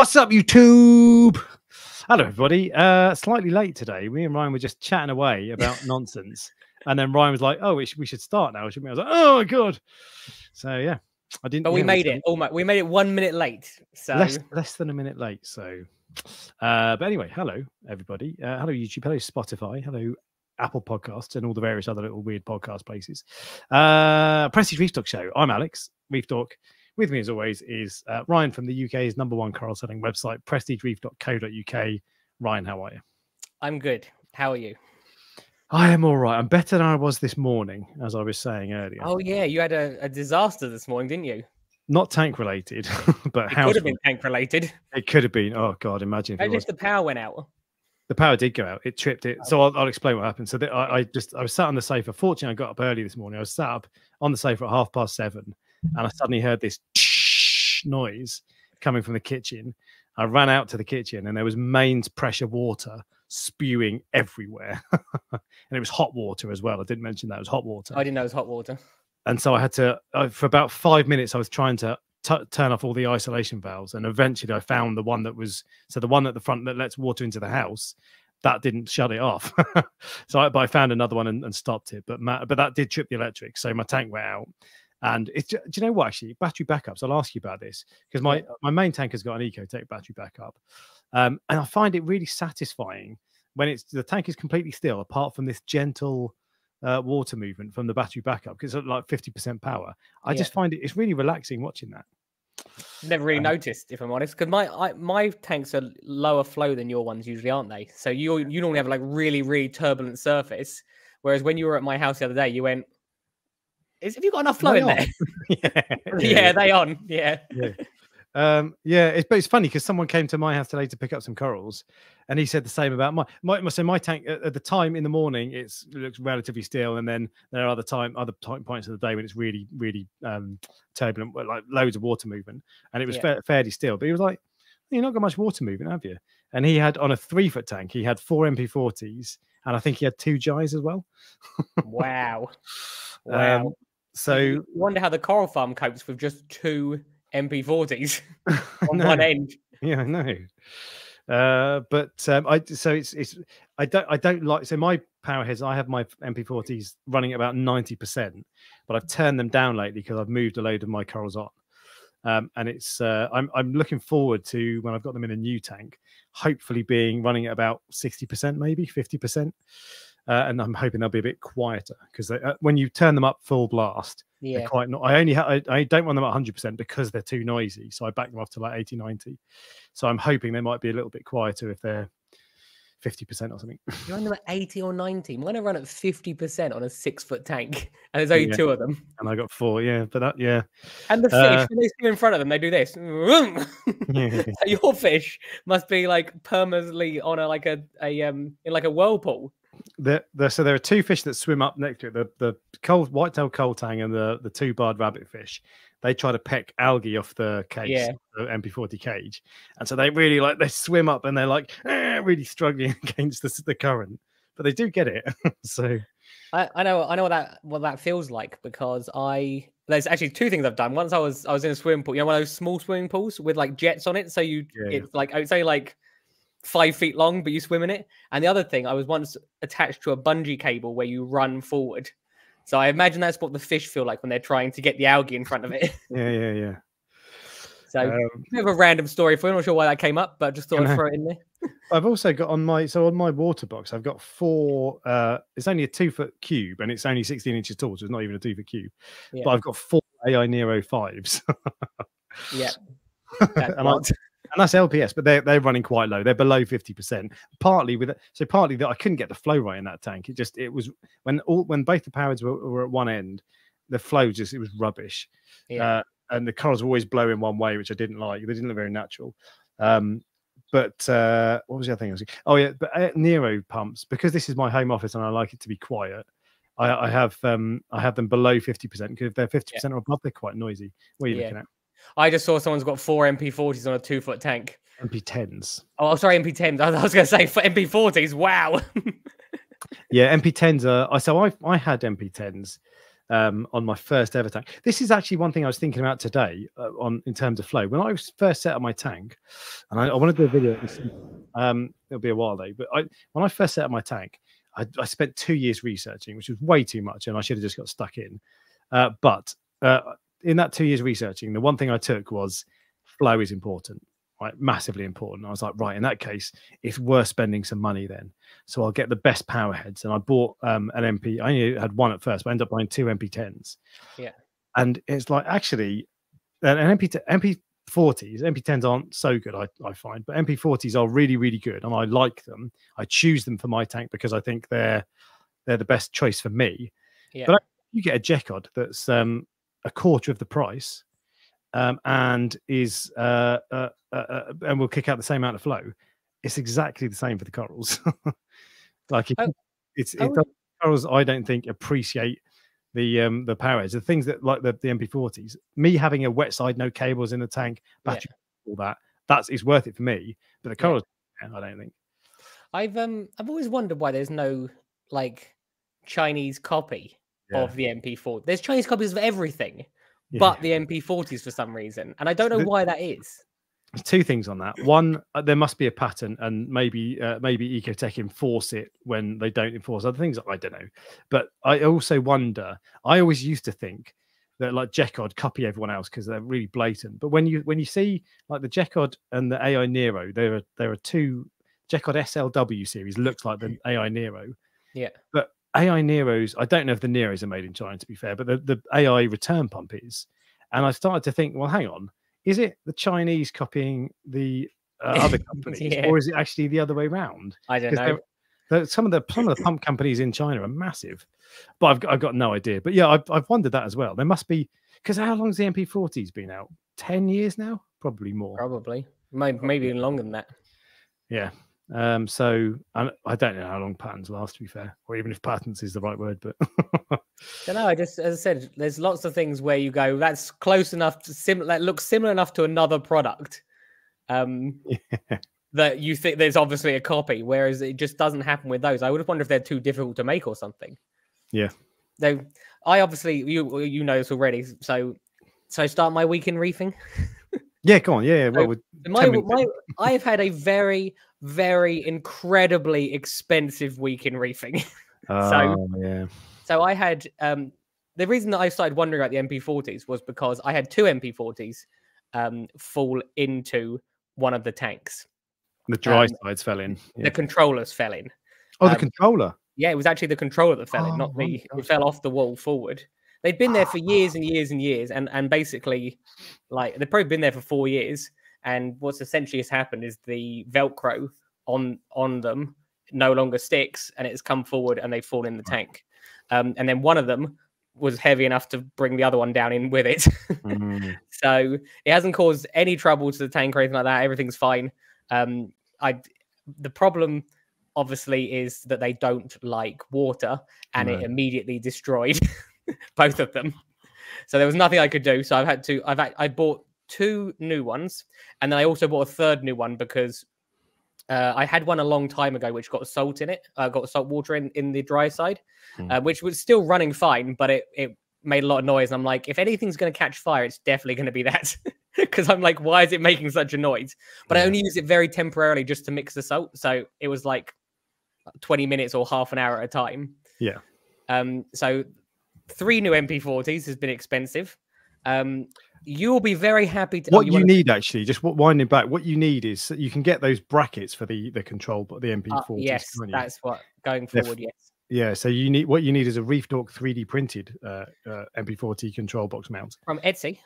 What's up, YouTube? Hello, everybody. Uh, slightly late today. Me and Ryan were just chatting away about nonsense, and then Ryan was like, "Oh, we should, we should start now, shouldn't we?" I was like, "Oh my god!" So yeah, I didn't. But we made so it. Almost. We made it one minute late. So less less than a minute late. So, uh, but anyway, hello everybody. Uh, hello YouTube. Hello Spotify. Hello Apple Podcasts and all the various other little weird podcast places. Uh, Prestige Reef Dork Show. I'm Alex Reef Dork. With me, as always, is uh, Ryan from the UK's number one coral selling website, prestigereef.co.uk. Ryan, how are you? I'm good. How are you? I am all right. I'm better than I was this morning, as I was saying earlier. Oh yeah, you had a, a disaster this morning, didn't you? Not tank related, but It house. could have been tank related. It could have been. Oh God, imagine Imagine if the power went out. the power did go out. It tripped it. So I'll, I'll explain what happened. So that I, I just I was sat on the sofa. Fortunately, I got up early this morning. I was sat up on the sofa at half past seven, and I suddenly heard this noise coming from the kitchen. I ran out to the kitchen, and there was mains pressure water spewing everywhere, and it was hot water as well. I didn't mention that it was hot water. I didn't know it was hot water. and so I had to uh, for about five minutes. I was trying to t- turn off all the isolation valves, and eventually I found the one that was so the one at the front that lets water into the house. That didn't shut it off, so I, but I found another one and, and stopped it. But ma- but that did trip the electric, so my tank went out. And it's do you know what actually battery backups? I'll ask you about this because my my main tank has got an Ecotech battery backup, um, and I find it really satisfying when it's the tank is completely still, apart from this gentle uh, water movement from the battery backup because it's like 50% power. I Yeah. just find it it's really relaxing watching that. Never really Um, noticed, if I'm honest, because my I, my tanks are lower flow than your ones usually, aren't they? So you you normally have like really really turbulent surface, whereas when you were at my house the other day, you went, "Is have you got enough flow in are. there?" yeah, yeah, they on. Yeah, yeah. Um, yeah, it's but it's funny because someone came to my house today to pick up some corals, and he said the same about my my so my tank at, at the time in the morning it's it looks relatively still, and then there are other time other time points of the day when it's really really um turbulent, like loads of water movement, and it was Yeah. fa- fairly still. But he was like, "You're not got much water movement, have you?" And he had on a three foot tank, he had four MP40s, and I think he had two Jais as well. wow, wow. Um, so You wonder how the coral farm copes with just two MP40s on no. one end. Yeah, I know. Uh, but um, I so it's it's I don't I don't like so my power heads I have my MP40s running at about ninety percent, but I've turned them down lately because I've moved a load of my corals on, um, and it's uh, I'm I'm looking forward to when I've got them in a new tank, hopefully being running at about sixty percent, maybe fifty percent, uh, and I'm hoping they'll be a bit quieter because uh, when you turn them up full blast, Yeah, they're quite no- I only ha- I, I don't want them at 100% because they're too noisy. So I back them off to like 80, 90. So I'm hoping they might be a little bit quieter if they're 50% or something. you run them at 80 or 90. Mine are run at 50% on a six foot tank, and there's only Yeah. two of them. And I got four. Yeah. But that, yeah. And the fish, Uh, when they swim in front of them, they do this. so your fish must be like permanently on a like a, a um in like a whirlpool. There, there, so there are two fish that swim up next to it the, the cold white-tailed coal and the, the two-barred rabbitfish. They try to peck algae off the cage, Yeah. the MP40 cage. And so they really like, they swim up and they're like eh, really struggling against the, the current, but they do get it. so I, I know I know what that what that feels like because I there's actually two things I've done. Once I was I was in a swimming pool, you know, one of those small swimming pools with like jets on it. So you yeah. it's like I would say like five feet long, but you swim in it. And the other thing, I was once attached to a bungee cable where you run forward. So I imagine that's what the fish feel like when they're trying to get the algae in front of it. yeah, yeah, yeah. so Um, bit of a random story for you. I'm not sure why that came up, but just thought. I'd throw it in there. I've also got on my so on my water box, I've got four. Uh, it's only a two foot cube and it's only 16 inches tall, so it's not even a two foot cube. Yeah. But I've got four AI Nero fives, Yeah. And, I. and that's LPS, but they're they're running quite low. They're below 50 percent. Partly with so partly that I couldn't get the flow right in that tank. It just it was when all when both the powers were, were at one end, the flow just it was rubbish. Yeah. Uh, and the corals were always blowing one way, which I didn't like. They didn't look very natural. Um, but uh, what was the other thing? I was, oh yeah, but uh, Nero pumps because this is my home office and I like it to be quiet. I, I have um, I have them below fifty percent because if they're fifty percent or above, they're quite noisy. What are you Yeah. looking at? I just saw someone's got four MP40s on a two foot tank. MP10s. Oh, sorry, MP10s. I was going to say for MP40s. Wow. Yeah, MP10s are. I so I I had MP10s um, on my first ever tank. This is actually one thing I was thinking about today uh, on in terms of flow. When I was first set up my tank, and I, I want to do a video. Um, it'll be a while though, but I, when I first set up my tank, I, I, spent two years researching, which was way too much, and I should have just got stuck in. Uh, but uh, in that two years researching, the one thing I took was flow is important right, massively important. I was like, right, in that case, it's worth spending some money then. So I'll get the best power heads. And I bought um, an MP. I only had one at first, but I ended up buying two MP10s. Yeah. And it's like actually an MP MP40s, MP10s aren't so good, I, I find, but MP40s are really, really good. And I like them. I choose them for my tank because I think they're they're the best choice for me. Yeah. But you get a Jecod that's um, a quarter of the price um, and is uh, uh, uh, uh, and will kick out the same amount of flow. It's exactly the same for the corals. like it, oh, it's it oh. corals. I don't think appreciate the um the power The things that like the, the MP40s. Me having a wet side, no cables in the tank, battery, yeah. all that. That's is worth it for me. But the corals, yeah. I don't think. I've um I've always wondered why there's no like Chinese copy yeah. of the MP4. There's Chinese copies of everything yeah. but the MP40s for some reason, and I don't know why that is. There's Two things on that. One, uh, there must be a pattern, and maybe uh, maybe Ecotech enforce it when they don't enforce other things. I don't know, but I also wonder. I always used to think that like Jecod copy everyone else because they're really blatant. But when you when you see like the Jecod and the AI Nero, there are there are two Jecod SLW series looks like the AI Nero. Yeah. But AI Neros, I don't know if the Neros are made in China, to be fair, but the, the AI return pump is. And I started to think, well, hang on, is it the Chinese copying the uh, other companies, yeah. or is it actually the other way around? I don't know. Some of the some of the pump companies in China are massive, but I've, I've got no idea. But yeah, I've, I've wondered that as well. There must be because how long's the MP40s been out? Ten years now, probably more. Probably, maybe, maybe even longer than that. Yeah, um, so I, I, don't know how long patents last, to be fair, or even if patents is the right word. But I don't know. I just, as I said, there's lots of things where you go, that's close enough to sim, that looks similar enough to another product. Um, yeah. that you think there's obviously a copy, whereas it just doesn't happen with those. I would wonder if they're too difficult to make or something. Yeah. Though I obviously you you know this already, so so I start my week in reefing. yeah, go on. Yeah, yeah. Well, so my, my I have had a very very incredibly expensive week in reefing. Oh, so yeah. So I had um the reason that I started wondering about the MP40s was because I had two MP40s um fall into one of the tanks. The dry um, sides fell in. Yeah. The controllers fell in. Oh, the um, controller. Yeah, it was actually the controller that fell oh, in, not the. It fell off the wall forward. They'd been there for years and years and years, and and basically, like they've probably been there for four years. And what's essentially has happened is the Velcro on on them no longer sticks, and it's come forward and they fall in the tank. Um, and then one of them was heavy enough to bring the other one down in with it. mm. So it hasn't caused any trouble to the tank or anything like that. Everything's fine. Um, I the problem obviously is that they don't like water, and it immediately destroyed both of them. So there was nothing I could do. So I've had to. I've I bought two new ones, and then I also bought a third new one because uh, I had one a long time ago which got salt in it, uh, got salt water in in the dry side, mm. uh, which was still running fine, but it it made a lot of noise. And I'm like, if anything's going to catch fire, it's definitely going to be that. Because I'm like, why is it making such a noise? But yeah. I only use it very temporarily just to mix the salt. So it was like 20 minutes or half an hour at a time. Yeah. Um. So three new MP40s has been expensive. Um you will be very happy to. What oh, you, you need to... actually, just winding back, what you need is you can get those brackets for the the control, but the MP40. Uh, yes, that's what going forward. Yes. Yeah, so you need what you need is a Reef Dork 3D printed uh, uh, MP40 control box mount from Etsy.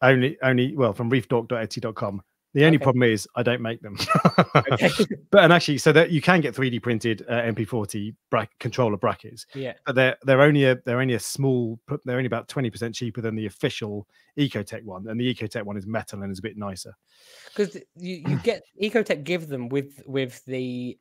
Only, only well from reefdork.etsy.com. The only okay. problem is I don't make them. but and actually, so that you can get 3D printed uh, MP40 bra- controller brackets. Yeah. But they're they're only a they're only a small. They're only about 20% cheaper than the official Ecotech one, and the Ecotech one is metal and is a bit nicer. Because you, you get Ecotech give them with with the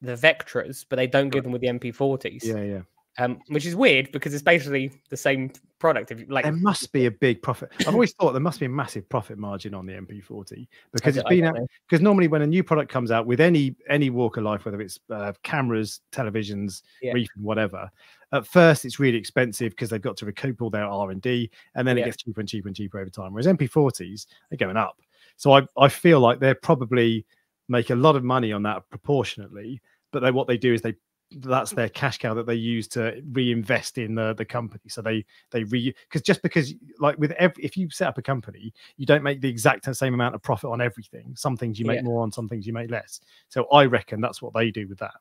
the Vectras, but they don't give them with the MP40s. Yeah, yeah. Um, which is weird because it's basically the same product. If you like, There must be a big profit. I've always thought there must be a massive profit margin on the MP40 because it's been out. Because normally when a new product comes out with any any walk of life, whether it's uh, cameras, televisions, Yeah. reefing, whatever, at first it's really expensive because they've got to recoup all their R and D, and then Yeah. it gets cheaper and cheaper and cheaper over time. Whereas MP40s they're going up. So I I feel like they're probably make a lot of money on that proportionately. But they what they do is they that's their cash cow that they use to reinvest in the the company. So they they re because just because like with every if you set up a company, you don't make the exact same amount of profit on everything. Some things you make Yeah. more on, some things you make less. So I reckon that's what they do with that.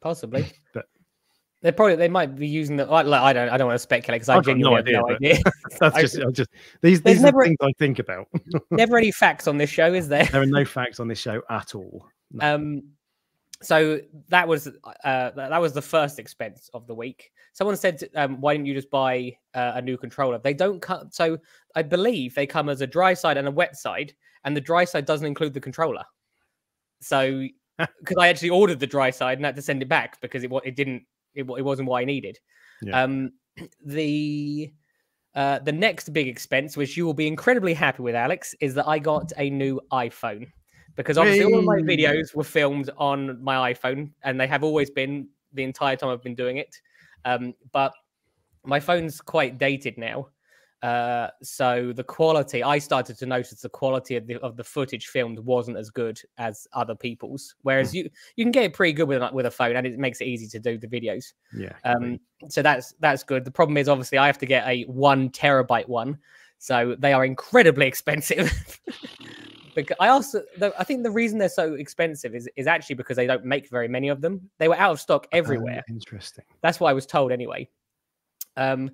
possibly. But- They probably they might be using the. Like, like, I don't I don't want to speculate because I I've got no genuinely have no idea, idea. That's I- just I just these these never- things I think about. Never any facts on this show, is there? there are no facts on this show at all. No. Um, so that was uh, that was the first expense of the week. Someone said, um, "Why didn't you just buy uh, a new controller?" They don't come. So I believe they come as a dry side and a wet side, and the dry side doesn't include the controller. So because I actually ordered the dry side and had to send it back because it it didn't it, it wasn't what I needed. Yeah. Um, the uh, the next big expense, which you will be incredibly happy with, Alex, is that I got a new iPhone because obviously all of my videos were filmed on my iPhone, and they have always been the entire time I've been doing it. Um, but my phone's quite dated now, uh, so the quality I started to notice the quality of the of the footage filmed wasn't as good as other people's. Whereas you you can get it pretty good with a- with a phone, and it makes it easy to do the videos. yeah. Um, so that's that's good. The problem is obviously I have to get a one terabyte one, so they are incredibly expensive. Because I also, I think the reason they're so expensive is is actually because they don't make very many of them. They were out of stock Oh, everywhere. interesting. That's what I was told anyway. Um,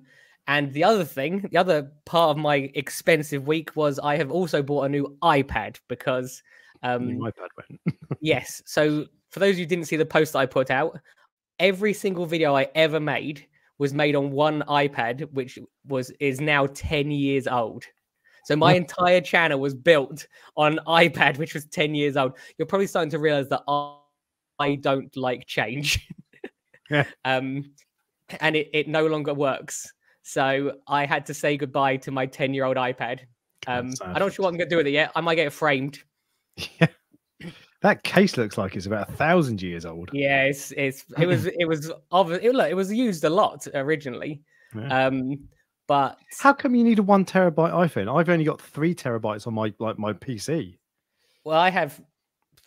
and the other thing, the other part of my expensive week was I have also bought a new iPad because um, iPad went. Yes. So for those who didn't see the post that I put out, every single video I ever made was made on one iPad, which was is now 10 years old. So my entire channel was built on iPad, which was 10 years old. You're probably starting to realize that I, I don't like change. Yeah. Um and it, it no longer works. So I had to say goodbye to my 10 year old iPad. Um, I'm not sure what I'm going to do with it yet. I might get it framed. Yeah. That case looks like it's about a thousand years old. Yeah, it's it's it was it was obvious. It, look, it was used a lot originally, Yeah. um, but How come you need a one terabyte iPhone? I've only got three terabytes on my like my PC. well, I have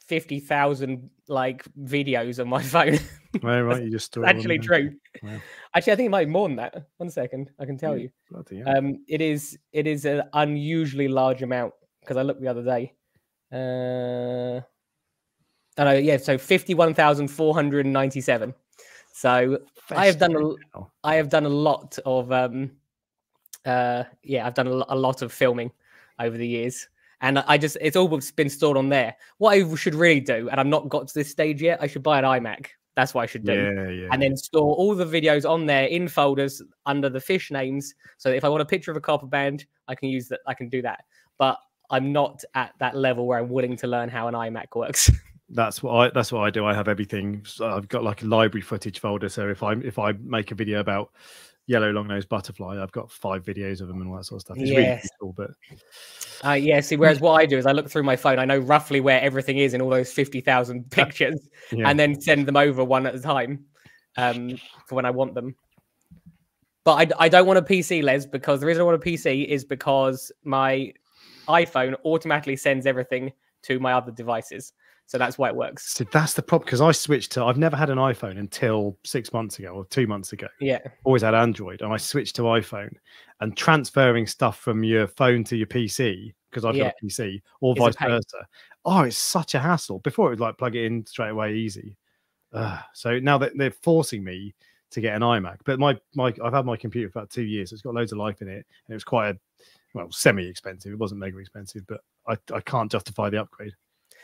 fifty thousand like videos on my phone. Right, right. You just store it all in Actually, true. Wow. Actually, I think it might be more than that. One second, I can tell Yeah. you. Um, it is it is an unusually large amount because I looked the other day. Uh, I know, yeah. So fifty-one thousand four hundred ninety-seven. So I have done a, Festive l- now. I have done a lot of um uh yeah, I've done a, a lot of filming over the years. And I- I just it's all been stored on there. What I should really do, and I've not got to this stage yet, I should buy an iMac. That's what I should do. Yeah, yeah. And then store all the videos on there in folders under the fish names. So if I want a picture of a copper band, I can use that. I can do that. But I'm not at that level where I'm willing to learn how an iMac works. that's what I that's what I do. I have everything. So I've got like a library footage folder. So if I if I make a video about yellow long nosed butterfly, I've got five videos of them and all that sort of stuff. It's really cool, but Uh, yeah. See, whereas what I do is I look through my phone. I know roughly where everything is in all those fifty thousand pictures, yeah. and then send them over one at a time um, for when I want them. But I, I don't want a PC, Les, because the reason I want a PC is because my iPhone automatically sends everything to my other devices. So that's why it works. So that's the problem because I switched to I've never had an iPhone until six months ago or two months ago. Yeah. Always had Android, and I switched to iPhone. And transferring stuff from your phone to your PC because I've Yeah. got a PC or It's vice versa. Oh, it's such a hassle. Before it was like plug it in straight away, easy. Ugh. so now that they're forcing me to get an iMac, but my my I've had my computer for about two years. So it's got loads of life in it, and it was quite a well semi expensive. It wasn't mega expensive, but I I can't justify the upgrade.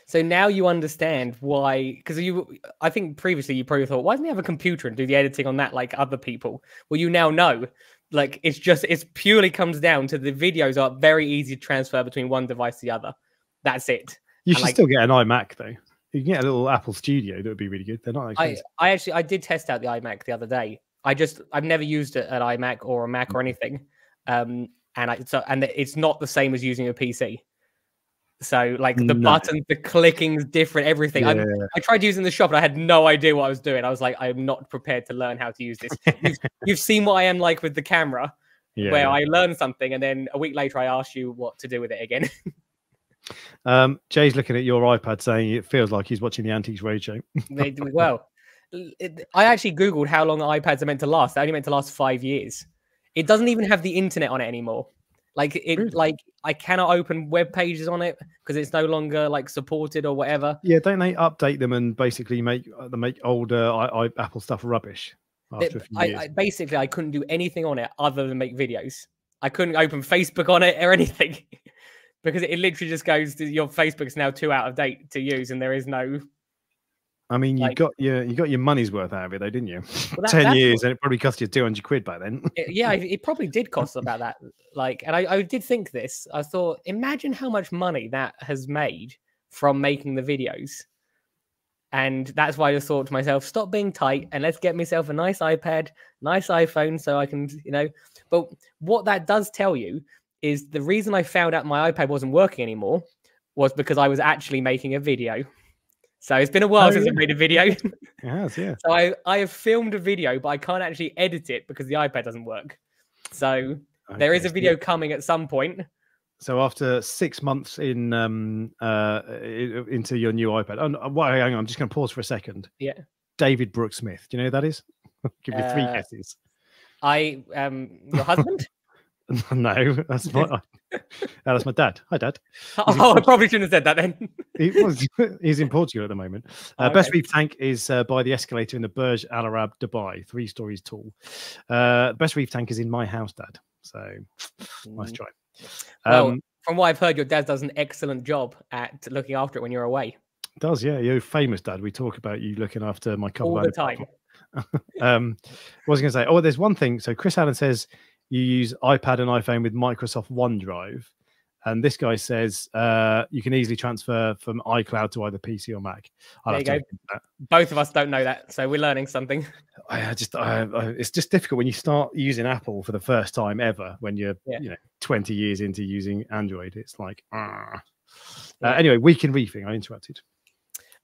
So now you understand why, because you, I think previously you probably thought, why doesn't he have a computer and do the editing on that like other people? Well, you now know, like it's just, it's purely comes down to the videos are very easy to transfer between one device to the other. That's it. You And, should like- still get an iMac though. You can get a little Apple Studio that would be really good. They're not I. I actually, I did test out the iMac the other day. I just I've never used it at iMac or a Mac or anything. Um, and I so and it's not the same as using a PC. So like the No. buttons, the clicking's different, everything. Yeah. I tried using the shop and I had no idea what I was doing. I was like, I'm not prepared to learn how to use this. You've, you've seen what I am like with the camera, Yeah. where I learn something and then a week later I ask you what to do with it again. Um, Jay's looking at your iPad saying it feels like he's watching the Antiques Roadshow. they do well. It- I actually googled how long iPads are meant to last. They're only meant to last five years. It doesn't even have the internet on it anymore. Like it, Really? like I cannot open web pages on it because it's no longer like supported or whatever. Yeah, don't they update them and basically make uh, they make older I, I, Apple stuff rubbish It- a few I, years? I basically I couldn't do anything on it other than make videos. I couldn't open Facebook on it or anything because it literally just goes to your Facebook's now too out of date to use, and there is no. I mean, you like- got your you got your money's worth out of it, though, didn't you? Well, that- Ten years, what- and it probably cost you two hundred quid back then. it- yeah, it, it probably did cost about that. Like, and I, I did think this. I thought, imagine how much money that has made from making the videos. And that's why I just thought to myself, stop being tight and let's get myself a nice iPad, nice iPhone, so I can, you know. But what that does tell you is the reason I found out my iPad wasn't working anymore was because I was actually making a video. So it's been a while Oh, since I yeah. made a video. It has, yeah. So I, I have filmed a video, but I can't actually edit it because the iPad doesn't work. So there is a video coming at some point. So after six months in um uh into your new iPad, oh, no, well, hang on, I'm just going to pause for a second. Yeah. David Brooks Smith. Do you know who that is? Give me three Uh, guesses. I um your husband? no, that's not. no, that's my dad. Hi, Dad. oh, I probably shouldn't have said that then. He was, he's in Portugal at the moment. Uh, Oh, Best. Reef Tank is uh, by the escalator in the Burj Al Arab, Dubai, three stories tall. Uh, Best Reef Tank is in my house, Dad. So nice Mm. try. Well, Um, From what I've heard, your dad does an excellent job at looking after it when you're away does yeah, you're famous, Dad. We talk about you looking after my all the time. um, what was I going to say? Oh, there's one thing. So Chris Allen says you use iPad and iPhone with Microsoft OneDrive, and this guy says uh, you can easily transfer from iCloud to either PC or Mac. I'll There you go. look into that. Both of us don't know that, so we're learning something. I I just, I, I, it's just difficult when you start using Apple for the first time ever. When you're, Yeah. you know, 20 years into using Android, it's like, ah. Uh, Yeah. anyway, week in reefing. I interrupted.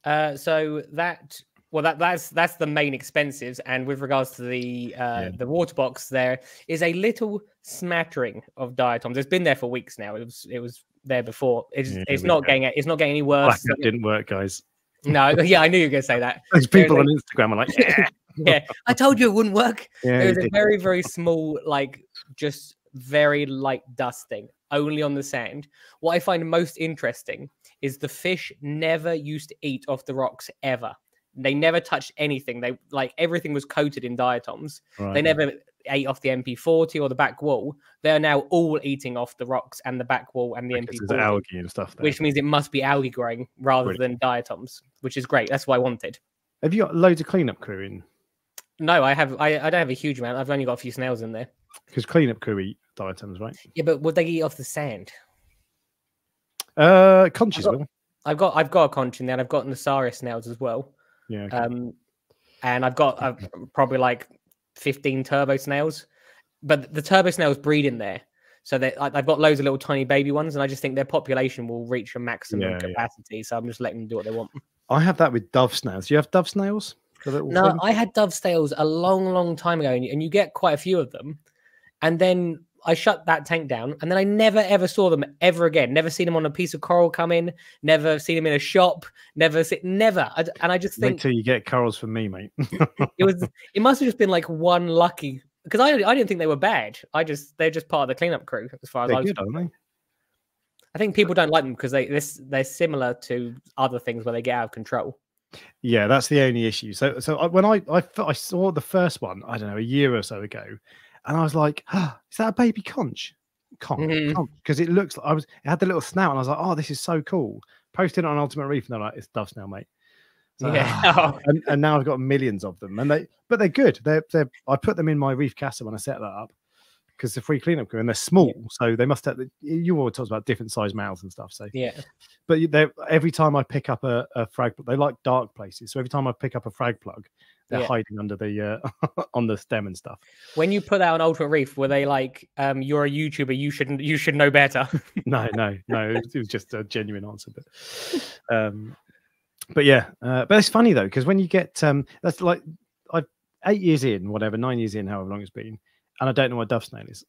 Uh, so that well, that that's that's the main expenses. And with regards to the uh, Yeah. the water box, there is a little smattering of diatoms. It's been there for weeks now. It was it was there before. It's Yeah, it's not go. getting it's not getting any worse. Backup didn't work, guys. No, yeah, I knew you were gonna say that. Those There's people on Instagram are like, yeah, Yeah, I told you it wouldn't work. yeah, was a very, very small, like just very light dusting, only on the sand. What I find most interesting is the fish never used to eat off the rocks ever. They never touched anything. They like everything was coated in diatoms. They never ate off the MP40 or the back wall. They're now all eating off the rocks and the back wall and the Because there's MP40, algae and stuff there. which means it must be algae growing rather Brilliant. than diatoms, which is great. That's what I wanted. Have you got loads of cleanup crew in? No, I have. I, I don't have a huge amount. I've only got a few snails in there. Because cleanup crew eat diatoms, right? Yeah, but would they eat off the sand? Uh, conches got- will. I've got I've got a conch in there. and I've got Nassarius snails as well. Yeah. okay. Um, and I've got uh, probably like fifteen turbo snails, but the turbo snails breed in there, so they I- I've got loads of little tiny baby ones, and I just think their population will reach a maximum Yeah, yeah. capacity. So I'm just letting them do what they want. I have that with dove snails. Do you have dove snails? No, thing? I had dove snails a long, long time ago, and, and you get quite a few of them. And then I shut that tank down, and then I never ever saw them ever again. Never seen them on a piece of coral come in. Never seen them in a shop. Never see, never. I and I just think till you get corals from me, mate. it was. It must have just been like one lucky because I I didn't think they were bad. I just they're just part of the cleanup crew as far as I They're was. good? I think people don't like them because they this they're similar to other things where they get out of control. Yeah, that's the only issue. So, so uh, when I, I I, I I saw the first one, I don't know, a year or so ago, and I was like, oh, "Is that a baby conch?" Conch, because it looks. Like I was. It had the little snout, and I was like, "Oh, this is so cool." Posted it on Ultimate Reef, and they're like, "It's dove snail, mate." So, Yeah. "Ah." and, and now I've got millions of them, and they, but they're good. They're, they're. I put them in my reef castle when I set that up because the free cleanup crew and they're small, so they must have. You always talk about different size mouths and stuff. So Yeah. but every time I pick up a, a frag, they like dark places. So every time I pick up a frag plug, they're Yeah. hiding under the uh, on the stem and stuff. When you put that on Ultimate Reef, were they like, um, "You're a YouTuber, you shouldn't, you should know better"? No, no, no. It was, it was just a genuine answer, but um, but yeah, uh, but it's funny though because when you get um, that's like I've eight years in, whatever, nine years in, however long it's been, and I don't know what dove snail is.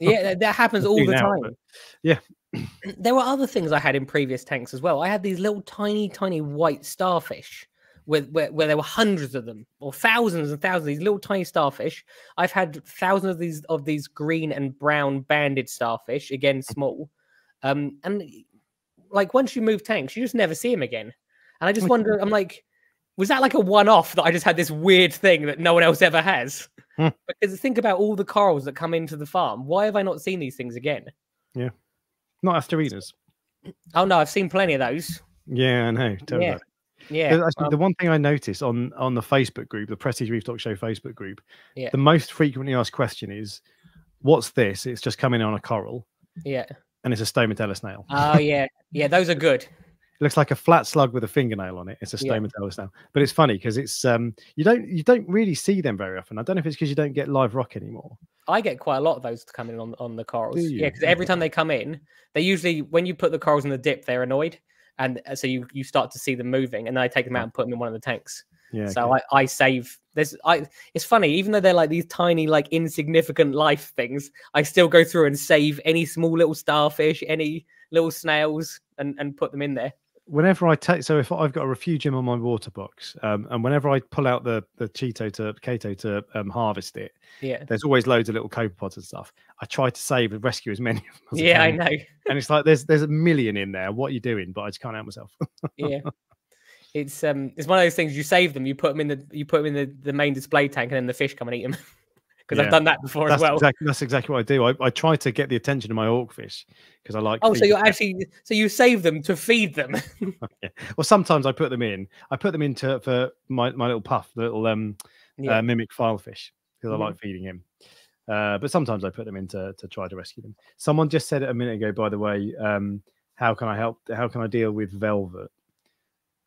yeah, that, that happens all the now, time. yeah. there were other things I had in previous tanks as well. I had these little tiny, tiny white starfish. With, where, where there were hundreds of them or thousands and thousands of these little tiny starfish i've had thousands of these of these green and brown banded starfish again small um and like once you move tanks you just never see them again and i just wonder i'm like was that like a one-off that i just had this weird thing that no one else ever has Hmm. because think about all the corals that come into the farm why have i not seen these things again Yeah. Not Asterinas. oh no i've seen plenty of those Yeah, I know. Tell Yeah. Yeah Actually, um, the one thing I noticed on on the Facebook group, the Prestige Reef Dork Show Facebook group, Yeah. the most frequently asked question is, "What's this?" It's just coming on a coral, yeah and it's a stomatella snail. oh yeah yeah those are good It looks like a flat slug with a fingernail on it. It's a Yeah. stomatella snail, but it's funny because it's um you don't you don't really see them very often. I don't know if it's because you don't get live rock anymore. I get quite a lot of those coming in on, on the corals. Yeah, because every time they come in, they usually when you put the corals in the dip, they're annoyed, and uh, so you you start to see them moving, and then I take them out and put them in one of the tanks. Yeah. so okay. I, I save. There's I. It's funny, even though they're like these tiny, like insignificant life things, I still go through and save any small little starfish, any little snails, and and put them in there. Whenever I take, so if I've got a refugium on my water box, um, and whenever I pull out the the chaeto to chaeto to um, harvest it, Yeah, there's always loads of little copepods and stuff. I try to save and rescue as many of them. As yeah, I can, know. And it's like there's there's a million in there. What are you doing? But I just can't help myself. yeah it's um it's one of those things you save them you put them in the you put them in the, the main display tank and then the fish come and eat them because Yeah. i've done that before that's as well exactly that's exactly what I do. I, I try to get the attention of my orcfish because I like. oh so feeding you them. actually so you save them to feed them Yeah. Well, sometimes I put them in. I put them into for my, my little puff, the little um yeah uh, mimic filefish because Mhm. I like feeding him. Uh, but sometimes I put them in to, to try to rescue them. Someone just said it a minute ago, by the way. Um, how can I help? How can I deal with velvet?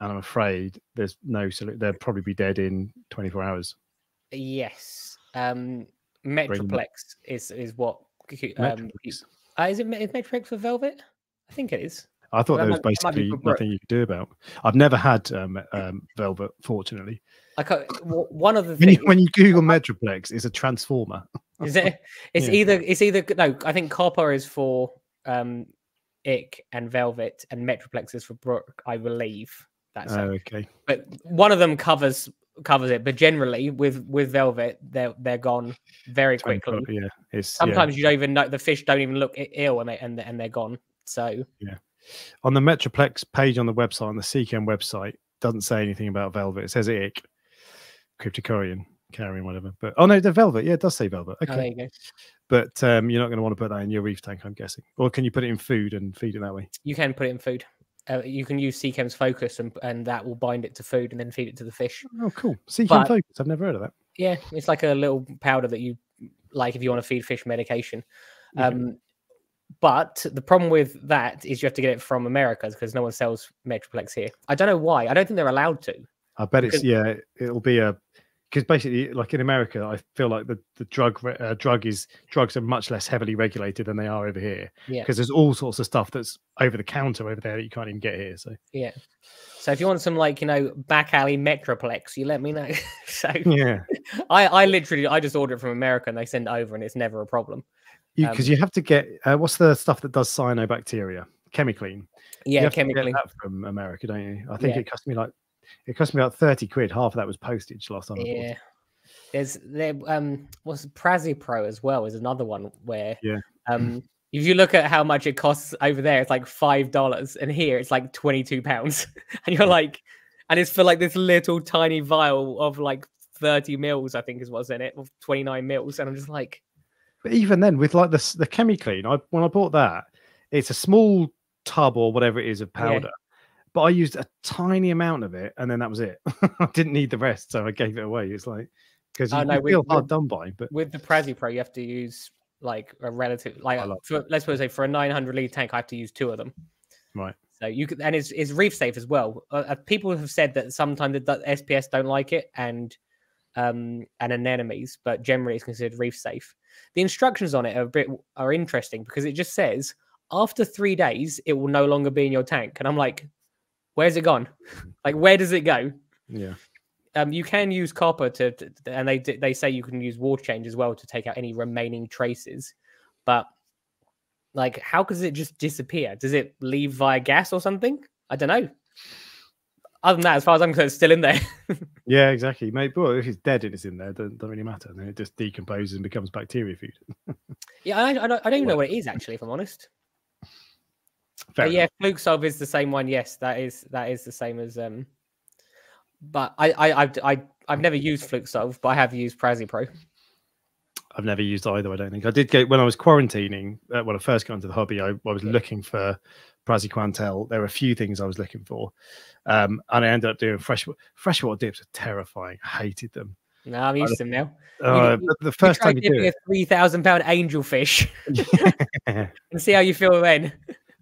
And I'm afraid there's no solution. They'll probably be dead in 24 hours. yes um metroplex is is what um uh, is it metroplex for velvet i think it is I thought that there was might- basically nothing you could do about. I've never had um, um, velvet, fortunately. i can't, w- one of the When you, when you Google Metroplex, it's a transformer. is it it's Yeah. either it's either no i think copper is for um ick and velvet and metroplex is for brook i believe that's. Oh, okay. but one of them covers covers it but generally with with velvet they're they're gone very quickly Yeah, it's yeah. sometimes you don't even know the fish don't even look ill and they and, and they're gone so yeah, on the Metroplex page on the website, on the Seachem website, doesn't say anything about velvet. It says ick, cryptocaryon, carrion, whatever. But oh no, the velvet. Yeah, it does say velvet. oh, there Okay, you go but um, you're not going to want to put that in your reef tank, I'm guessing. Or can you put it in food and feed it that way? you can put it in food uh, you can use Seachem's focus and, and that will bind it to food and then feed it to the fish Oh, cool. But- focus. I've never heard of that. yeah it's like a little powder that you like if you want to feed fish medication um but the problem with that is you have to get it from America because no one sells Metroplex here. I don't know why. I don't think they're allowed to. I bet it's yeah. It'll be a because basically, like in America, I feel like the the drug uh, drug is drugs are much less heavily regulated than they are over here. Yeah. Because there's all sorts of stuff that's over the counter over there that you can't even get here. So Yeah. So if you want some like you know back alley Metroplex, you let me know. so yeah. I I literally I just order it from America and they send it over and it's never a problem. because Um, you, have to get uh, what's the stuff that does cyanobacteria chemically you Yeah, have to get chemically. that from america don't you i think Yeah. it cost me like it cost me about 30 quid half of that was postage last time I bought it. Yeah. There's there um what's Prazipro as well is another one where Yeah. um if you look at how much it costs over there, it's like five dollars, and here it's like twenty two pounds, and you're like, and it's for like this little tiny vial of like thirty mils, I think is what's in it, of twenty nine mils, and I'm just like, but even then with like the the chemiclean i when i bought that it's a small tub or whatever it is of powder but i used a tiny amount of it and then that was it i didn't need the rest so i gave it away it's like because you, Oh, no, you we- feel hard done by but with the Prazipro, you have to use like a relative like for, let's say for a 900 litre tank, I have to use two of them. Right. So you could, and it's, it's reef safe as well. Uh, uh, people have said that sometimes the d- SPS don't like it and um and anemones, but generally it's considered reef safe. The instructions on it are a bit are interesting because it just says after three days it will no longer be in your tank, and I'm like, where's it gone? like where does it go? Yeah. Um, you can use copper to, to and they they say you can use water change as well to take out any remaining traces, but like how does it just disappear? Does it leave via gas or something? I don't know. Other than that, as far as I'm concerned, it's still in there. Yeah, exactly. Maybe well, if it's dead and it's in there, doesn't, doesn't really matter. Then it just decomposes and becomes bacteria food. yeah, I, I, don't, I don't even know what it is actually, if I'm honest. Fair But yeah, Fluke Solve is the same one. Yes, that is that is the same as um. But I I I've I, I've never used Fluke Solve, but I have used Prazipro. I've never used either. I don't think I did go when I was quarantining. Uh, when I first got into the hobby, I, I was looking for Praziquantel. There were a few things I was looking for, um, and I ended up doing fresh freshwater dips. Are terrifying. I hated them. No, I'm used to them now. Uh, you- the first time you do a three thousand pound angel fish and see how you feel then.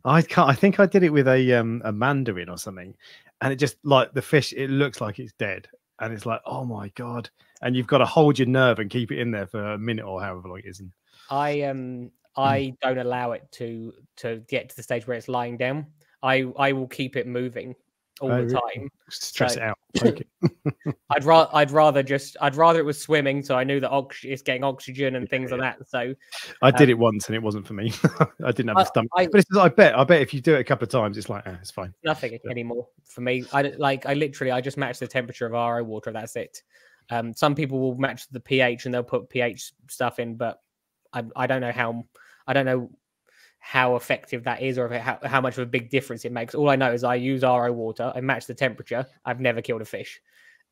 I can't. I think I did it with a um a mandarin or something, and it just like the fish. It looks like it's dead, and it's like, oh my god! And you've got to hold your nerve and keep it in there for a minute or however long it is. I um I don't allow it to to get to the stage where it's lying down. I I will keep it moving all Oh, the really? time. stress So- out. it. I'd rather I'd rather just I'd rather it was swimming, so I knew that ox- it's getting oxygen and things like that. So I did Um, it once and it wasn't for me. I didn't have I- the stomach. I- but it's, I bet. I bet if you do it a couple of times, it's like, eh, it's fine. nothing Yeah. anymore for me. I like I literally I just match the temperature of RO water. That's it. Um, some people will match the pH and they'll put pH stuff in, but I I don't know how I don't know how effective that is or if it, how, how much of a big difference it makes. All I know is I use RO water. I match the temperature. I've never killed a fish,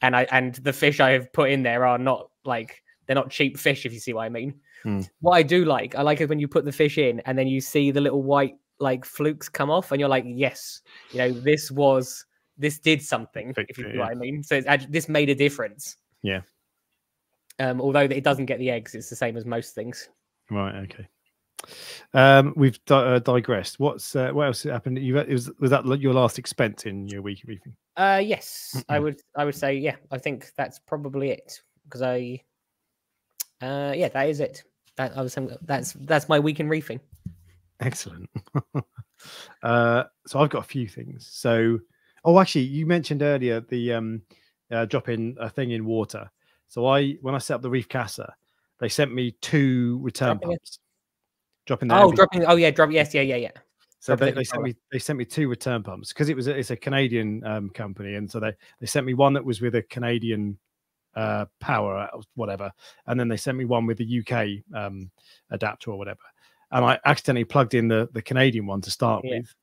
and I and the fish I have put in there are not like they're not cheap fish if you see what I mean. Hmm. What I do like, I like it when you put the fish in and then you see the little white like flukes come off, and you're like, yes, you know, this was this did something. Fix If you know yeah. what I mean. So it's, this made a difference. Yeah. Um, although it doesn't get the eggs, it's the same as most things. Right. Okay. Um, we've di- uh, digressed. What's uh, what else happened? You it was was that your last expense in your week briefing? Uh, yes, I would. I would say, yeah. I think that's probably it because I. Uh, yeah, that is it. That I was. That's that's my week in reefing. Excellent. uh, so I've got a few things. So, oh, actually, you mentioned earlier the um, uh, dropping a thing in water. So I, when I set up the Reef Casa, they sent me two return Dropping pumps. Dropping. Oh, dropping. Oh, yeah, drop. Yes, yeah, yeah, yeah. So they, they sent me they sent me two return pumps because it was a, it's a Canadian um, company, and so they they sent me one that was with a Canadian uh, power uh, whatever, and then they sent me one with the UK um, adapter or whatever, and I accidentally plugged in the the Canadian one to start Yeah. with,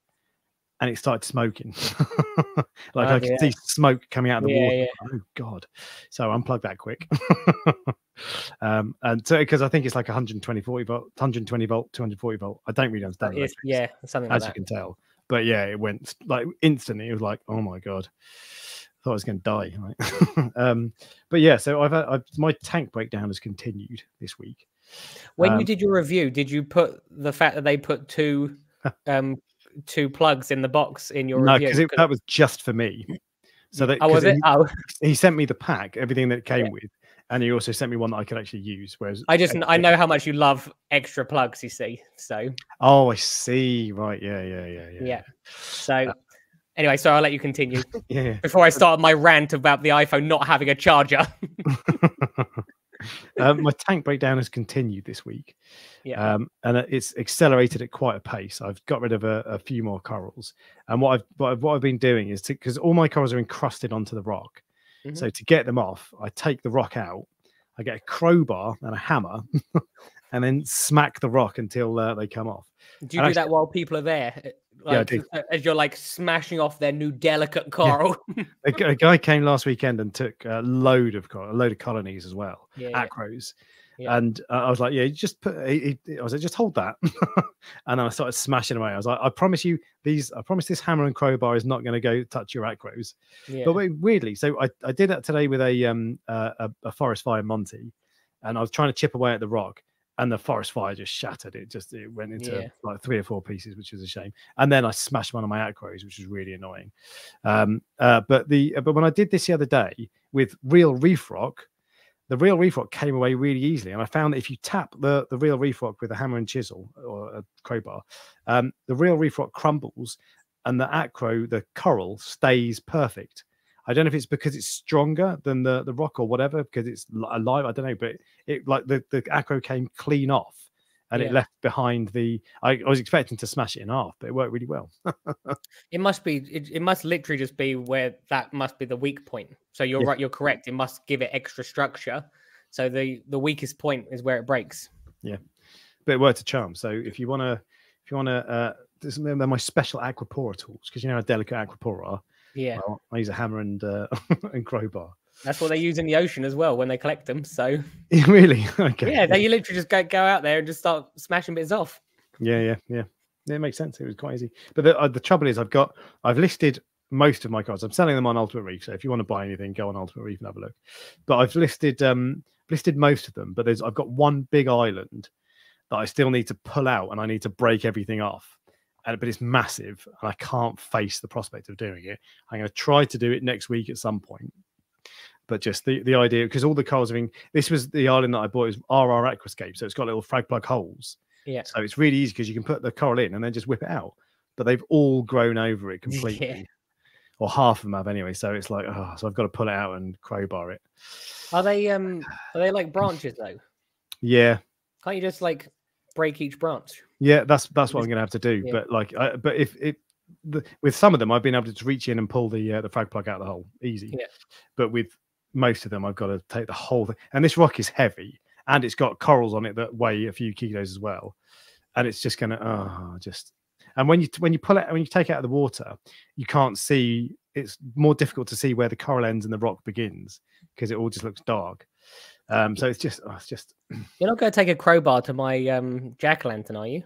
and it started smoking. like Oh, I could dear. see smoke coming out of the Yeah, water. yeah. Oh god! So unplug that quick. um, and so because I think it's like 120 40 volt, 120 volt, 240 volt. I don't really understand. Electrics yeah, something like as you can tell. But yeah, it went like instantly. It was like, oh my god, I thought I was going to die. Right? um, but yeah, so I've, had, I've my tank breakdown has continued this week. When um, you did your review, did you put the fact that they put two, um, two plugs in the box in your No, review? because that was just for me. So that oh, was it? He, Oh, he sent me the pack, everything that it came Yeah. with, and he also sent me one that I could actually use. Whereas I just I know how much you love extra plugs. You see, so Oh, I see. Right. Yeah. Yeah. Yeah. Yeah. yeah. So uh, anyway, so I'll let you continue Yeah. before I start my rant about the iPhone not having a charger. um, my tank breakdown has continued this week. Yeah. Um, and it's accelerated at quite a pace. I've got rid of a, a few more corals. And what I've, what I've what I've been doing is because all my corals are encrusted onto the rock. So to get them off, I take the rock out, I get a crowbar and a hammer, and then smack the rock until uh, they come off. do you and do that while people are there? Yeah, Like, uh, As you're like smashing off their new delicate coral. A, a guy came last weekend and took a load of a load of colonies as well. yeah, yeah. acros. Yeah. And uh, I was like, yeah, just put, he, he- I was like, just hold that. and then I started smashing away. I was like, I promise you, these, I promise this hammer and crowbar is not going to go touch your acros. yeah. But wait, weirdly, so I, I did that today with a, um, uh, a, a forest fire Monty, and I was trying to chip away at the rock. And the forest fire just shattered it. Just it went into Yeah. like three or four pieces, which is a shame. And then I smashed one of my acros, which was really annoying. Um, uh, but the but when I did this the other day with real reef rock, the real reef rock came away really easily. And I found that if you tap the the real reef rock with a hammer and chisel or a crowbar, um, the real reef rock crumbles, and the acro, the coral, stays perfect. I don't know if it's because it's stronger than the the rock or whatever, because it's alive. I don't know, but it like the the acro came clean off, and it left behind the. I, I was expecting to smash it in half, but it worked really well. It must be. It, it must literally just be where that must be the weak point. So you're Yeah. right. You're correct. It must give it extra structure. So the the weakest point is where it breaks. Yeah, but it worked a charm. So if you want to, if you want to, uh, this, they're my special Acropora tools because you know how delicate Acropora are. Yeah, Well, I use a hammer and uh, and crowbar. that's what they use in the ocean as well when they collect them. So really? Okay. yeah, they literally just go go out there and just start smashing bits off. Yeah, yeah, yeah. Yeah, It makes sense. It was quite easy. But the, uh, the trouble is, I've got, I've listed most of my cards. I'm selling them on Ultimate Reef. So if you want to buy anything, go on Ultimate Reef and have a look. But I've listed, um, listed most of them. But there's, I've got one big island that I still need to pull out, and I need to break everything off. But it's massive, and I can't face the prospect of doing it. I'm going to try to do it next week at some point. But just the, the idea, because all the corals are in, this was the island that I bought is RR Aquascape. So it's got little frag plug holes. Yeah. So it's really easy because you can put the coral in and then just whip it out. But they've all grown over it completely. Or half of them have anyway. So it's like, oh, so I've got to pull it out and crowbar it. Are they um are they like branches though? Yeah. Can't you just like break each branch? Yeah, that's that's what I'm gonna have to do. yeah. But like, I, but if it the, with some of them, I've been able to just reach in and pull the uh, the frag plug out of the hole easy. Yeah. But with most of them, I've got to take the whole thing. And this rock is heavy, and it's got corals on it that weigh a few kilos as well. And it's just gonna, oh, just. And when you when you pull it when you take it out of the water, you can't see. It's more difficult to see where the coral ends and the rock begins because it all just looks dark. Um, so it's just, oh, it's just. You're not going to take a crowbar to my um jack o' lantern, are you?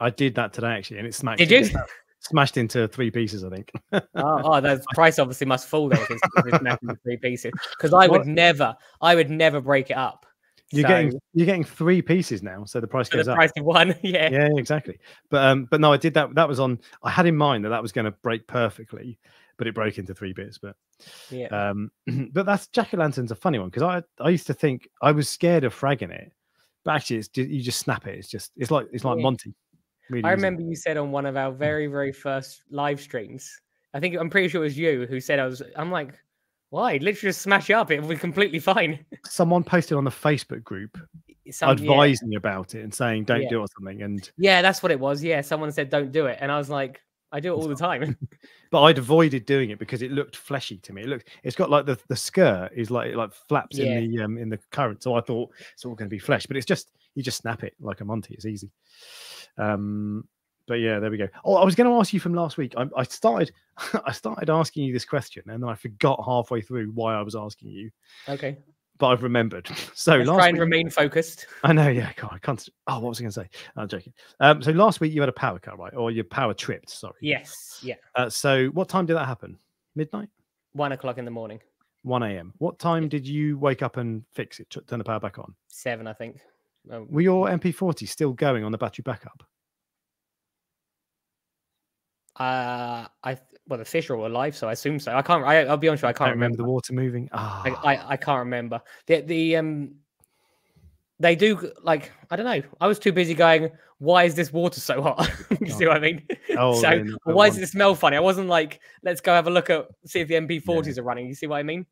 I did that today actually, and it smashed. Did you? smashed into three pieces, I think. oh, oh, the price obviously must fall then if it's, if it's snapped into three pieces. Because I would What? never, I would never break it up. You're So, getting you're getting three pieces now, so the price for goes the up. price of one. Yeah. Yeah, exactly. But um, but no, I did that. That was on. I had in mind that that was going to break perfectly, but it broke into three bits. But Yeah. um, but that's jack o' lantern's a funny one because I I used to think I was scared of fragging it, but actually it's just, you just snap it. It's just it's like it's like Yeah. Monty. Really I remember you said on one of our very, very first live streams, I think I'm pretty sure it was you who said I was I'm like, why? Literally just smash it up, it'll be completely fine. someone posted on the Facebook group Some, yeah. advising about it and saying don't Yeah. do it or something. And yeah, that's what it was. Yeah. Someone said don't do it. And I was like, I do it all the time. but I'd avoided doing it because it looked fleshy to me. It looked it's got like the the skirt is like it like flaps Yeah. in the um in the current. So I thought it's all going to be flesh, but it's just you just snap it like a Monty. It's easy. Um, but yeah, there we go. Oh, I was going to ask you from last week. I, I started I started asking you this question and then I forgot halfway through why I was asking you, okay. But I've remembered. So Let's last try and week, remain focused. I know, yeah, God, I can't. Oh, what was I going to say? I'm joking. Um, so last week you had a power cut, right? Or your power tripped. Sorry. Yes. Yeah. Uh, so what time did that happen? Midnight. One o'clock in the morning. 1 a.m. What time did you wake up and fix it, turn the power back on? Seven, I think. Oh, Were your MP40 still going on the battery backup? Uh, I well, the fish are all alive, so I assume so. I can't. I, I'll be honest, I I can't don't remember remember. the water moving. Ah, I, I, I can't remember. The the um, they do like I don't know. I was too busy going. Why is this water so hot? you see what I mean? Oh, so then or that why does it smell funny? I wasn't like, let's go have a look at see if the MP40s are running. You see what I mean?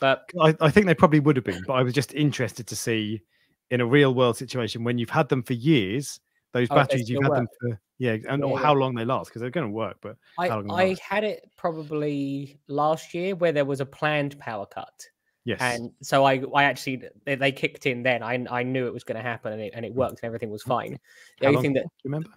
But I, I think they probably would have been, but I was just interested to see in a real world situation when you've had them for years, those Oh, batteries you've had them for yeah, and Yeah, or yeah. how long they last because they're going to work. But I, I had it probably last year where there was a planned power cut. yes, and so I I actually they, they kicked in then. I I knew it was going to happen and it and it worked and everything was fine. The how only long thing that you remember?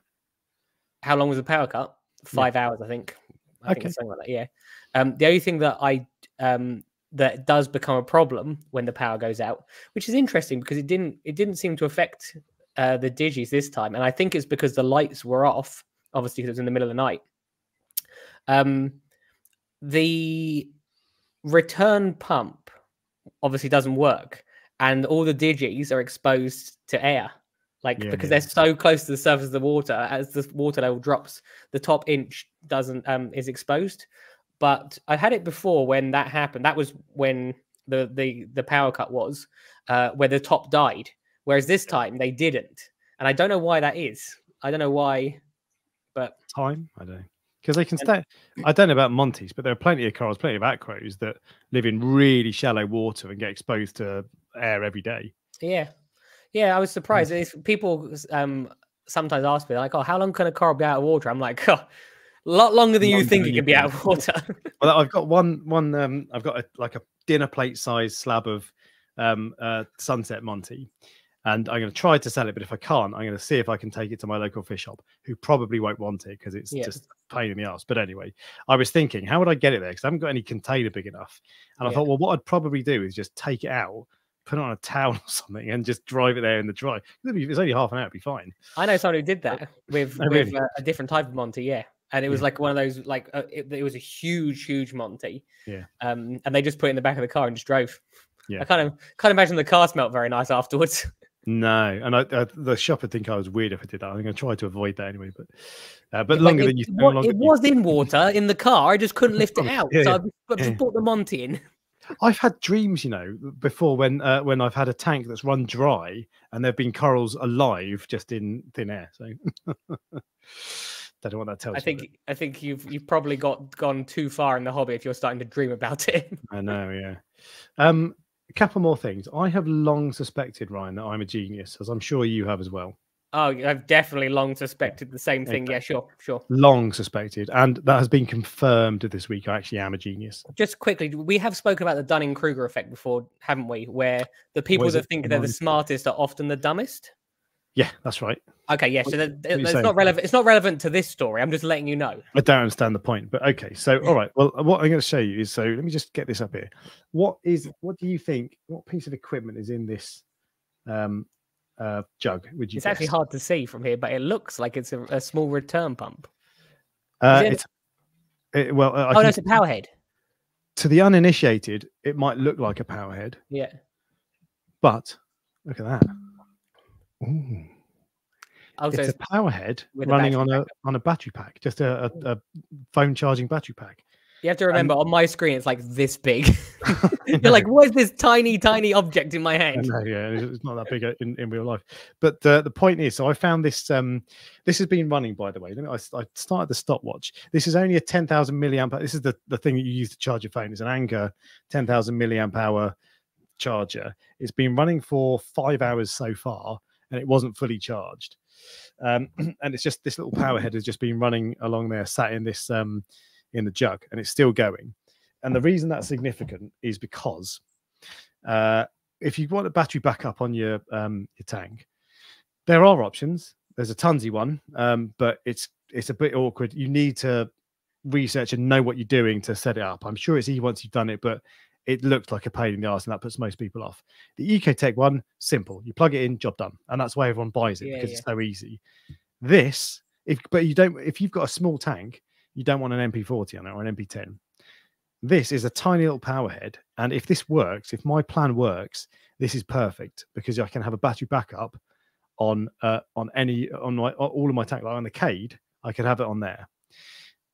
how long was the power cut? Five hours, I think. I think Okay. it's something like that. Yeah. Um, the only thing that I um that does become a problem when the power goes out, which is interesting because it didn't it didn't seem to affect uh, the digis this time, and I think it's because the lights were off. Obviously, because it was in the middle of the night. Um, the return pump obviously doesn't work, and all the digis are exposed to air, like Yeah, because yeah. they're so close to the surface of the water. As the water level drops, the top inch doesn't um is exposed. But I had it before when that happened. That was when the the the power cut was, uh, where the top died. Whereas this time they didn't, and I don't know why that is. I don't know why, but time. I don't know. Because they can stay. I don't know about Montes, but there are plenty of corals, plenty of aquos that live in really shallow water and get exposed to air every day. Yeah, yeah, I was surprised. It's, people um sometimes ask me like, "Oh, how long can a coral be out of water?" I'm like, "Oh, a lot longer than you think than it can be out of water." Well, I've got one, one. Um, I've got a, like a dinner plate size slab of um, uh, Sunset Monty, and I'm going to try to sell it. But if I can't, I'm going to see if I can take it to my local fish shop, who probably won't want it because it's Yeah. just a pain in the ass. But anyway, I was thinking, how would I get it there? Because I haven't got any container big enough. And I Yeah. thought, well, what I'd probably do is just take it out, put it on a towel or something, and just drive it there in the dry. It's only half an hour, it'd be fine. I know someone who did that with Oh, with really? uh, a different type of Monty, yeah. And it was Yeah. like one of those like uh, it, it was a huge, huge Monty. Yeah. Um, and they just put it in the back of the car and just drove. Yeah. I kind of can't imagine the car smelled very nice afterwards. No, and I, I, the shop would think I was weird if I did that. I'm going to try to avoid that anyway. But uh, but Like, longer it, than you. it no longer it than you- was in water in the car. I just couldn't lift it out. Yeah, so I just, yeah. brought the Monty in. I've had dreams, you know, before when uh, when I've had a tank that's run dry and there've been corals alive just in thin air. So I don't know what that tells I you, think I think you've you've probably got gone too far in the hobby if you're starting to dream about it. I know, yeah. Um, a couple more things. I have long suspected, Ryan, that I'm a genius, as I'm sure you have as well. oh, I've definitely long suspected the same thing. Yeah, sure, sure. Long suspected, and that has been confirmed this week. I actually am a genius. Just quickly, we have spoken about the Dunning Kruger effect before, haven't we? Where the people that think they're the smartest are often the dumbest. Yeah, that's right. Okay, yeah. So that, you that- it's saying? not relevant. It's not relevant to this story. I'm just letting you know. I don't understand the point, but okay. So, all right. Well, what I'm going to show you is so let me just get this up here. What is what do you think? What piece of equipment is in this um, uh, jug? Would you? It's actually hard to see from here, but it looks like it's a, a small return pump. Uh, it- it's, it, well, uh, I Oh no, it's a power head. to the uninitiated, it might look like a power head, Yeah. but look at that. Ooh, Oh, so it's a it's, power head with a running on a on a battery pack, just a, a, a phone charging battery pack. you have to remember on my screen it's like this big. You're like, what is this tiny, tiny object in my hand? know, yeah, it's not that big uh, in, in real life. But uh, the point is, so I found this. Um, this has been running, by the way. I, I, started the stopwatch. This is only a ten thousand milliamp. This is the, the thing that you use to charge your phone. It's an Anker ten thousand milliamp hour charger. It's been running for five hours so far, and it wasn't fully charged. Um, and it's just this little power head has just been running along there, sat in this um, in the jug, and it's still going. And the reason that's significant is because uh, if you want a battery backup on your um, your tank, there are options. There's a Tunze one, um, but it's it's a bit awkward. You need to research and know what you're doing to set it up. I'm sure it's easy once you've done it, but it looked like a pain in the ass, and that puts most people off. The EcoTech one, simple. You plug it in, job done, and that's why everyone buys it Yeah, because yeah. it's so easy. This, if but you don't, if you've got a small tank, you don't want an MP40 on it or an MP10. This is a tiny little power head, and if this works, if my plan works, this is perfect because I can have a battery backup on uh, on any on my on all of my tank like on the Cade, I could have it on there.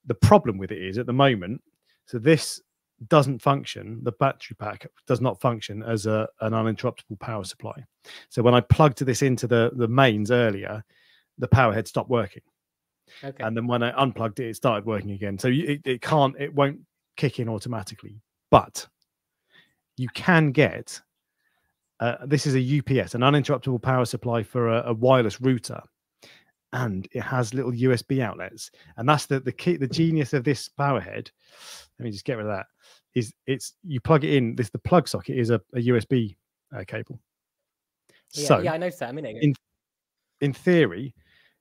The problem with it is at the moment, so this doesn't function. The battery pack does not function as a an uninterruptible power supply. So when I plugged this into the the mains earlier, the power head stopped working, Okay. and then when I unplugged it, it started working again. So you- it, it can't, it won't kick in automatically, but you can get. Uh, this is a UPS, an uninterruptible power supply for a, a wireless router, and it has little USB outlets. And that's the the key, the genius of this power head. Let me just get rid of that. Is it's you plug it in. This the plug socket is a, a USB uh, cable. yeah, so yeah, I noticed that a minute ago. in- in theory,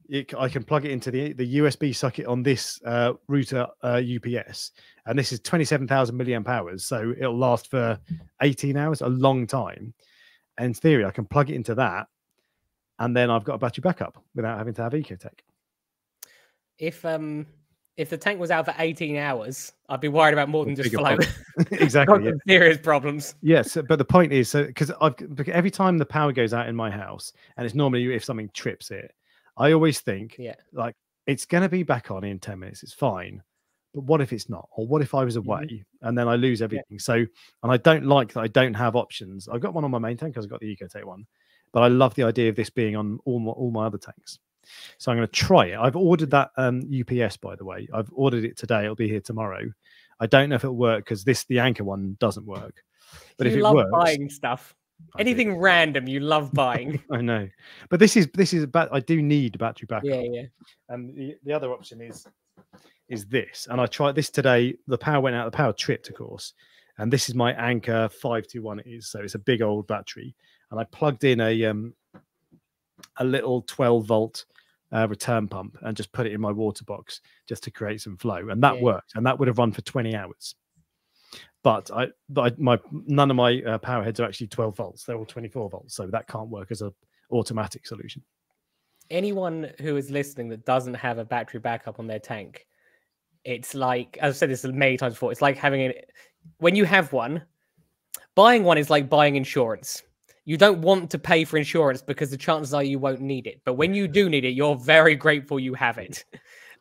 it, I can plug it into the the USB socket on this uh, router uh, UPS, and this is twenty seven thousand milliamp hours, so it'll last for eighteen hours, a long time. And in theory, I can plug it into that, and then I've got a battery backup without having to have EcoTech. if um if the tank was out for 18 hours, I'd be worried about more than just flow. exactly. Yeah. serious problems. Yes, but the point is, so because I've because every time the power goes out in my house, and it's normally if something trips it, I always think, Yeah. like it's going to be back on in ten minutes. It's fine, but what if it's not? Or what if I was Mhm. away and then I lose everything? So, and I don't like that I don't have options. I've got one on my main tank because I've got the EcoTech one, but I love the idea of this being on all my, all my other tanks. So I'm going to try it. I've ordered that um, UPS, by the way. I've ordered it today. It'll be here tomorrow. I don't know if it'll work because this the Anker one doesn't work. But you if it love works, buying stuff. I do. Anything random, you love buying. I know, but this is this is about. I do need a battery backup. yeah, yeah. And the, the other option is is this. And I tried this today. The power went out. The power tripped, of course. And this is my Anker five two one. It is so it's a big old battery. And I plugged in a um a little twelve volt uh, return pump and just put it in my water box just to create some flow. And that Yeah. worked. And that would have run for twenty hours. But I, but I, my none of my uh, power heads are actually 12 volts. They're all 24 volts, so that can't work as a automatic solution. Anyone who is listening that doesn't have a battery backup on their tank, it's like I've said this many times before. It's like having it when you have one. Buying one is like buying insurance. You don't want to pay for insurance because the chances are you won't need it. But when you do need it, you're very grateful you have it.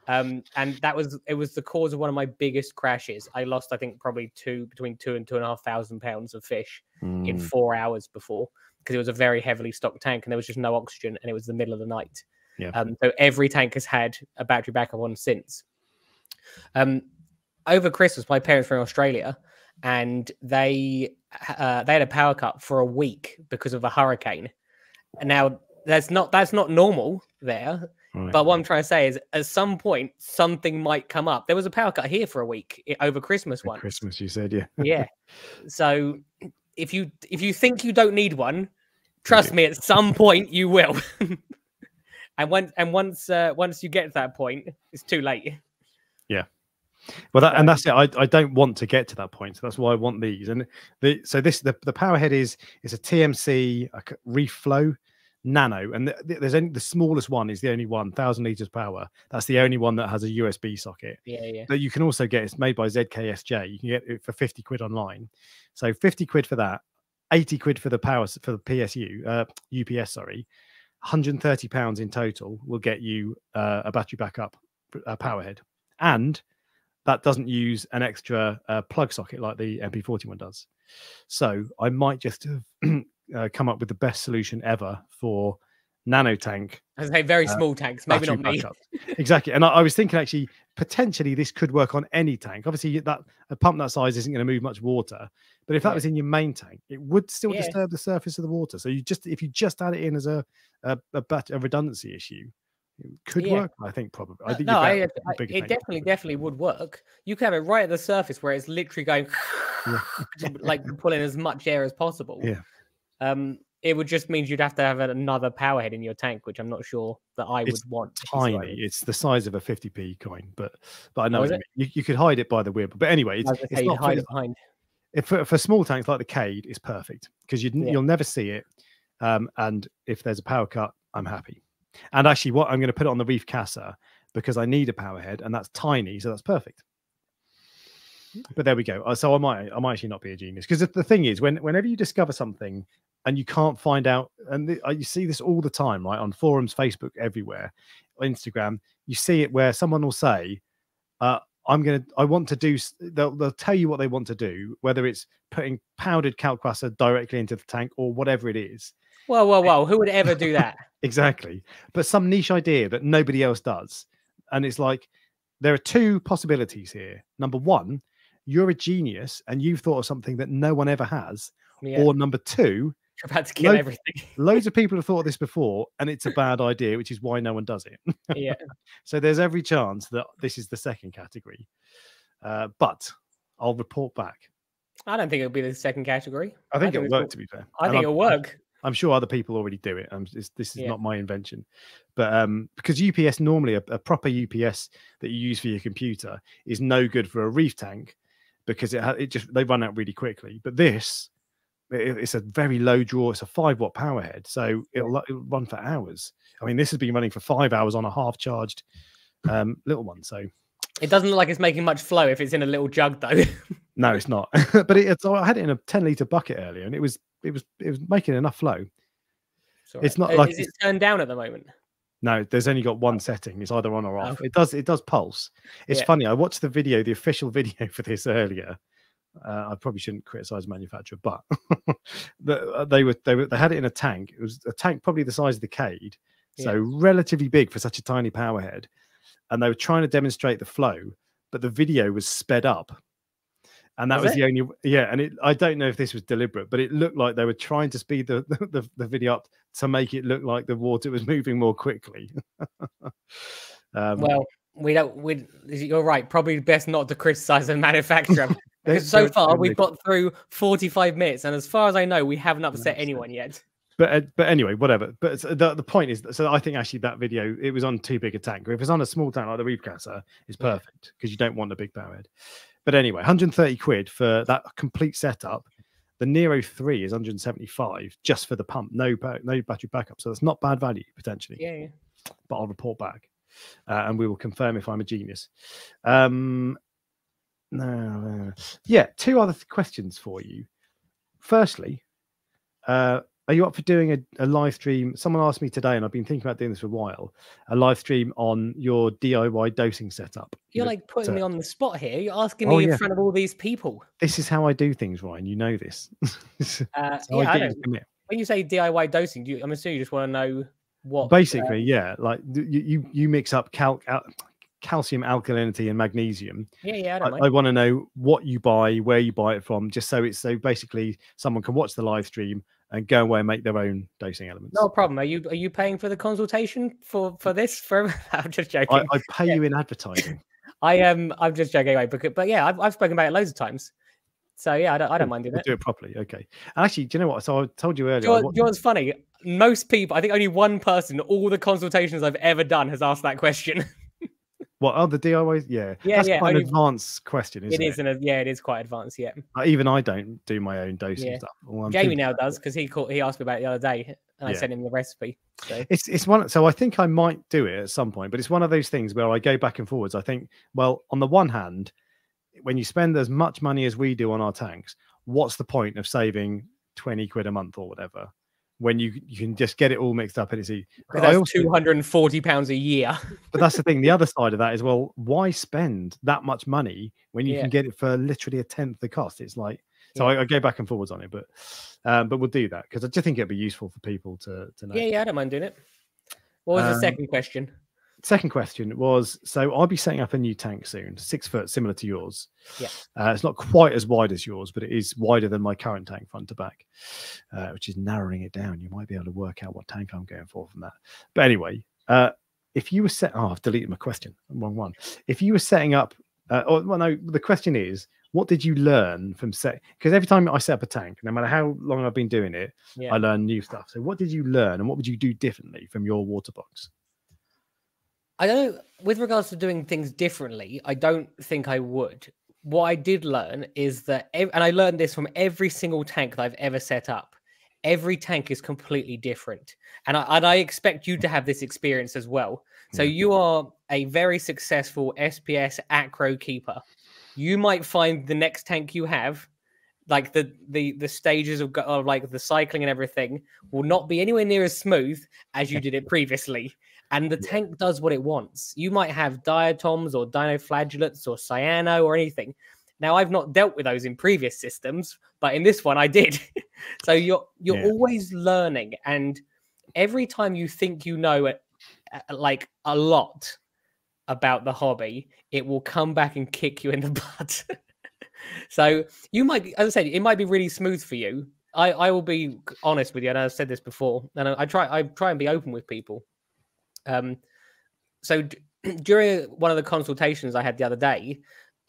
Um, and that was it was the cause of one of my biggest crashes. I lost, I think, probably two between two and two and a half thousand pounds of fish in Mm, four hours before because it was a very heavily stocked tank and there was just no oxygen and it was the middle of the night. Yeah. Um, so every tank has had a battery backup on since. Um, over Christmas, my parents were in Australia and they uh, they had a power cut for a week because of a hurricane. And now that's not that's not normal there. right. But what I'm trying to say is, at some point, something might come up. There was a power cut here for a week over Christmas One Christmas, you said, yeah. yeah so if you if you think you don't need one trust me at some point you will and once and once uh, once you get to that point it's too late Well, that, and that's it. I, I don't want to get to that point, so that's why I want these. And the so this the, the power head is is a TMC a reflow nano, and the, the- there's only the smallest one is the only one thousand liters power. That's the only one that has a USB socket. yeah yeah that you can also get. It's made by ZKSJ. You can get it for 50 quid online. So 50 quid for that, 80 quid for the power for the PSU, uh, UPS, sorry. 130 pounds in total will get you uh, a battery backup uh, power head. And that doesn't use an extra uh, plug socket like the MP41 does. So I might just have uh, come up with the best solution ever for nano tank i say very Uh, small tanks maybe not me exactly. And I, I was thinking actually potentially this could work on any tank. Obviously, that a pump that size isn't going to move much water, but if that Yeah. was in your main tank, it would still Yeah. disturb the surface of the water. So you just if you just add it in as a a, a, a redundancy issue, it could Yeah. work. I think probably. I Uh, think no I, a I- it definitely definitely would work you can have it right at the surface where it's literally going Yeah. like pulling as much air as possible Yeah. um it would just mean you'd have to have another power head in your tank which i'm not sure that i It's would want if you see what I Tiny. mean. It's the size of a 50p coin, but but I know Oh, you. You, could hide it by the wheel. But anyway, it's, I was gonna it's not for, hide it behind if for, for small tanks like the Cade, it's perfect because you Yeah. you'll never see it. Um, and if there's a power cut, I'm happy. And actually, what I'm going to put it on the Reef Casa because I need a power head, and that's tiny, so that's perfect. But there we go. Uh, So I might I might actually not be a genius because the, thing is, when whenever you discover something and you can't find out, and the, you see this all the time, right, on forums, Facebook, everywhere, Instagram, you see it where someone will say, uh, I'm gonna I want to do they'll they'll tell you what they want to do, whether it's putting powdered kalkwasser directly into the tank or whatever it is. Whoa, whoa, whoa! Who would ever do that? Exactly. But some niche idea that nobody else does. And it's like there are two possibilities here. Number one, you're a genius and you've thought of something that no one ever has. Yeah, Or number two, you're about to kill no- everything. loads of people have thought of this before and it's a bad idea, which is why no one does it. yeah, So there's every chance that this is the second category. Uh, but I'll report back. I don't think it'll be the second category. I think think it'll work, will- to be fair. I And think I'm- it'll work. I'm sure other people already do it. Um, this, this is Yeah. not my invention, but um, because UPS normally a, a proper UPS that you use for your computer is no good for a reef tank because it ha- it just they run out really quickly. But this, it- it's a very low draw. It's a five watt power head, so it'll, it'll run for hours. I mean, this has been running for five hours on a half charged um, little one. So It doesn't look like it's making much flow if it's in a little jug, though. No, it's not. but it, it's I had it in a ten liter bucket earlier, and it was it was it was making enough flow. It's, It's not Uh, like is it it's- turned down at the moment? No, there's only got one setting. It's either on or off. It does it does pulse. It's Yeah. funny. I watched the video, the official video for this earlier. Uh, I probably shouldn't criticize manufacturer, but the, uh, they were they were they had it in a tank. It was a tank probably the size of the Cade, so relatively big for such a tiny power head. And they were trying to demonstrate the flow, but the video was sped up. And that Was was, the only yeah, and it I don't know if this was deliberate, but it looked like they were trying to speed the the, the video up to make it look like the water was moving more quickly. um, Well, we don't. We, you're right. Probably best not to criticize the manufacturer. because so far we've got through 45 minutes, and as far as I know, we haven't upset upset. anyone yet. But uh, but anyway, whatever. But the the point is, so I think actually that video it was on too big a tank. If it's on a small tank like the Reefcasser, it's perfect because you don't want a big power head. But anyway, 130 quid for that complete setup. The Nero 3 is 175 just for the pump, no no battery backup. So that's not bad value potentially. Yeah, yeah. But I'll report back, uh, and we will confirm if I'm a genius. Um, no, no, yeah. Two other th- questions for you. Firstly, uh, are you up for doing a, a live stream? Someone asked me today, and I've been thinking about doing this for a while. A live stream on your DIY dosing setup. You're like putting me on the spot here. You're asking Oh, me in yeah. front of all these people. This is how I do things, Ryan. You know this. Uh, yeah, you when you say DIY dosing, do you, I'm assuming you just want to know what. uh, Basically, yeah. Like you, you, you mix up cal- al- calcium, alkalinity, and magnesium. yeah, yeah, I I. I want to know what you buy, where you buy it from, just so it's so basically someone can watch the live stream and go away and make their own dosing elements. no problem. Are you are you paying for the consultation for for this? For I'm just joking. I, I pay Yeah. you in advertising. I am. I'm just joking. Anyway, because, but yeah, I've, I've spoken about it loads of times. So yeah, I don't, I don't mind doing we'll it. do it properly. Okay. And actually, do you know what? So I told you earlier. Do you, know, wa- do you know what's funny? Most people, I think only one person, all the consultations I've ever done has asked that question. what? Oh, the DIY. Yeah. Yeah, That's yeah, quite only- an advanced question, isn't it it? is, and yeah, it is quite advanced. Yeah, Like, even I don't do my own dosing Yeah. stuff. I'm Jamie now does because he called, he asked me about it the other day, and I sent him the recipe. So It's it's one. So I think I might do it at some point, but it's one of those things where I go back and forwards. I think, well, on the one hand, when you spend as much money as we do on our tanks, what's the point of saving twenty quid a month or whatever when you you can just get it all mixed up and it's easy. But, that's also, two hundred and forty pounds a year. but that's the thing. The other side of that is, well, why spend that much money when you Yeah. can get it for literally a tenth the cost? It's like so. Yeah. I, I go back and forwards on it, but um, but we'll do that because I just think it'd be useful for people to to know. Yeah, yeah, I don't mind doing it. What was Um, the second question? Second question was so I'll be setting up a new tank soon, six foot, similar to yours. Yeah. Uh, it's not quite as wide as yours, but it is wider than my current tank front to back, uh, which is narrowing it down. You might be able to work out what tank I'm going for from that. But anyway, uh, if you were set, oh, I've deleted my question, wrong one. If you were setting up, uh, or well, no, the question is, what did you learn from set? Because every time I set up a tank, no matter how long I've been doing it, Yeah. I learn new stuff. So what did you learn, and what would you do differently from your water box? I don't. With regards to doing things differently, I don't think I would. What I did learn is that, and I learned this from every single tank that I've ever set up. Every tank is completely different, and I, and I expect you to have this experience as well. So you are a very successful SPS acro keeper. You might find the next tank you have, like the the the stages of, go- of like the cycling and everything, will not be anywhere near as smooth as you did it previously and the tank does what it wants. You might have diatoms or dinoflagellates or cyano or anything. Now I've not dealt with those in previous systems, but in this one I did. so you're you're Yeah. always learning, and every time you think you know it, uh, like a lot about the hobby, it will come back and kick you in the butt. so you might, as I said, it might be really smooth for you. I, I will be honest with you, and I've said this before, and I, I try I try and be open with people. Um, so d- during one of the consultations I had the other day,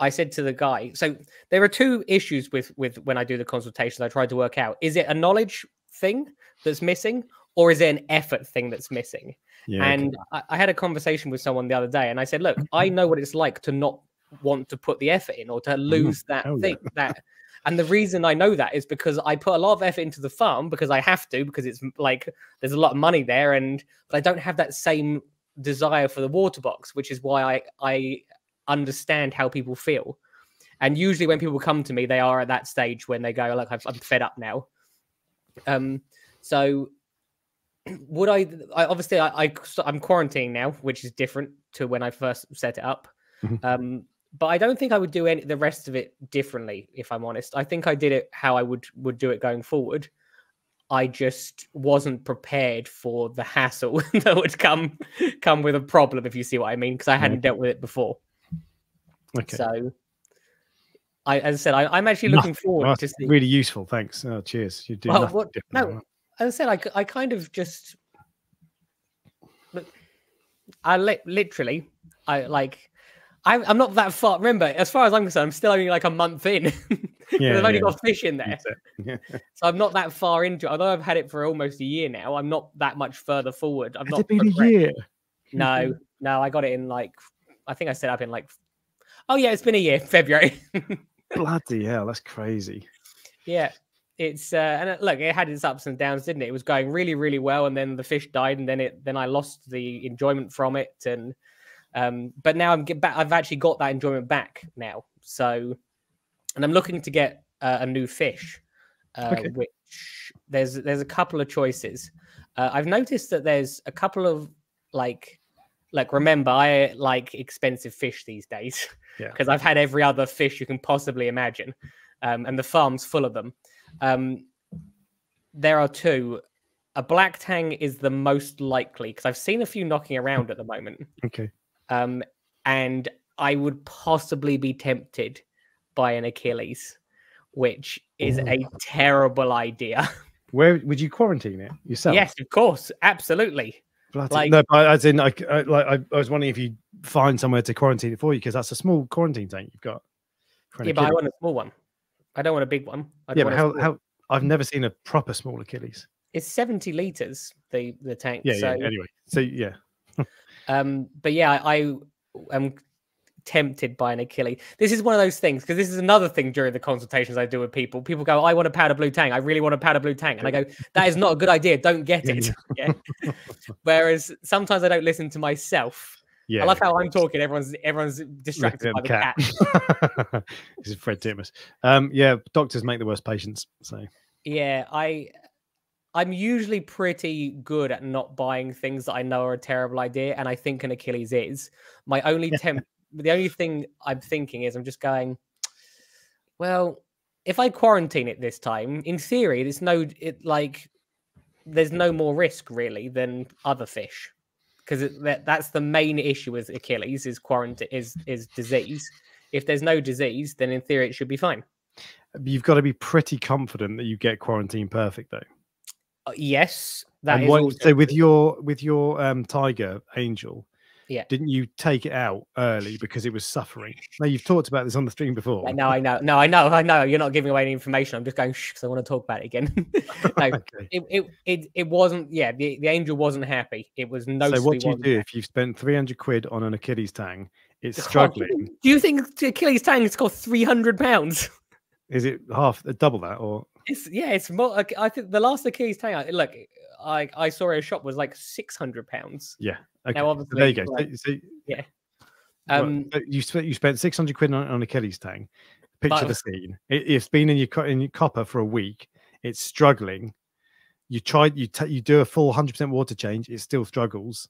I said to the guy, so there are two issues with with when I do the consultations. I tried to work out: is it a knowledge thing that's missing, or is it an effort thing that's missing? Yeah, okay. and I, I had a conversation with someone the other day, and I said, "Look, I know what it's like to not want to put the effort in or to lose that hell yeah. thing." That, and the reason I know that is because I put a lot of effort into the farm because I have to because it's like there's a lot of money there, and but I don't have that same desire for the water box, which is why I I understand how people feel. And usually, when people come to me, they are at that stage when they go, "Look, I'm fed up now." Um, so would I, I obviously I, I am quarantining now, which is different to when I first set it up. Mhm. Um, but I don't think I would do any the rest of it differently, if I'm honest. I think I did it how I would would do it going forward. I just wasn't prepared for the hassle that would come come with a problem, if you see what I mean, because I hadn't mm-hmm. dealt with it before. Okay. So, I as I said, I, I'm actually looking forward Well, to see. really useful. Thanks. Oh, cheers. You do Well, what- no, as I said, I kind of just, I li- literally, I like, I, I'm not that far. Remember, as far as I'm concerned, I'm still only like a month in. Yeah, I've only yeah. got fish in there, Yeah. so I'm not that far into it. Although I've had it for almost a year now, I'm not that much further forward. I've Has not it been a year? No, no, I got it in like, I think I set up in like, oh yeah, it's been a year, February. Bloody hell, that's crazy. Yeah, it's uh, and look, it had its ups and downs, didn't it? It was going really, really well, and then the fish died, and then it then I lost the enjoyment from it, and um, but now I'm get back. I've actually got that enjoyment back now, so and I'm looking to get uh, a new fish, uh, Okay. which there's there's a couple of choices. Uh, I've noticed that there's a couple of like like remember I like expensive fish these days Yeah. because I've had every other fish you can possibly imagine, um, and the farm's full of them. Um, there are two. A black tang is the most likely because I've seen a few knocking around at the moment, Okay. Um, and I would possibly be tempted by an Achilles, which is a terrible idea. Where would you quarantine it yourself? yes, of course, absolutely. Bloody, like- no, but as in, like, I, like I, I was wondering if you find somewhere to quarantine it for you because that's a small quarantine tank you've got. Yeah, but I want a small one. I don't want a big one. I yeah, want but how, how? I've never seen a proper small Achilles. it's 70 liters the the tank. Yeah, so yeah. Anyway, so yeah, Um, but yeah, I, I am tempted by an Achilles. This is one of those things because this is another thing during the consultations I do with people. People go, "I want a powder blue tang. I really want a powder blue tang," and I go, "That is not a good idea. Don't get it." Yeah. Whereas sometimes I don't listen to myself. yeah. I love how I'm talking. Everyone's everyone's distracted by the cat. cat. this is Fred Titmus. Um, yeah, doctors make the worst patients. So Yeah, I I'm usually pretty good at not buying things that I know are a terrible idea, and I think an Achilles is. My only temp the only thing I'm thinking is I'm just going, well, if I quarantine it this time, in theory, it's no it like there's no more risk really than other fish. Because that, that's the main issue with Achilles is quarantine is is disease. If there's no disease, then in theory it should be fine. you've got to be pretty confident that you get quarantine perfect, though. Uh, yes, that and is what, also so with your with your um tiger angel, Yeah. didn't you take it out early because it was suffering? Now you've talked about this on the stream before. Yeah, no, I know. No, I know. I know. You're not giving away any information. I'm just going because I want to talk about it again. no, okay. it, it it it wasn't. Yeah, the, the angel wasn't happy. It was no. So what do you do if you've spent three hundred quid on an Achilles tang? It's struggling. Do you think Achilles tang has cost three hundred pounds? Is it half double that or It's yeah. It's more. like- I think the last Achilles tang. I- Look, I I saw a shop was like six hundred pounds. yeah? Okay. Now, so there you go. obviously, So, yeah. Um, so you spent you spent six hundred quid on, on Achilles tang. Picture But- the scene. It, it's been in your in your copper for a week. It's struggling. You tried you you do a full hundred percent water change. It still struggles.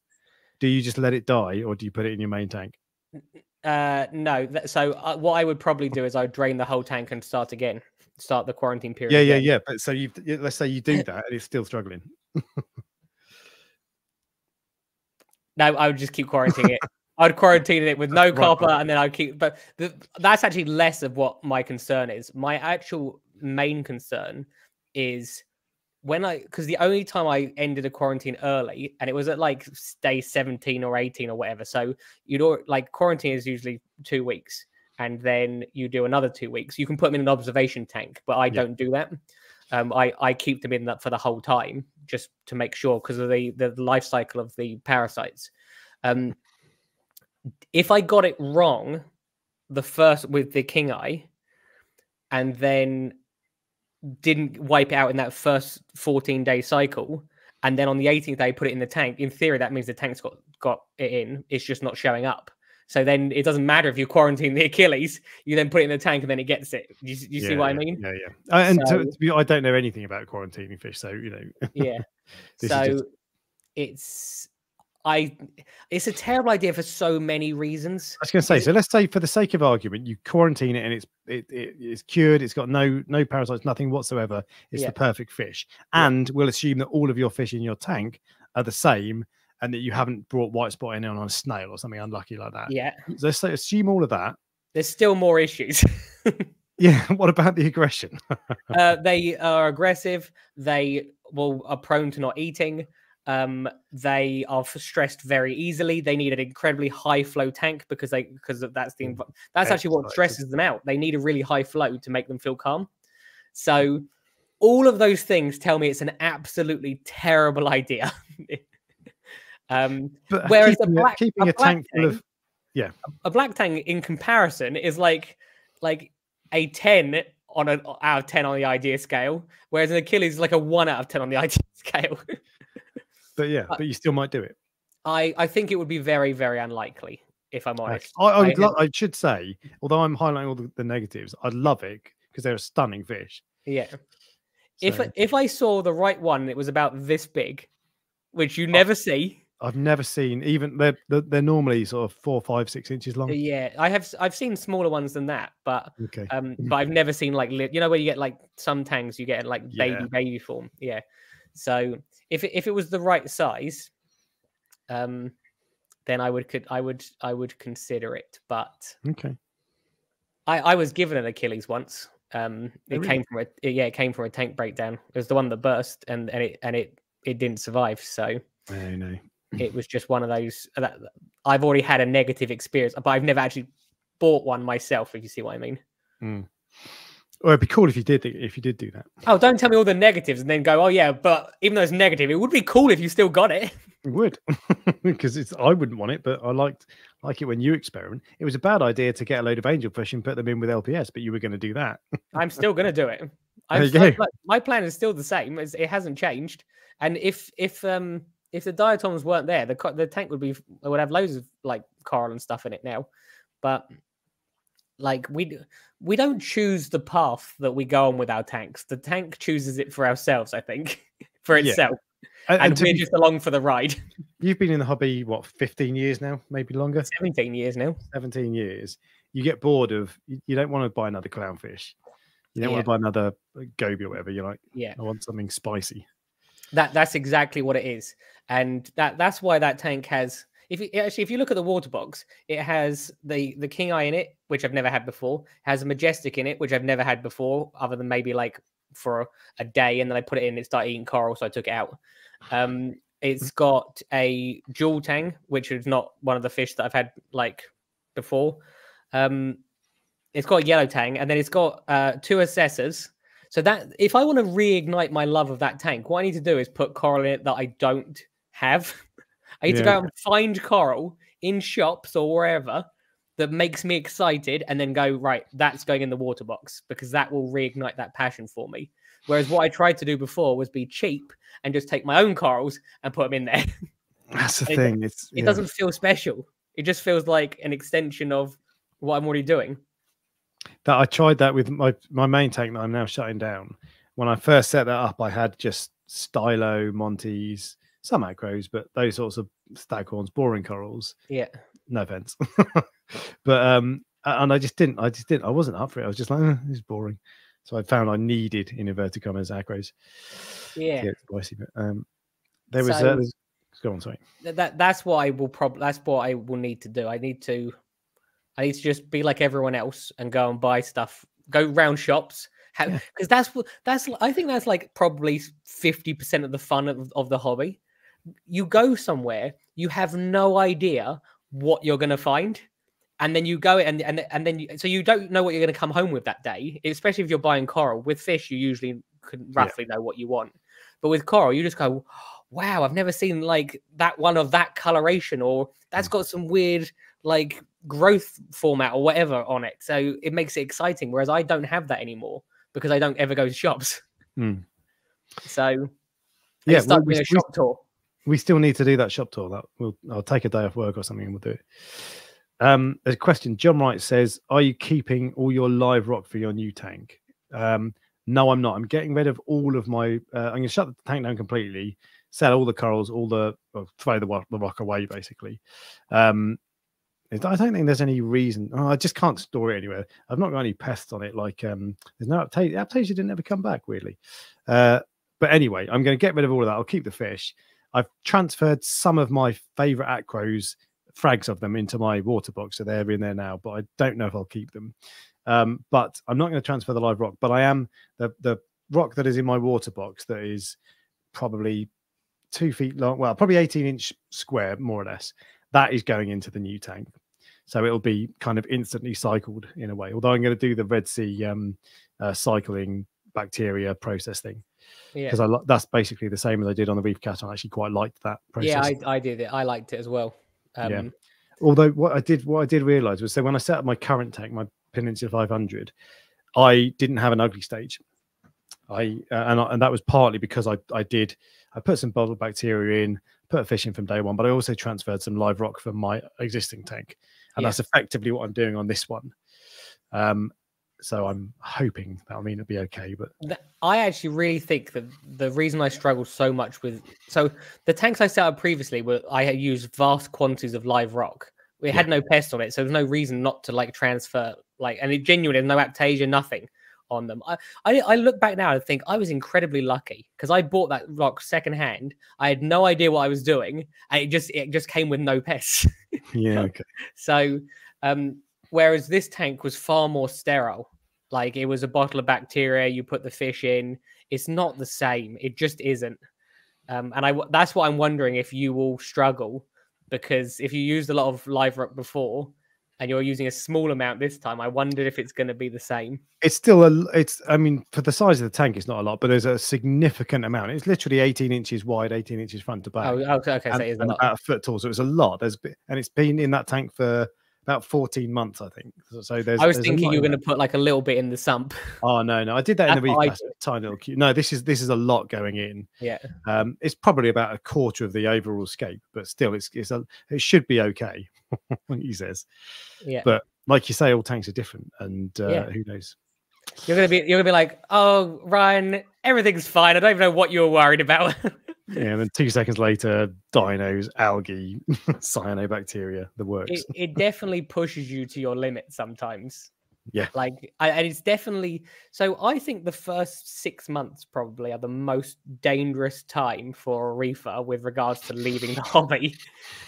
Do you just let it die, or do you put it in your main tank? Uh, no. So uh, what I would probably do is I'd drain the whole tank and start again. Start the quarantine period. Yeah, yeah, again. yeah. But so you let's say you do that, and it's still struggling. No, I would just keep quarantining it. I'd quarantine it with no copper, right. and then I'd keep. But the, that's actually less of what my concern is. My actual main concern is when I, because the only time I ended a quarantine early, and it was at like day seventeen or eighteen or whatever. So you'd al- like quarantine is usually two weeks, and then you do another two weeks. You can put them in an observation tank, but I Yeah. don't do that. Um, I I keep them in that for the whole time just to make sure because of the the life cycle of the parasites. Um, if I got it wrong, the first with the king eye, and then didn't wipe it out in that first 14 day cycle, and then on the 18th day put it in the tank, in theory that means the tank's got got it in. It's just not showing up. So then it doesn't matter if you quarantine the Achilles, you then put it in the tank and then it gets it. You, you see Yeah, what I mean? Yeah, yeah. Uh, and So- to, to be, I don't know anything about quarantining fish, so you know. Yeah. So just- it's I it's a terrible idea for so many reasons. I was going to say, so let's say for the sake of argument, you quarantine it and it's it, it, it's cured. It's got no no parasites, nothing whatsoever. It's Yeah. the perfect fish, Yeah. and we'll assume that all of your fish in your tank are the same, and that you haven't brought white spot in on a snail or something unlucky like that. Yeah. So let's say, assume all of that. There's still more issues. Yeah. What about the aggression? uh, they are aggressive. They will are prone to not eating. Um, they are stressed very easily. They need an incredibly high flow tank because they because of- that's the Mm. that's actually what stresses them out. They need a really high flow to make them feel calm. So all of those things tell me it's an absolutely terrible idea. Um, But Whereas a keeping, a- black- keeping a a, tank full of yeah, a black tank in comparison is like like a 10 on a out of 10 on the idea scale whereas an achilles is like a 1 out of 10 on the idea scale. But yeah, but you still might do it. i i think it would be very very unlikely if i'm I, honest. I, I lo- I should say, although I'm highlighting all the, the negatives, I'd love it because they're a stunning fish. yeah. If So- I- if i saw the right one it was about this big which you never see I've never seen even they're they're, normally sort of four, five, six inches long. yeah i have I've seen smaller ones than that but Okay. um but i've never seen like li- you know where you get like some tanks you get like baby Yeah. baby form yeah so if it, if it was the right size um then i would could i would i would consider it but Okay. i i was given an achilles once um Oh, it really? came from a yeah it came from a tank breakdown it was the one that burst and and it and it it didn't survive so No, no. It was just one of those that i've already had a negative experience but i've never actually bought one myself if you see what i mean Well, it'd be cool if you did if you did do that. Oh, don't tell me all the negatives and then go, oh yeah, but even though it's negative, it would be cool if you still got it. It would because it's I wouldn't want it, but I liked like it when you experiment. It was a bad idea to get a load of angelfish and put them in with LPS, but you were going to do that. I'm still gonna do it. I'm There you still- go. my plan is still the same. It hasn't changed. And if if um if the diatoms weren't there, the the tank would be it would have loads of like coral and stuff in it now. But like we we don't choose the path that we go on with our tanks. The tank chooses it for ourselves, I think, for Yeah. itself, And, and and we're just along for the ride. you've been in the hobby what 15 years now, maybe longer, 17 years now. 17 years. You get bored of you, you don't want to buy another clownfish. You don't Yeah. want to buy another uh, goby or whatever. You're like, Yeah. I want something spicy. That that's exactly what it is, and that that's why that tank has. If you actually, if you look at the water box, it has the the king eye in it, which I've never had before. Has a majestic in it, which I've never had before, other than maybe like for a, day, and then I put it in, it started eating coral, so I took it out. Um, it's got a jewel tang, which is not one of the fish that I've had like before. Um, it's got a yellow tang, and then it's got uh, two assessors. So that if I want to reignite my love of that tank, what I need to do is put coral in it that I don't have. I need to go out and find coral in shops or wherever that makes me excited, and then go right. That's going in the water box because that will reignite that passion for me. Whereas what I tried to do before was be cheap and just take my own corals and put them in there. That's the It- thing. It's It yeah. doesn't feel special. It just feels like an extension of what I'm already doing. that I tried that with my my main tank that I'm now shutting down. When I first set that up, I had just stylo, montes, some acros, but those sorts of staghorns, boring corals. Yeah. No offense, but um, and I just didn't. I just didn't. I wasn't up for it. I was just like, eh, is boring. So I found I needed in inverted commas acros. Yeah. get spicy, but um, there was. So- uh, go on, sorry. That that's what I will probably that's what I will need to do. I need to I need to just be like everyone else and go and buy stuff, go round shops. Because Yeah. that's what that's I think that's like probably fifty percent of the fun of, of the hobby. You go somewhere, you have no idea what you're gonna find, and then you go and and and then you, so you don't know what you're gonna come home with that day. Especially if you're buying coral. With fish, you usually can Yeah. roughly know what you want, but with coral, you just go, wow, I've never seen like that one of that coloration, or that's got some weird like growth format or whatever on it. So it makes it exciting. Whereas I don't have that anymore because I don't ever go to shops. Mm. So Yeah, yeah, start we- doing a we- shop tour. We still need to do that shop tour. That we'll I'll take a day off work or something and we'll do it. Um, a question. John Wright says, "Are you keeping all your live rock for your new tank?" Um, no, I'm not. I'm getting rid of all of my. Uh, I'm going to shut the tank down completely, sell all the corals, all the well, throw the, the rock away, basically. Um, I don't think there's any reason. Oh, I just can't store it anywhere. I've not got any pests on it. Like um, there's no update. Aiptasia didn't ever come back weirdly. Uh, but anyway, I'm going to get rid of all of that. I'll keep the fish. I've transferred some of my favorite acros, frags of them, into my water box, so they're in there now. But I don't know if I'll keep them. Um, but I'm not going to transfer the live rock. But I am the the rock that is in my water box that is probably two feet long. Well, probably 18 inch square, more or less. That is going into the new tank. So it'll be kind of instantly cycled in a way. Although I'm going to do the Red Sea um, uh, cycling bacteria process thing because Yeah, I that's basically the same as I did on the Reef Cat. I actually quite liked that process. yeah, I, I did it. I liked it as well. Um, Yeah. Although what I did, what I did realize was so when I set up my current tank, my Peninsula 500, I didn't have an ugly stage. I uh, and I, and that was partly because I I did I put some bottle bacteria in, put a fish in from day one, but I also transferred some live rock from my existing tank, and Yeah. that's effectively what I'm doing on this one. Um, so I'm hoping that'll mean it'll be okay. But I actually really think that the reason I struggled so much with so the tanks I set up previously were I had used vast quantities of live rock. We had no pest on it, so there's no reason not to like transfer like and it genuinely no Aiptasia, nothing on them. I, I I look back now and think I was incredibly lucky because I bought that rock secondhand. I had no idea what I was doing, and it just it just came with no pests. yeah, okay. So, um, whereas this tank was far more sterile, like it was a bottle of bacteria, you put the fish in. It's not the same. It just isn't. Um, and I that's what I'm wondering if you will struggle because if you used a lot of live rock before and you're using a small amount this time, I wondered if it's going to be the same. it's still a it's i mean for the size of the tank it's not a lot but there's a significant amount it's literally 18 inches wide 18 inches front to back Oh, okay, okay, so it is a and lot. about a foot tall so it's a lot there's and it's been in that tank for about 14 months i think so, there's I was there's thinking you were going to put like a little bit in the sump. oh no no i did that in the I tiny little cute no this is this is a lot going in yeah, um it's probably about a quarter of the overall scape but still it's it's a it should be okay he says yeah. but like you say all tanks are different and uh, Yeah. who knows You're gonna be you're gonna be like, oh Ryan, everything's fine. I don't even know what you were worried about. Yeah, and then two seconds later, dinos, algae, cyanobacteria, the works. it, it definitely pushes you to your limit sometimes. Yeah. Like, I, and it's definitely so. I think the first six months probably are the most dangerous time for a reefer with regards to leaving the hobby,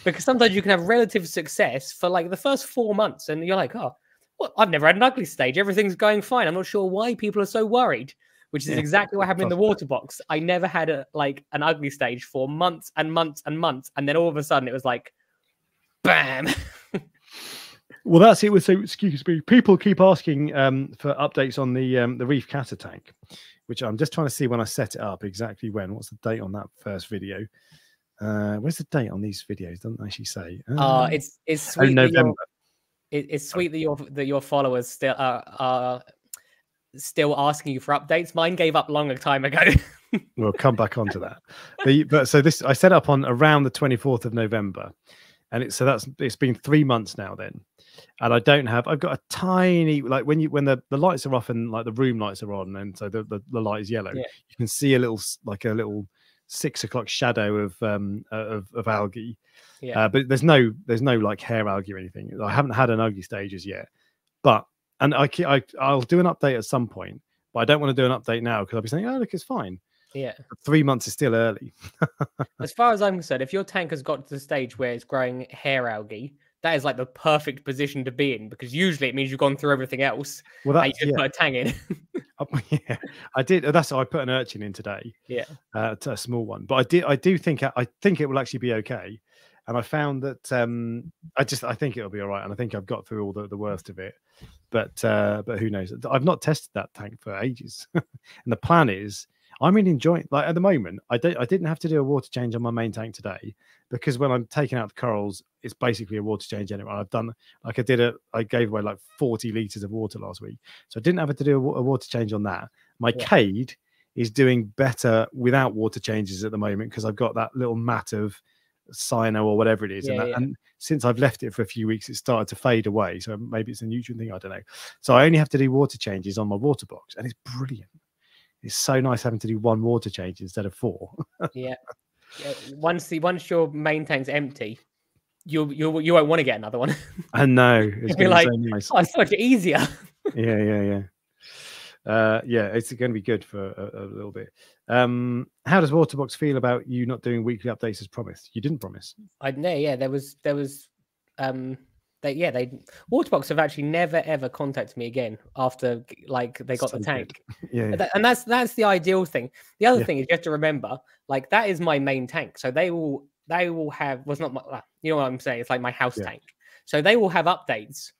because sometimes you can have relative success for like the first four months, and you're like, oh, well, I've never had an ugly stage. Everything's going fine. I'm not sure why people are so worried. Which is Yeah, exactly what happened in the water box. I never had a like an ugly stage for months and months and months, and then all of a sudden it was like, bam. Well, that's it with so excuse me. People keep asking um, for updates on the um, the Reef Cata tank, which I'm just trying to see when I set it up exactly when. What's the date on that first video? Uh, where's the date on these videos? Doesn't actually say. Uh, Uh, it's it's oh, sweet your November. it, it's sweet that your that your followers still are, are still asking you for updates. Mine gave up long a time ago. We'll come back onto that. The, but so this I set up on around the 24th of November, and it's so that's it's been three months now then, and I don't have I've got a tiny like when you when the the lights are off and like the room lights are on and so the the, the light is yellow, Yeah. you can see a little like a little six o'clock shadow of um uh, of, of algae. yeah, Uh, but there's no there's no like hair algae or anything. I haven't had an ugly stages yet, but and I, I I'll do an update at some point, but I don't want to do an update now because I'll be saying, oh look, it's fine. yeah. Three months is still early. As far as I'm concerned, if your tank has got to the stage where it's growing hair algae, that is like the perfect position to be in because usually it means you've gone through everything else. Well, And you just yeah, put a tang in. uh, yeah. I did. That's why I put an urchin in today. Yeah. uh, a small one. But I did. I do think. I think it will actually be okay. And I found that um, I just. I think it'll be all right. And I think I've got through all the, the worst of it. But uh, but who knows? I've not tested that tank for ages. and the plan is. I'm really enjoying. Like at the moment, I don't. I didn't have to do a water change on my main tank today because when I'm taking out the corals, it's basically a water change anyway. I've done like I did a. I gave away like 40 liters of water last week, so I didn't have to do a, a water change on that. My Yeah. Cade is doing better without water changes at the moment because I've got that little mat of cyano or whatever it is. and, that- yeah. and since I've left it for a few weeks, it started to fade away. So maybe it's a nutrient thing. I don't know. So I only have to do water changes on my water box, and it's brilliant. It's so nice having to do one water change instead of four. Yeah. yeah. Once the once your main tank's empty, you'll you you won't want to get another one. I know. It's be be so nice. oh, it's so much easier. yeah, yeah, yeah. Uh, yeah, it's going to be good for a, a little bit. Um, how does Waterbox feel about you not doing weekly updates as promised? You didn't promise. I know. Yeah, there was there was um they yeah they Waterbox have actually never ever contacted me again after like they got So the tank. Yeah, yeah. And that's that's the ideal thing. The other Yeah. thing is you have to remember, like that is my main tank. So they will they will have was not my you know what I'm saying. It's like my house Yeah. tank. So they will have updates,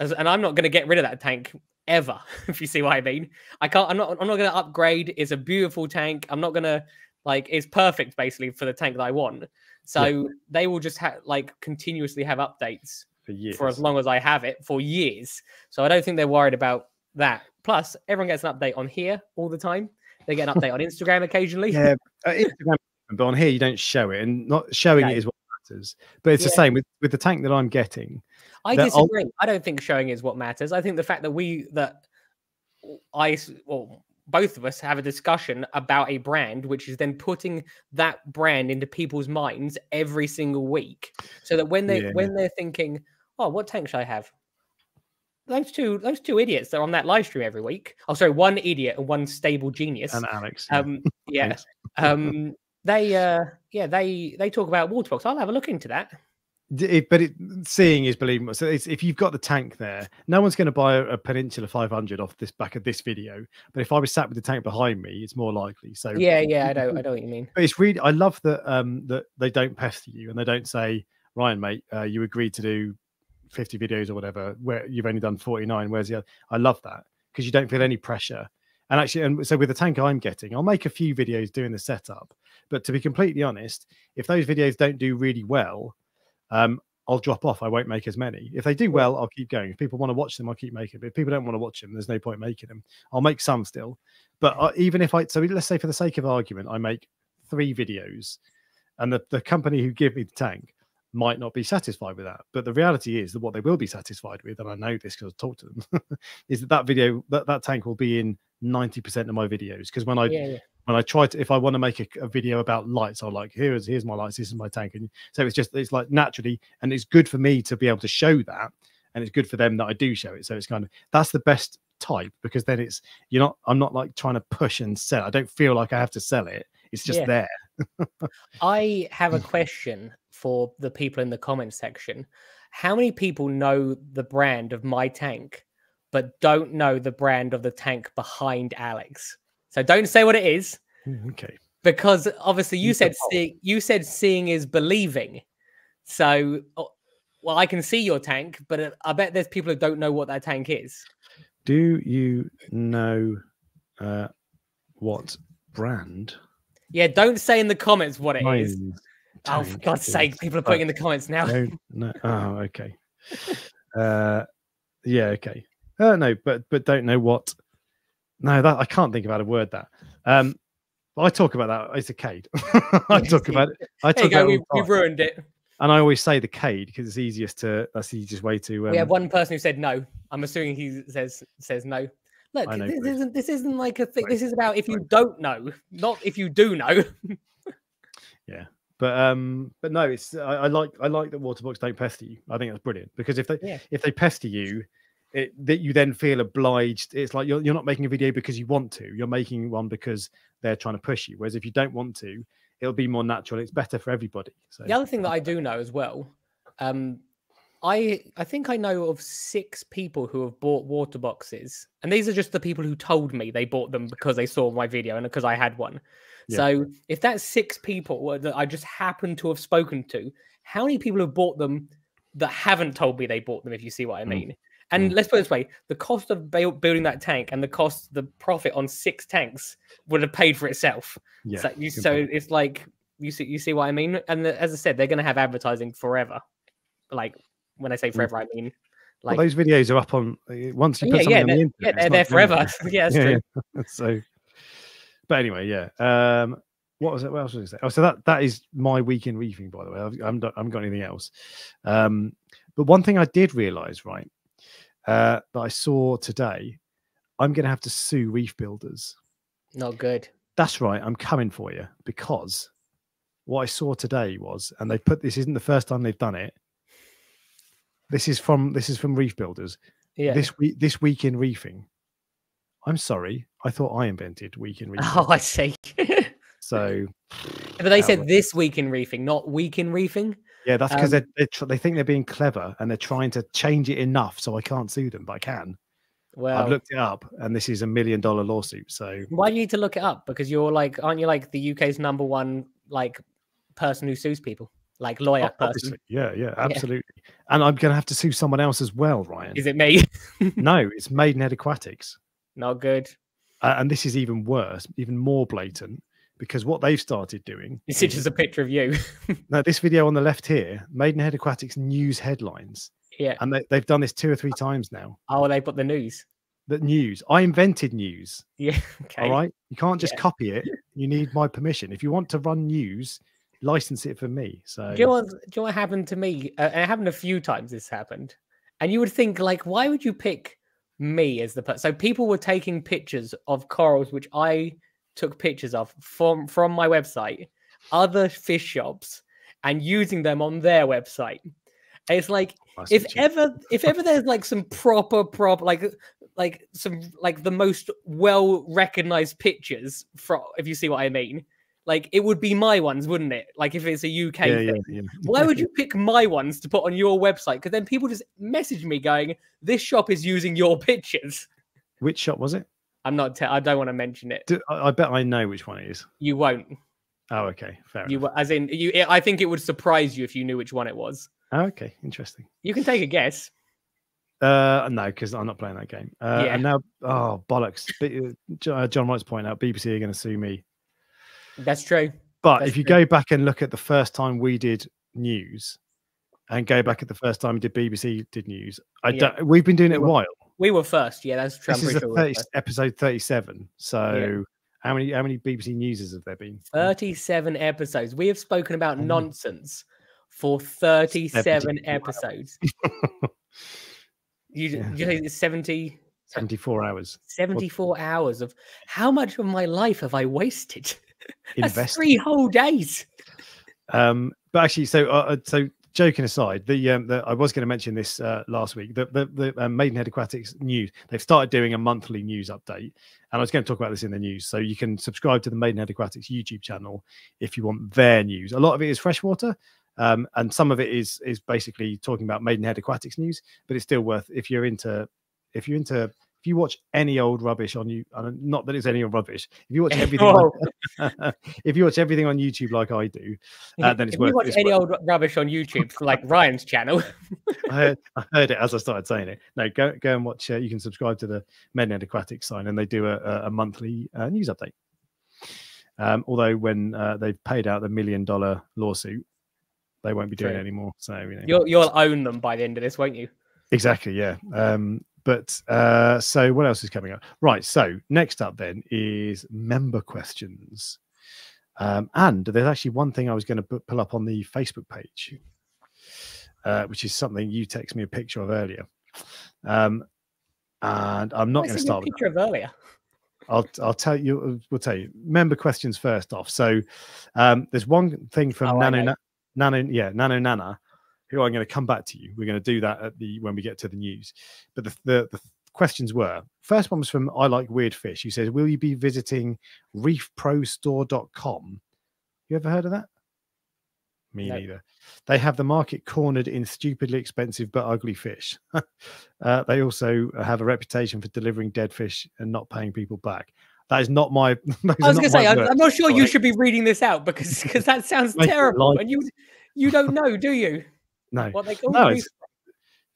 as, and I'm not going to get rid of that tank ever. If you see what I mean, I can't. I'm not. I'm not going to upgrade. It's a beautiful tank. I'm not going to like. It's perfect basically for the tank that I want. So they will just have like continuously have updates for years. for as long as I have it for years. So I don't think they're worried about that. Plus, everyone gets an update on here all the time. They get an update on Instagram occasionally. yeah, uh, Instagram, but on here you don't show it, and not showing No. it is what matters. But it's the same with with the tank that I'm getting. I disagree. I don't think showing is what matters. I think the fact that we that I well both of us have a discussion about a brand, which is then putting that brand into people's minds every single week, so that when they Yeah. when they're thinking, "Oh, what tank should I have?" Those two those two idiots that are on that live stream every week. Oh, sorry, one idiot and one stable genius. And Alex, yeah. Um, yeah, um, they uh, yeah they they talk about Waterbox. I'll have a look into that. It- but it, seeing is believing. So it's, if you've got the tank there, no one's going to buy a, a Peninsula 500 off this back of this video. But if I was sat with the tank behind me, it's more likely. So Yeah, yeah, I know, I know what you mean. But it's really I love that um that they don't pester you and they don't say, Ryan, mate, uh, you agreed to do 50 videos or whatever, where you've only done 49. Where's the other? I love that because you don't feel any pressure. And actually, and so with the tank I'm getting, I'll make a few videos doing the setup. But to be completely honest, if those videos don't do really well, um, I'll drop off. I won't make as many. If they do well, I'll keep going. If people want to watch them, I'll keep making. But if people don't want to watch them, there's no point making them. I'll make some still. But uh, even if I, so let's say for the sake of argument, I make three videos, and the, the company who give me the tank might not be satisfied with that. But the reality is that what they will be satisfied with, and I know this because I've talked to them, is that that video that that tank will be in ninety percent of my videos. Because when I Yeah, yeah. when I try to, if I want to make a, a video about lights, I'll like, here's here's my lights, this is my tank, and so it's just it's like naturally, and it's good for me to be able to show that, and it's good for them that I do show it. So it's kind of that's the best type because then it's you're not I'm not like trying to push and sell. I don't feel like I have to sell it. It's just Yeah. there. I have a question for the people in the comment section. How many people know the brand of my tank, but don't know the brand of the tank behind Alex? So don't say what it is, Mm, Okay. because obviously you You said see, you said seeing is believing. So, oh, well, I can see your tank, but uh, I bet there's people who don't know what that tank is. Do you know uh, what brand? Yeah, don't say in the comments what it is. mine's Oh, for God's sake, people are putting in the comments now. don't know. Oh, okay. Uh, yeah, okay. Uh, no, but but don't know what. No, that I can't think about a word that. Um, I talk about that. It's a cade. I talk about it. I There you talk go. about We've, we've ruined it. and I always say the cade because it's easiest to. That's the easiest way to. Um, we have one person who said no. I'm assuming he says says no. Look, know this Bruce. isn't this isn't like a thing. This is about if you don't know, not if you do know. Yeah, but um, but no, it's I, I like I like that Waterbox don't pester you. I think that's brilliant because if they Yeah. if they pester you, it that you then feel obliged. It's like you're you're not making a video because you want to. You're making one because they're trying to push you. Whereas if you don't want to, it'll be more natural. It's better for everybody. So The other thing that I do know as well, um, I I think I know of six people who have bought water boxes, and these are just the people who told me they bought them because they saw my video and because I had one. Yeah. So if that's six people that I just happen to have spoken to, how many people have bought them that haven't told me they bought them? If you see what I Mm. mean. And let's put it this way: the cost of building that tank and the cost, the profit on six tanks would have paid for itself. yeah, So, you, so it's like you see, you see what I mean. And the, as I said, they're going to have advertising forever. Like when I say forever, I mean Well, like those videos are up on uh, once you yeah, put something yeah, on the internet. yeah, they're there forever. yeah, that's Yeah, true. yeah. so, but anyway, yeah. Um, what was it? What else was I say? Oh, so that that is my weekend reefing, by the way. I've, I haven't, I haven't got anything else. Um, but one thing I did realize, right, uh, that I saw today, I'm going to have to sue reef builders. Not good. That's right. I'm coming for you because what I saw today was, and they put this isn't the first time they've done it. This is from this is from reef builders. Yeah. This week this week in reefing. I'm sorry. I thought I invented week in reefing. Oh, I see. so, but they said this week in reefing, not week in reefing. yeah, that's because Um, they they think they're being clever and they're trying to change it enough so I can't sue them, but I can. Well, I've looked it up, and this is a million dollar lawsuit. So why do you need to look it up? Because you're like, aren't you like the UK's number one like person who sues people, like lawyer o- person? yeah, yeah, absolutely. And I'm going to have to sue someone else as well, Ryan. Is it me? no, it's Maidenhead Aquatics. not good. Uh, and this is even worse, even more blatant, because what they've started doing. Is it just a picture of you? Now, this video on the left here, Maidenhead Aquatics news headlines, yeah. and they, they've done this two or three times now. Oh, they put the news. The news, I invented news. Yeah. Okay. All right, you can't just Yeah. copy it. You need my permission. If you want to run news, license it for me. So Do you, know what, do you know what happened to me? Uh, and it happened a few times. This happened, and you would think like, why would you pick me as the person? So people were taking pictures of corals, which I took pictures of from from my website, other fish shops, and using them on their website. And It's like I if you- ever if ever there's like some proper prop like like some like the most well recognized pictures from if you see what I mean. Like it would be my ones, wouldn't it? Like if it's a UK yeah, thing. yeah, yeah. Why would you pick my ones to put on your website? Because then people just message me going, "This shop is using your pictures." Which shop was it? I'm not. Te- I don't want to mention it. Do, I, I bet I know which one it is. You won't. Oh, okay, fair You enough. as in you. I think it would surprise you if you knew which one it was. Oh, okay, interesting. You can take a guess. Uh, no, because I'm not playing that game. Uh, Yeah. And now, oh bollocks! Uh, uh, John Wright's pointing out BBC are going to sue me. That's true. But That's if you true. go back and look at the first time we did news, and go back at the first time we did BBC did news, I Yeah. don't. We've been doing it a while. We were first. Yeah, that's true. I'm This is pretty the sure we 30, episode 37. So how many how many BBC newses have there been? 37 episodes. We have spoken about nonsense for 37 74 episodes. You, Yeah. you say it's 70, 74 hours 74 hours of how much of my life have I wasted? That's three whole days. Um, but actually, so uh, uh, so joking aside, the um, the, I was going to mention this uh, last week. The the, the um, Maidenhead Aquatics news they've started doing a monthly news update, and I was going to talk about this in the news. So you can subscribe to the Maidenhead Aquatics YouTube channel if you want their news. A lot of it is freshwater. Um, and some of it is is basically talking about Maidenhead Aquatics news, but it's still worth if you're into if you're into if you watch any old rubbish on you, not that it's any old rubbish. If you watch everything, on, if you watch everything on YouTube like I do, uh, then it's if worth. you watch any worth- old rubbish on YouTube, like Ryan's channel, I heard, I heard it as I started saying it. No, go go and watch. Uh, you can subscribe to the Maidenhead Aquatics sign, and they do a, a, a monthly uh, news update. Um, although when uh, they've paid out the million dollar lawsuit, they won't be doing True. it anymore. So you know, you'll you'll own them by the end of this, won't you? exactly, yeah. Um, but uh, so what else is coming up? Right. So next up then is member questions. Um, and there's actually one thing I was going to pull up on the Facebook page, uh, which is something you text me a picture of earlier. Um, and I'm not going to sent you a start with picture of earlier. I'll I'll tell you. uh, We'll tell you. Member questions first off. So um, there's one thing from Oh, Nano. Na- Nano yeah Nano Nana, who I'm going to come back to you. We're going to do that at the when we get to the news. But the the, the questions were first one was from I like weird fish. He says, "Will you be visiting reefprostore.com?" You ever heard of that? Me No. neither. They have the market cornered in stupidly expensive but ugly fish. uh, they also have a reputation for delivering dead fish and not paying people back. That is not my. I was going to say, I'm, I'm not sure you should be reading this out because because that sounds terrible, like and you you don't know, do you? No, What they call no, it's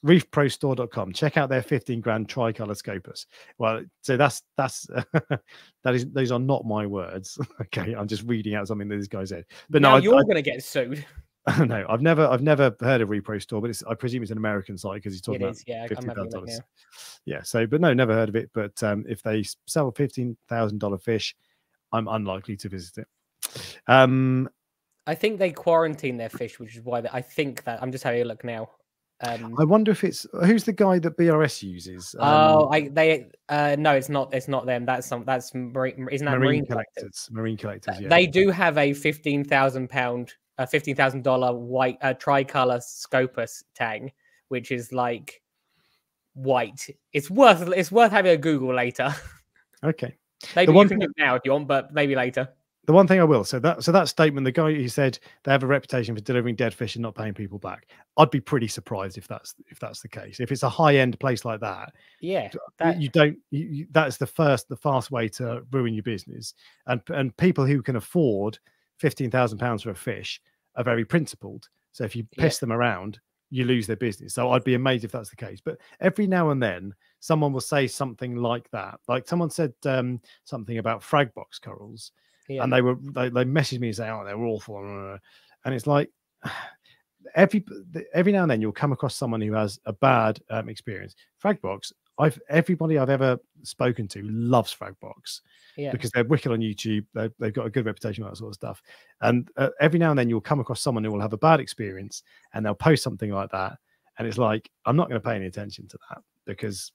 reefprostore.com. Check out their 15 grand tricolor scopas. Well, so that's that's that is those are not my words. okay, I'm just reading out something that this guy said. But no, now I, you're going to get sued. No, I've never I've never heard of Reef Pro Store, but it's I presume it's an American site because he's It talking about is, yeah. I'm fifteen having a thousand dollars. Yeah, so but no, never heard of it. But um, if they sell a fifteen thousand dollar fish, I'm unlikely to visit it. Um, I think they quarantine their fish, which is why they, I think that I'm just having a look now. Um, I wonder if it's who's the guy that BRS uses. Um, oh, I they uh no, it's not. It's not them. That's some. That's marine. Isn't that marine, marine, collectors. collectors? Marine collectors. Yeah. They do have a fifteen thousand pound, a fifteen thousand dollar white uh, tricolor Scopas tang, which is like white. It's worth. It's worth having a Google later. okay. maybe one you can do now if you want, but maybe later. The one thing I will so that so that statement, the guy who said they have a reputation for delivering dead fish and not paying people back, I'd be pretty surprised if that's if that's the case. If it's a high end place like that, Yeah, you- that you don't you, you, that's the first the fast way to ruin your business. And and people who can afford 15,000 pounds for a fish are very principled. So if you Yeah. piss them around you lose their business. So i'd be amazed if that's the case. But every now and then someone will say something like that. Like someone said um, something about frag box corals yeah. and they were they, they messaged me and say oh they're awful uh, and it's like every every now and then you'll come across someone who has a bad um, experience fragbox i've everybody i've ever spoken to loves fragbox yeah. because they're wicked on youtube they they've got a good reputation for that sort of stuff and uh, every now and then you'll come across someone who will have a bad experience and they'll post something like that and it's like i'm not going to pay any attention to that because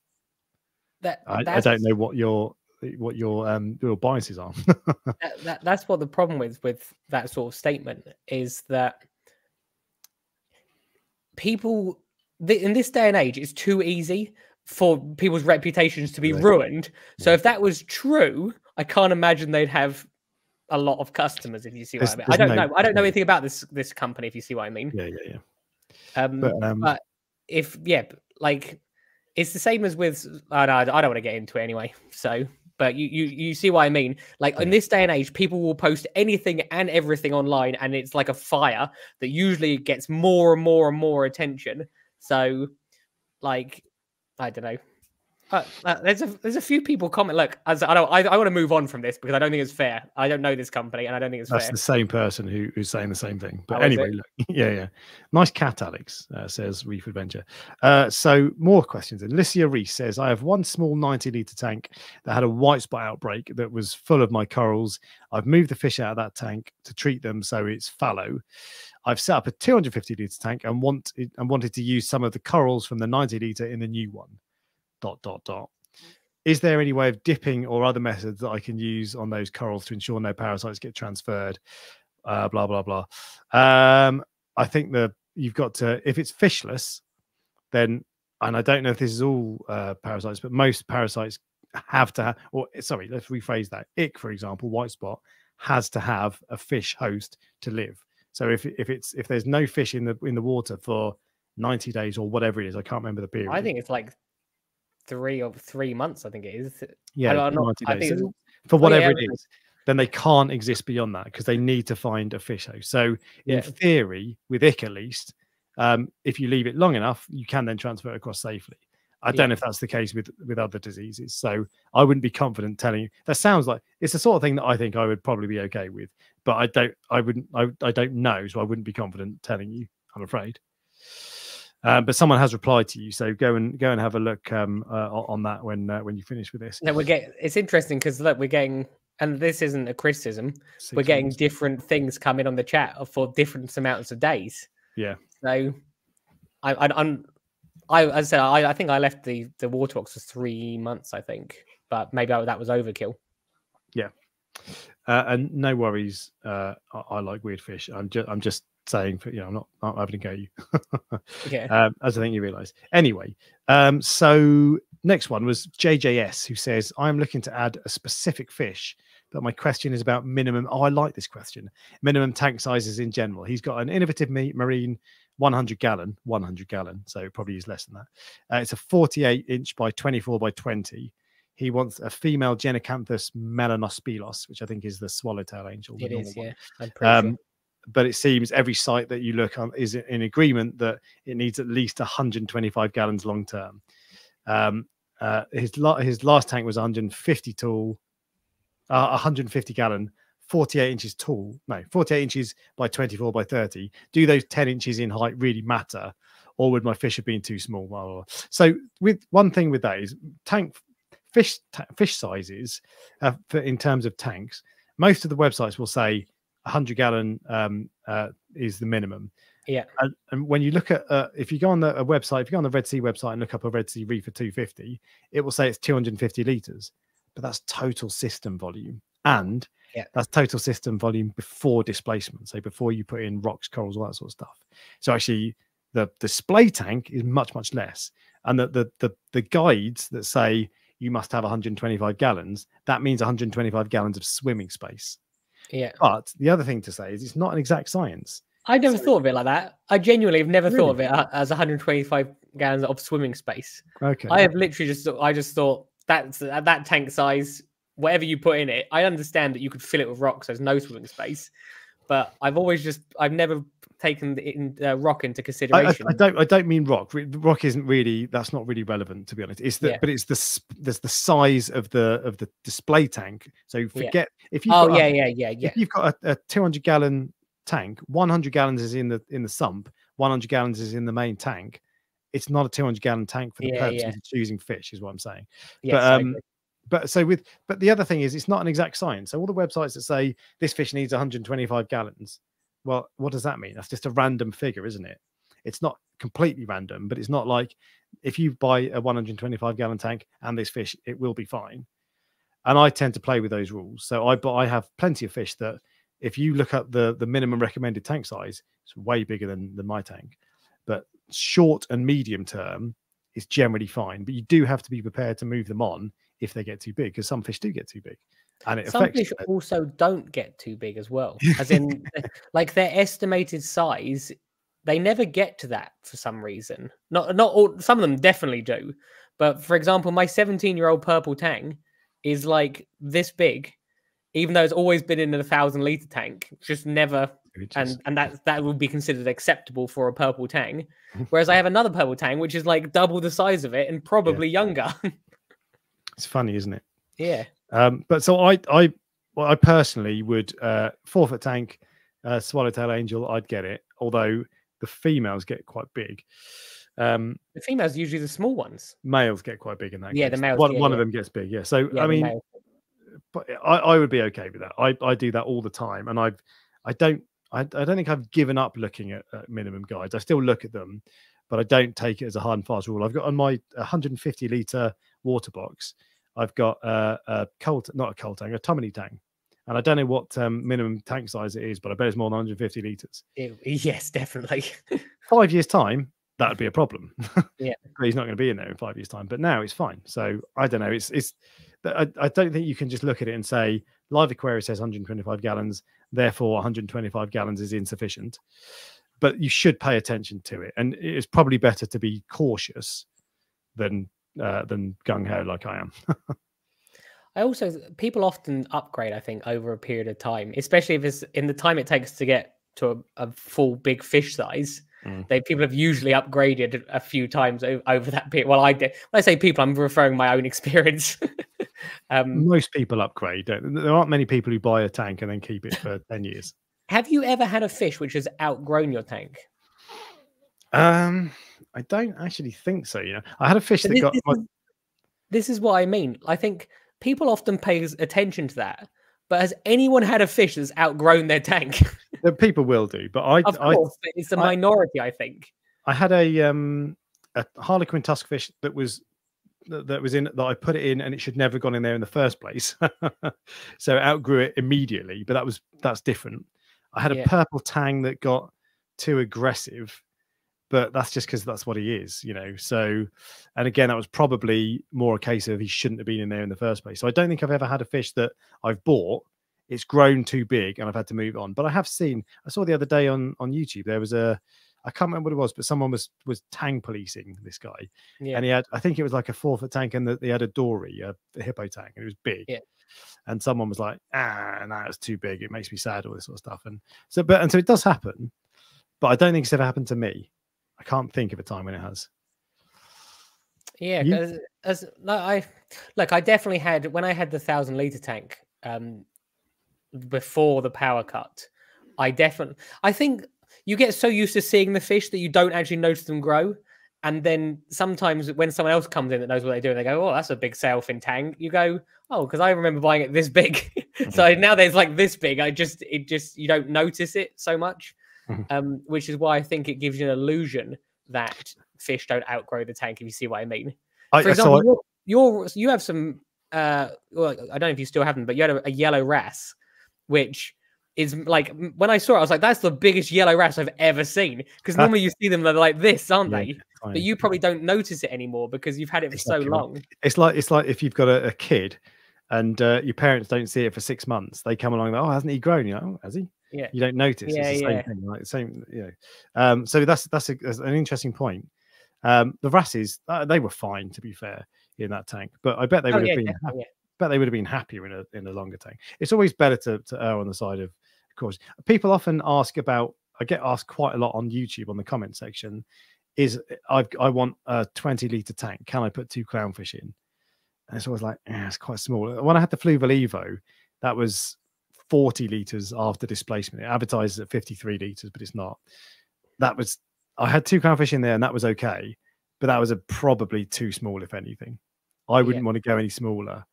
that, I, I don't know what your what your um your biases are. That, that, that's what the problem with with that sort of statement is that people th- in this day and age it's too easy for people's reputations to be Right. ruined. So Yeah. if that was true i can't imagine they'd have a lot of customers if you see what There's- i mean. I don't no- know i don't know anything about this this company if you see what i mean. Yeah yeah yeah. Um but um but if yeah like it's the same as with I don't, I don't want to get into it anyway so but you, you you see what i mean? Like in this day and age people will post anything and everything online and it's like a fire that usually gets more and more and more attention. So like i don't know uh, uh, there's a there's a few people comment look as i don't i, I want to move on from this because i don't think it's fair i don't know this company and i don't think it's That's fair the same person who, who's saying the same thing. But Oh, anyway, look, yeah, yeah. Nice cat, Alex, uh, says Reef Adventure. Uh, so more questions. And Licia Reese says, I have one small 90 litre tank that had a white spot outbreak that was full of my corals. I've moved the fish out of that tank to treat them so it's fallow. I've set up a 250 litre tank and want and wanted to use some of the corals from the 90 litre in the new one. Dot dot dot is there any way of dipping or other methods that I can use on those corals to ensure no parasites get transferred? Uh, blah blah blah. Um, I think that you've got to if it's fishless, then and I don't know if this is all uh, parasites, but most parasites have to have. Or sorry, let's rephrase that. Ick, for example, white spot has to have a fish host to live. So if if it's if there's no fish in the in the water for 90 days or whatever it is, I can't remember the period. i think it's like three or three months i think it is yeah, don't I days. think So for yeah, whatever it is, then they can't exist beyond that because they need to find a fish host. So in Yeah. theory, with ick at least, um, if you leave it long enough, you can then transfer it across safely. I don't know if that's the case with with other diseases. So I wouldn't be confident telling you. That sounds like it's the sort of thing that I think I would probably be okay with, but I don't. I wouldn't. I, I don't know, so I wouldn't be confident telling you. I'm afraid. Um, but someone has replied to you, so go and go and have a look um, uh, on that when uh, when you finish with this. No, we're getting. It's interesting because look, we're getting, and this isn't a criticism. we're getting months. different things coming on the chat for different amounts of days. Yeah. So, I, I, I'm, I, as I said, I, I think I left the the waterbox for three months. I think, but maybe I, that was overkill. Yeah. Uh, and no worries. Uh, I, I like weird fish. I'm just, I'm just saying for you know, I'm not, not having a go at you, Yeah. um, as I think you realise. Anyway, um, so next one was JJS who says I'm looking to add a specific fish, but my question is about minimum. Oh, I like this question. Minimum tank sizes in general. He's got an innovative marine. 100 gallon, 100 gallon, so it probably is less than that. Uh, it's a 48 inch by 24 by 20. He wants a female Genicanthus melanospilos, which I think is the swallowtail angel. the it is. one. Yeah. I'm pretty Um, sure. But it seems every site that you look on is in agreement that it needs at least 125 gallons long term. Um, uh, his la- his last tank was 150 tall, uh, 150 gallon, 48 inches tall. No, 48 inches by 24 by 30. Do those 10 inches in height really matter, or would my fish have been too small? Blah, blah, blah. So, with one thing with that is tank fish ta- fish sizes uh, for, in terms of tanks. Most of the websites will say hundred gallon um, uh, is the minimum. Yeah. And, and when you look at, uh, if you go on the a website, if you go on the Red Sea website and look up a Red Sea reefer 250, it will say it's 250 liters, but that's total system volume. And Yeah. that's total system volume before displacement. So before you put in rocks, corals, all that sort of stuff. So actually, the display tank is much, much less. And the, the, the, the guides that say you must have 125 gallons, that means 125 gallons of swimming space. Yeah. But the other thing to say is it's not an exact science. I never So- thought of it like that. I genuinely have never thought of it uh, as 125 gallons of swimming space. Okay. I have literally just I just thought that's uh, that tank size, whatever you put in it. I understand that you could fill it with rocks. There's no swimming space, but I've always just I've never taken the in, uh, rock into I, I, consideration. I don't. I don't mean rock. Rock isn't really. That's not really relevant, to be honest. It's the. Yeah. But it's the. There's the size of the of the display tank. So Yeah. forget if you. oh yeah, yeah, yeah, yeah. If you've got a, a 200 gallon tank, 100 gallons is in the in the sump, 100 gallons is in the main tank. It's not a 200 gallon tank for the Yeah, purpose yeah. of choosing fish, is what I'm saying. Yes, but um, but so with but the other thing is it's not an exact science. So all the websites that say this fish needs 125 gallons, well, what does that mean? That's just a random figure, isn't it? It's not completely random, but it's not like if you buy a 125 gallon tank and this fish, it will be fine. And I tend to play with those rules. So I but I have plenty of fish that if you look at the the minimum recommended tank size, it's way bigger than than my tank. But short and medium term is generally fine. But you do have to be prepared to move them on if they get too big, because some fish do get too big, and it Some affects. fish also don't get too big as well. As in, eh, like their estimated size, they never get to that for some reason. Not not all. Some of them definitely do, but for example, my 17 year old purple tang is like this big, even though it's always been in a thousand liter tank. Just never, and and that that would be considered acceptable for a purple tang. Whereas I have another purple tang, which is like double the size of it and probably younger. it's funny, isn't it? yeah. Um, but so I, I, well, I personally would uh, four foot tank, uh, swallowtail angel. I'd get it, although the females get quite big. Um, The females are usually the small ones. males get quite big in that. Yeah, the males, One, yeah, one of them gets big. Yeah. So Yeah, I mean, but I, I would be okay with that. I, I do that all the time, and I've I don't I, I don't think I've given up looking at, at minimum guides. I still look at them, but I don't take it as a hard and fast rule. I've got on my 150 liter water box, I've got uh, a cold not a cold tank, a Tomini tang, and I don't know what um, minimum tank size it is, but I bet it's more than 150 liters. It- yes, definitely. Five years time, that would be a problem. Yeah. He's not going to be in there in five years time. But now it's fine. So I don't know. It's it's. I, I don't think you can just look at it and say Live Aquaria says 125 gallons, therefore 125 gallons is insufficient. But you should pay attention to it, and it's probably better to be cautious than uh, than gung ho like I am. I also people often upgrade. I think over a period of time, especially if it's in the time it takes to get to a, a full big fish size. Mm. They people have usually upgraded a few times o- over that period. Well, I did. When I say people, I'm referring my own experience. um, Most people upgrade. There aren't many people who buy a tank and then keep it for 10 years. have you ever had a fish which has outgrown your tank? Um, I don't actually think so. You know, I had a fish that This, got. this my- is, this is what I mean. I think people often pay attention to that. But has anyone had a fish that's outgrown their tank? People will do, but I, of I, course, but it's a minority. I think. I had a um a harlequin tuskfish that was that was in that I put it in and it should never have gone in there in the first place. so it outgrew it immediately, but that was that's different. I had a Yeah. purple tang that got too aggressive, but that's just because that's what he is, you know. So and again, that was probably more a case of he shouldn't have been in there in the first place. So I don't think I've ever had a fish that I've bought. It's grown too big and I've had to move on. But I have seen, I saw the other day on on YouTube, there was a I can't remember what it was, but someone was was tang policing this guy, Yeah. and he had I think it was like a four foot tank, and the, he had a dory, a, a hippo tang, and it was big. Yeah. And someone was like, "Ah, no, it's too big. It makes me sad." All this sort of stuff, and so, but and so it does happen, but I don't think it's ever happened to me. I can't think of a time when it has. Yeah, You- 'cause as no, I look, I definitely had when I had the thousand liter tank um before the power cut. I definitely, I think you get so used to seeing the fish that you don't actually notice them grow, and then sometimes when someone else comes in that knows what they're doing, they go, "Oh, that's a big sailfin tang." You go, "Oh, because I remember buying it this big." so now there's like this big. I just it just you don't notice it so much. Um, which is why I think it gives you an illusion that fish don't outgrow the tank. If you see what I mean. I, For I saw example, you're, you're you have some. Uh, well, I don't know if you still have them, but you had a, a yellow wrasse, which is like when I saw it, I was like, "That's the biggest yellow wrasse I've ever seen." Because normally you see them they're like this, aren't Yeah, they? fine. But you probably don't notice it anymore because you've had it for so Exactly right. long. it's like it's like if you've got a, a kid and uh, your parents don't see it for six months, they come along. Oh, hasn't he grown? You know, oh, has he? Yeah. You don't notice. Yeah, it's the yeah. same thing, like the same. You know. Um, so that's that's, a, that's an interesting point. Um, the Wrasses, uh, they were fine to be fair in that tank, but I bet they Oh, would have yeah, been yeah. bet they would have been happier in a in a longer tank. It's always better to, to err on the side of, of course. People often ask about. I get asked quite a lot on YouTube on the comment section. Is I've I want a twenty liter tank? Can I put two clownfish in? And it's always like, eh, it's quite small. When I had the Fluval Evo, that was forty liters after displacement. It advertises at fifty three liters, but it's not. That was I had two clownfish in there, and that was okay, but that was a probably too small, if anything. I wouldn't want to go any smaller.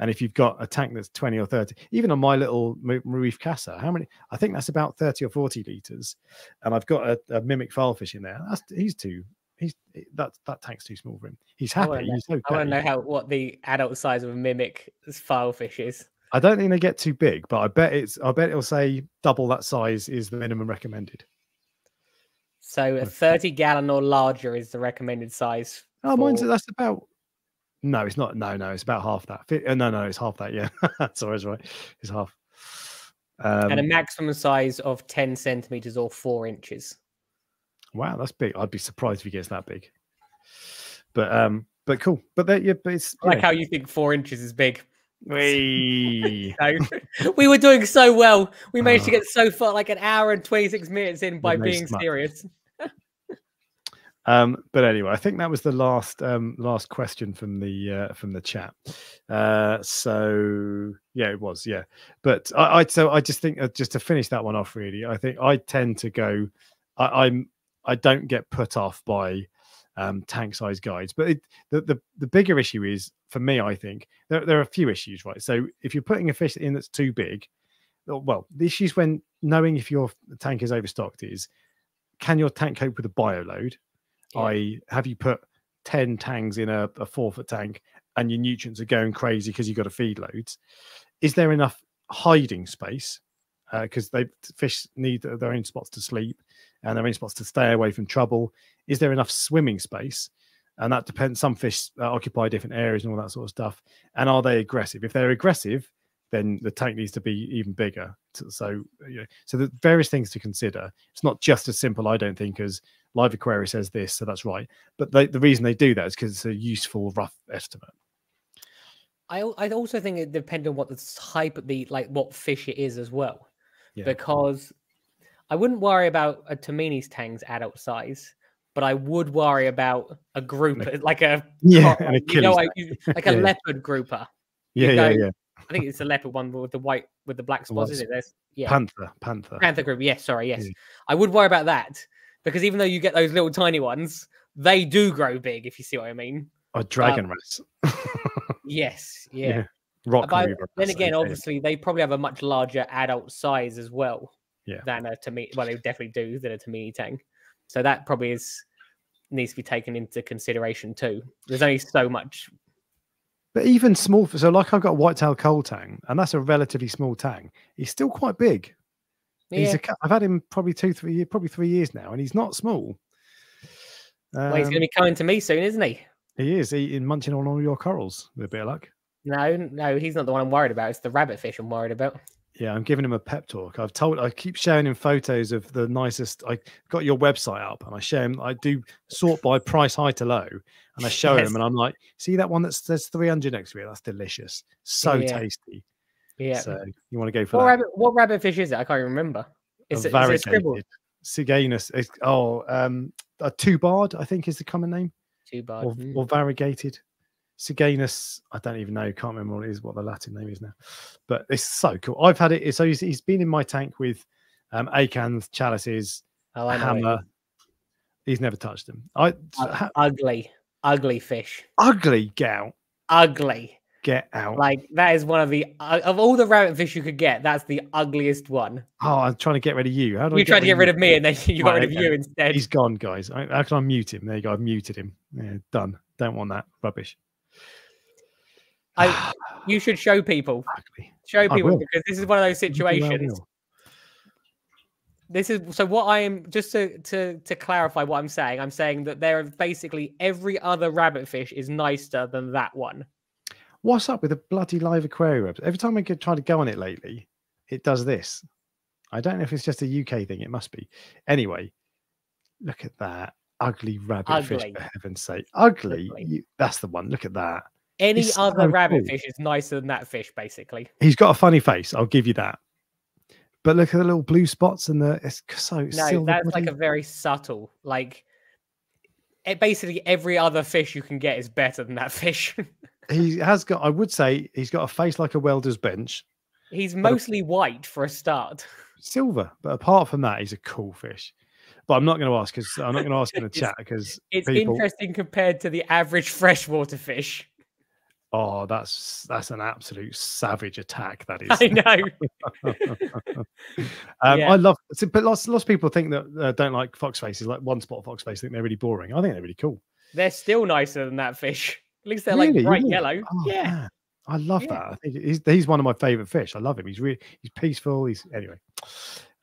And if you've got a tank that's 20 or 30, even on my little Marif Casa, how many? I think that's about 30 or 40 liters. And I've got a, a mimic filefish in there. That's he's too, he's that that tank's too small for him. He's happy. He's I want to okay. know how what the adult size of a mimic filefish is. I don't think they get too big, but I bet it's I bet it'll say double that size is the minimum recommended. So a 30 gallon or larger is the recommended size. Oh, mine's that's about. No, it's not. No, no, it's about half that. Uh, No, no, it's half that. Yeah, sorry, it's right. It's half. Um, and a maximum size of 10 centimeters or four inches. Wow, that's big. I'd be surprised if he gets that big. But um, but cool. But that yeah, but it's I like how you think four inches is big. Whee! So, we were doing so well. We managed to Ah. get so far, like an hour and 26 minutes in by being smut. serious. um, but anyway, I think that was the last um last question from the uh, from the chat. Uh, so yeah, it was yeah. But I, I so I just think uh, just to finish that one off, really, I think I tend to go. I, I'm I don't get put off by um, tank size guides. But it, the, the the bigger issue is for me, I think there, there are a few issues, right? So if you're putting a fish in that's too big, well, the issues when knowing if your tank is overstocked is can your tank cope with a bio load? Yeah. I have you put 10 tangs in a, a four foot tank and your nutrients are going crazy because you've got to feed loads. Is there enough hiding space? Because they fish need their own spots to sleep and their own spots to stay away from trouble. Is there enough swimming space? And that depends. Some fish uh, occupy different areas and all that sort of stuff. And are they aggressive? If they're aggressive, then the tank needs to be even bigger. So, so you know, so the various things to consider. It's not just as simple, I don't think, as Live Aquaria says this, so that's right. But they, the reason they do that is because it's a useful rough estimate. I, I also think it depends on what the type of the like what fish it is as well. Yeah. Because I wouldn't worry about a Tomini's tang's adult size, but I would worry about a group Like- a Yeah, you know, I- you- like a Yeah. leopard grouper. Yeah, yeah, yeah. I think it's a leopard one with the white with the black spots, is it? There's yeah. Panther, panther. Panther group. Yes, sorry, yes. Yeah. I would worry about that because even though you get those little tiny ones, they do grow big. If you see what I mean. Or dragon um, rats. Yes. Yeah. Rock then again, obviously, they probably have a much larger adult size as well. Yeah. Than a Tomini. Well, they definitely do than a Tomini Tang. So that probably is needs to be taken into consideration too. There's only so much. But even small, so like I've got a whitetail Kole tang, and that's a relatively small tang. He's still quite big. He's Yeah. a, cu- I've had him probably two, three, years, probably three years now, and he's not small. well, he's going to Um, be coming to me soon, isn't he? he is eating, munching on all your corals with a bit of luck. No, no, he's not the one I'm worried about. It's the rabbit fish I'm worried about. Yeah, I'm giving him a pep talk. I've told, I keep showing him photos of the nicest. I got your website up, and I show him. I do sort by price, high to low, and I show Yes. him, and I'm like, "See that one that says 300 next to it? That's delicious, so Yeah. tasty." Yeah. So you want to go for what that? rabbit? What rabbit fish is it? I can't even remember. Is a it, is it scribbled? variegated Siganus. It's, oh, um, a two barred, I think is the common name, Two bad. or, Mm. or variegated. Siganus, I don't even know, can't remember what it is, what the Latin name is now, but it's so cool. I've had it. So he's, he's been in my tank with um, acans, chalices, Oh, I know it. hammer, He's never touched them. I U- ha- ugly, ugly fish. ugly gal. Ugly. Get out. Like that is one of the uh, of all the rabbit fish you could get. That's the ugliest one. oh, I'm trying to get rid of you. How do You tried to get rid of me, and then you got Right, rid of okay. you instead. He's gone, guys. How can I mute him? There you go. I've muted him. Yeah, done. Don't want that rubbish. I- You should show people, ugly. show people because this is one of those situations. This is so what I am just to to to clarify what I'm saying. I'm saying that there are basically every other rabbit fish is nicer than that one. What's up with the bloody Live Aquaria? Every time I get, try to go on it lately, it does this. I don't know if it's just a UK thing. It must be. Anyway, look at that ugly rabbit fish. For heaven's sake, ugly. Ugly. You, that's the one. Look at that. Any It's other so rabbit cool. fish is nicer than that fish, basically. He's got a funny face. I'll give you that. But look at the little blue spots and the it's so No, silver that's like a very subtle, like it, basically every other fish you can get is better than that fish. he has got. I would say he's got a face like a welder's bench, He's mostly white for a start. silver. But apart from that, he's a cool fish. But I'm not going to ask because I'm not going to ask in the chat because It's people. interesting compared to the average freshwater fish. Oh, that's that's an absolute savage attack. That is. I know. um, Yeah. I love, but lots lots of people think that uh, don't like fox faces, like one spot fox face, think they're really boring. I think they're really cool. They're still nicer than that fish. At least they're Really? like bright Really? yellow. Oh, yeah. man. I love Yeah. that. I think he's he's one of my favorite fish. I love him. He's really he's peaceful. He's anyway.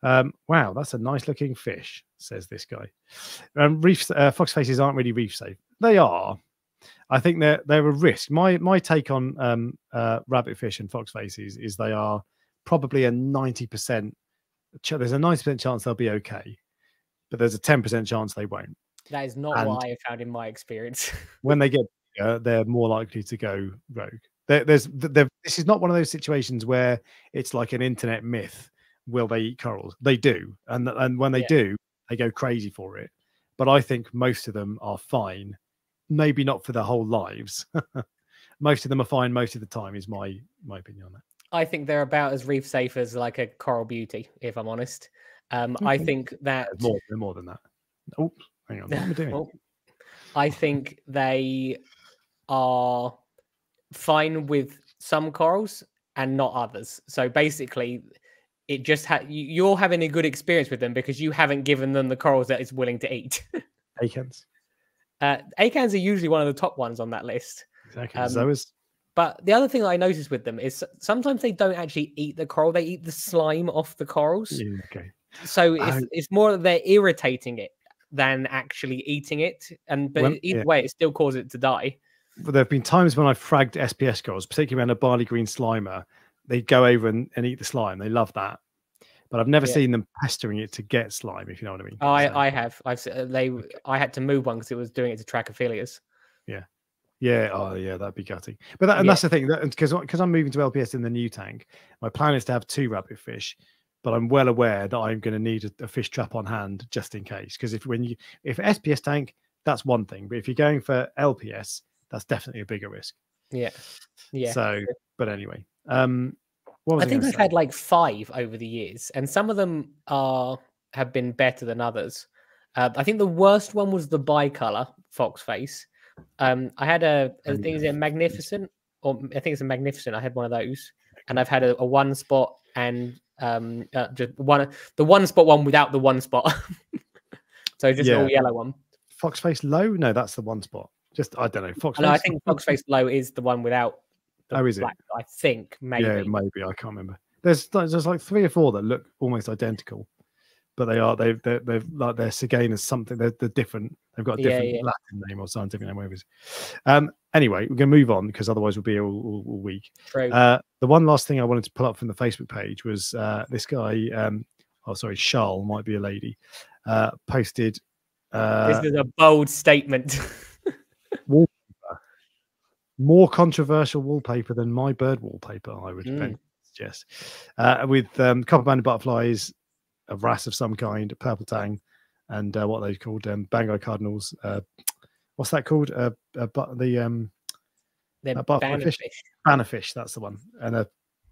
Um, wow, that's a nice looking fish, says this guy. Um, reef uh, fox faces aren't really reef safe. They are. I think they're they're a risk. My my take on um, uh, rabbit fish and fox faces is they are probably a ninety percent. There's a ninety percent chance they'll be okay, but there's a ten percent chance they won't. That is not And- what I have found in my experience. when they get bigger, they're more likely to go rogue. There, there's, there, this is not one of those situations where it's like an internet myth. Will they eat corals? They do, and and when they Yeah. do, they go crazy for it. But I think most of them are fine. Maybe not for their whole lives. most of them are fine most of the time. Is my my opinion on that. I think they're about as reef safe as like a coral beauty, if I'm honest. Um, I think that more, more than that. Oh, hang on, what am I doing? Well, I think they are fine with some corals and not others. So basically, it just ha- you- you're having a good experience with them because you haven't given them the corals that it's willing to eat. Acans, Uh, acans are usually one of the top ones on that list. exactly. Um, Zoas. But the other thing I noticed with them is sometimes they don't actually eat the coral; they eat the slime off the corals. Yeah, okay. So it's, it's more that they're irritating it than actually eating it. And but When- either yeah. way, it still causes it to die. but there have been times when I've fragged SPS corals, particularly around a barley green slimer. They go over and, and eat the slime. They love that. But I've never Yeah. seen them pestering it to get slime, if you know what I mean. I So, I have I've uh, they I had to move one because it was doing it to track Trachyphyllias. yeah, Yeah. oh yeah, that'd be gutting. But that, and Yeah. that's the thing, because because I'm moving to LPS in the new tank, my plan is to have two rabbit fish. But I'm well aware that I'm going to need a, a fish trap on hand just in case. Because if when you if SPS tank, that's one thing. But if you're going for LPS, that's definitely a bigger risk. Yeah, yeah. So, but anyway, um, was I think I've had like five over the years, and some of them are have been better than others. Uh, I think the worst one was the bicolor fox face. Um, I had a, I think it's a magnificent, or I think it's a magnificent. I had one of those, and I've had a, a one spot and um, uh, just one the one spot one without the one spot. so just an all yellow one. Fox face low? No, that's the one spot. Just I don't know. Fox. I think fox face low is the one without. Oh, is it? I think maybe. Yeah, maybe I can't remember. There's there's like three or four that look almost identical, but they are they they they're like they're Siganus something. They're, they're different. They've got a different yeah. Latin name or scientific name, whatever it is. Um. Anyway, we're gonna move on because otherwise we'll be all, all, all week. True. Uh, the one last thing I wanted to pull up from the Facebook page was uh, this guy. Um, oh, sorry, Charles might be a lady. Uh, posted. Uh, this is a bold statement. more controversial wallpaper than my bird wallpaper, I would Mm. suggest. Uh, with um, copper banded butterflies, a wrasse of some kind, a purple tang, and uh, what they called? Um, cardinals. Uh, what's that called? Uh, uh, but the um, A butterfly banner fish. fish. bannerfish. That's the one. And a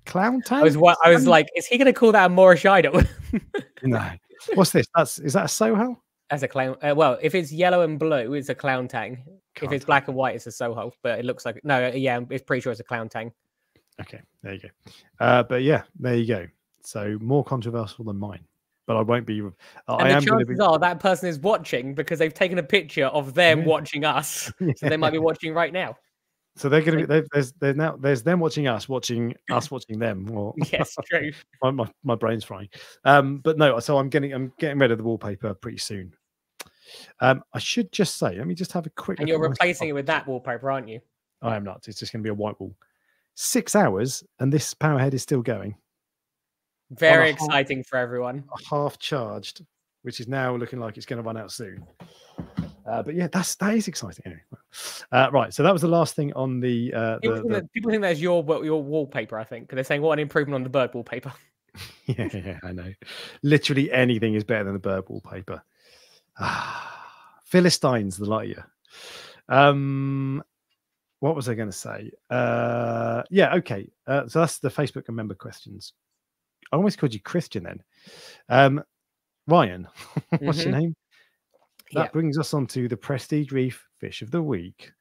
clown tang. I was wa- I was like, is he going to call that a Moorish idol? no. What's this? That's is that a Sohal? As a clown, uh, well, if it's yellow and blue, it's a clown tang. Can't if it's black and white, it's a Sohal. But it looks like no, uh, yeah, it's pretty sure it's a clown tang. Okay, there you go. Uh, but yeah, there you go. So more controversial than mine, but I won't be. I And am chances be. are that person is watching because they've taken a picture of them Yeah. watching us. So they might be watching right now. So they're going to be. There's there's now there's them watching us, watching us watching them. Or Yes, true. my, my, my brain's frying. Um, but no, so I'm getting I'm getting rid of the wallpaper pretty soon. Um, I should just say, let me just have a quick. And you're replacing it with that wallpaper, aren't you? I am not. It's just going to be a white wall. Six hours, and this power head is still going. Very half- exciting for everyone. half charged, which is now looking like it's going to run out soon. Uh, but yeah, that's that is exciting. Anyway, uh, right. So that was the last thing on the uh, People, the, think the that, people think that's your your wallpaper. I think because they're saying what an improvement on the bird wallpaper. yeah, yeah, I know. Literally anything is better than the bird wallpaper. Ah, Philistines, the lighter. Um, what was I going to say? Uh, yeah, okay. Uh, so that's the Facebook and member questions. I almost called you Christian then. Um, Ryan, what's your Mhm. name? That Yeah. brings us on to the Prestige Reef Fish of the Week.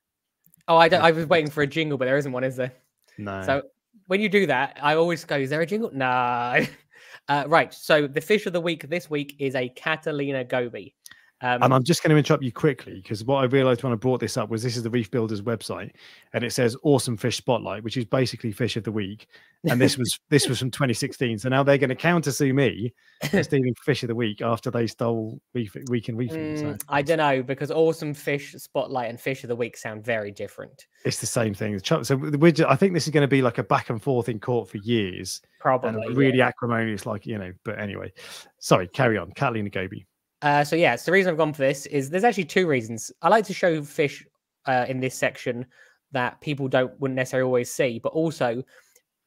Oh, I, don't, I was waiting for a jingle, but there isn't one, is there? No. So when you do that, I always go, "Is there a jingle?" Nah. uh, right. So the fish of the week this week is a Catalina goby. Um, and I'm just going to interrupt you quickly because what I realized when I brought this up was this is the Reef Builders website and it says awesome fish spotlight, which is basically fish of the week. And this was this was from 2016. So now they're going to counter sue me for stealing fish of the week after they stole reef, week reefing. So mm, I don't know because awesome fish spotlight and fish of the week sound very different. it's the same thing. So we're just, I think this is going to be like a back and forth in court for years Probably. and yeah. really acrimonious, like you know. But anyway, sorry, carry on. Catalina Goby. Uh, so yeah, so the reason I've gone for this is there's actually two reasons. I like to show fish uh, in this section that people don't wouldn't necessarily always see, but also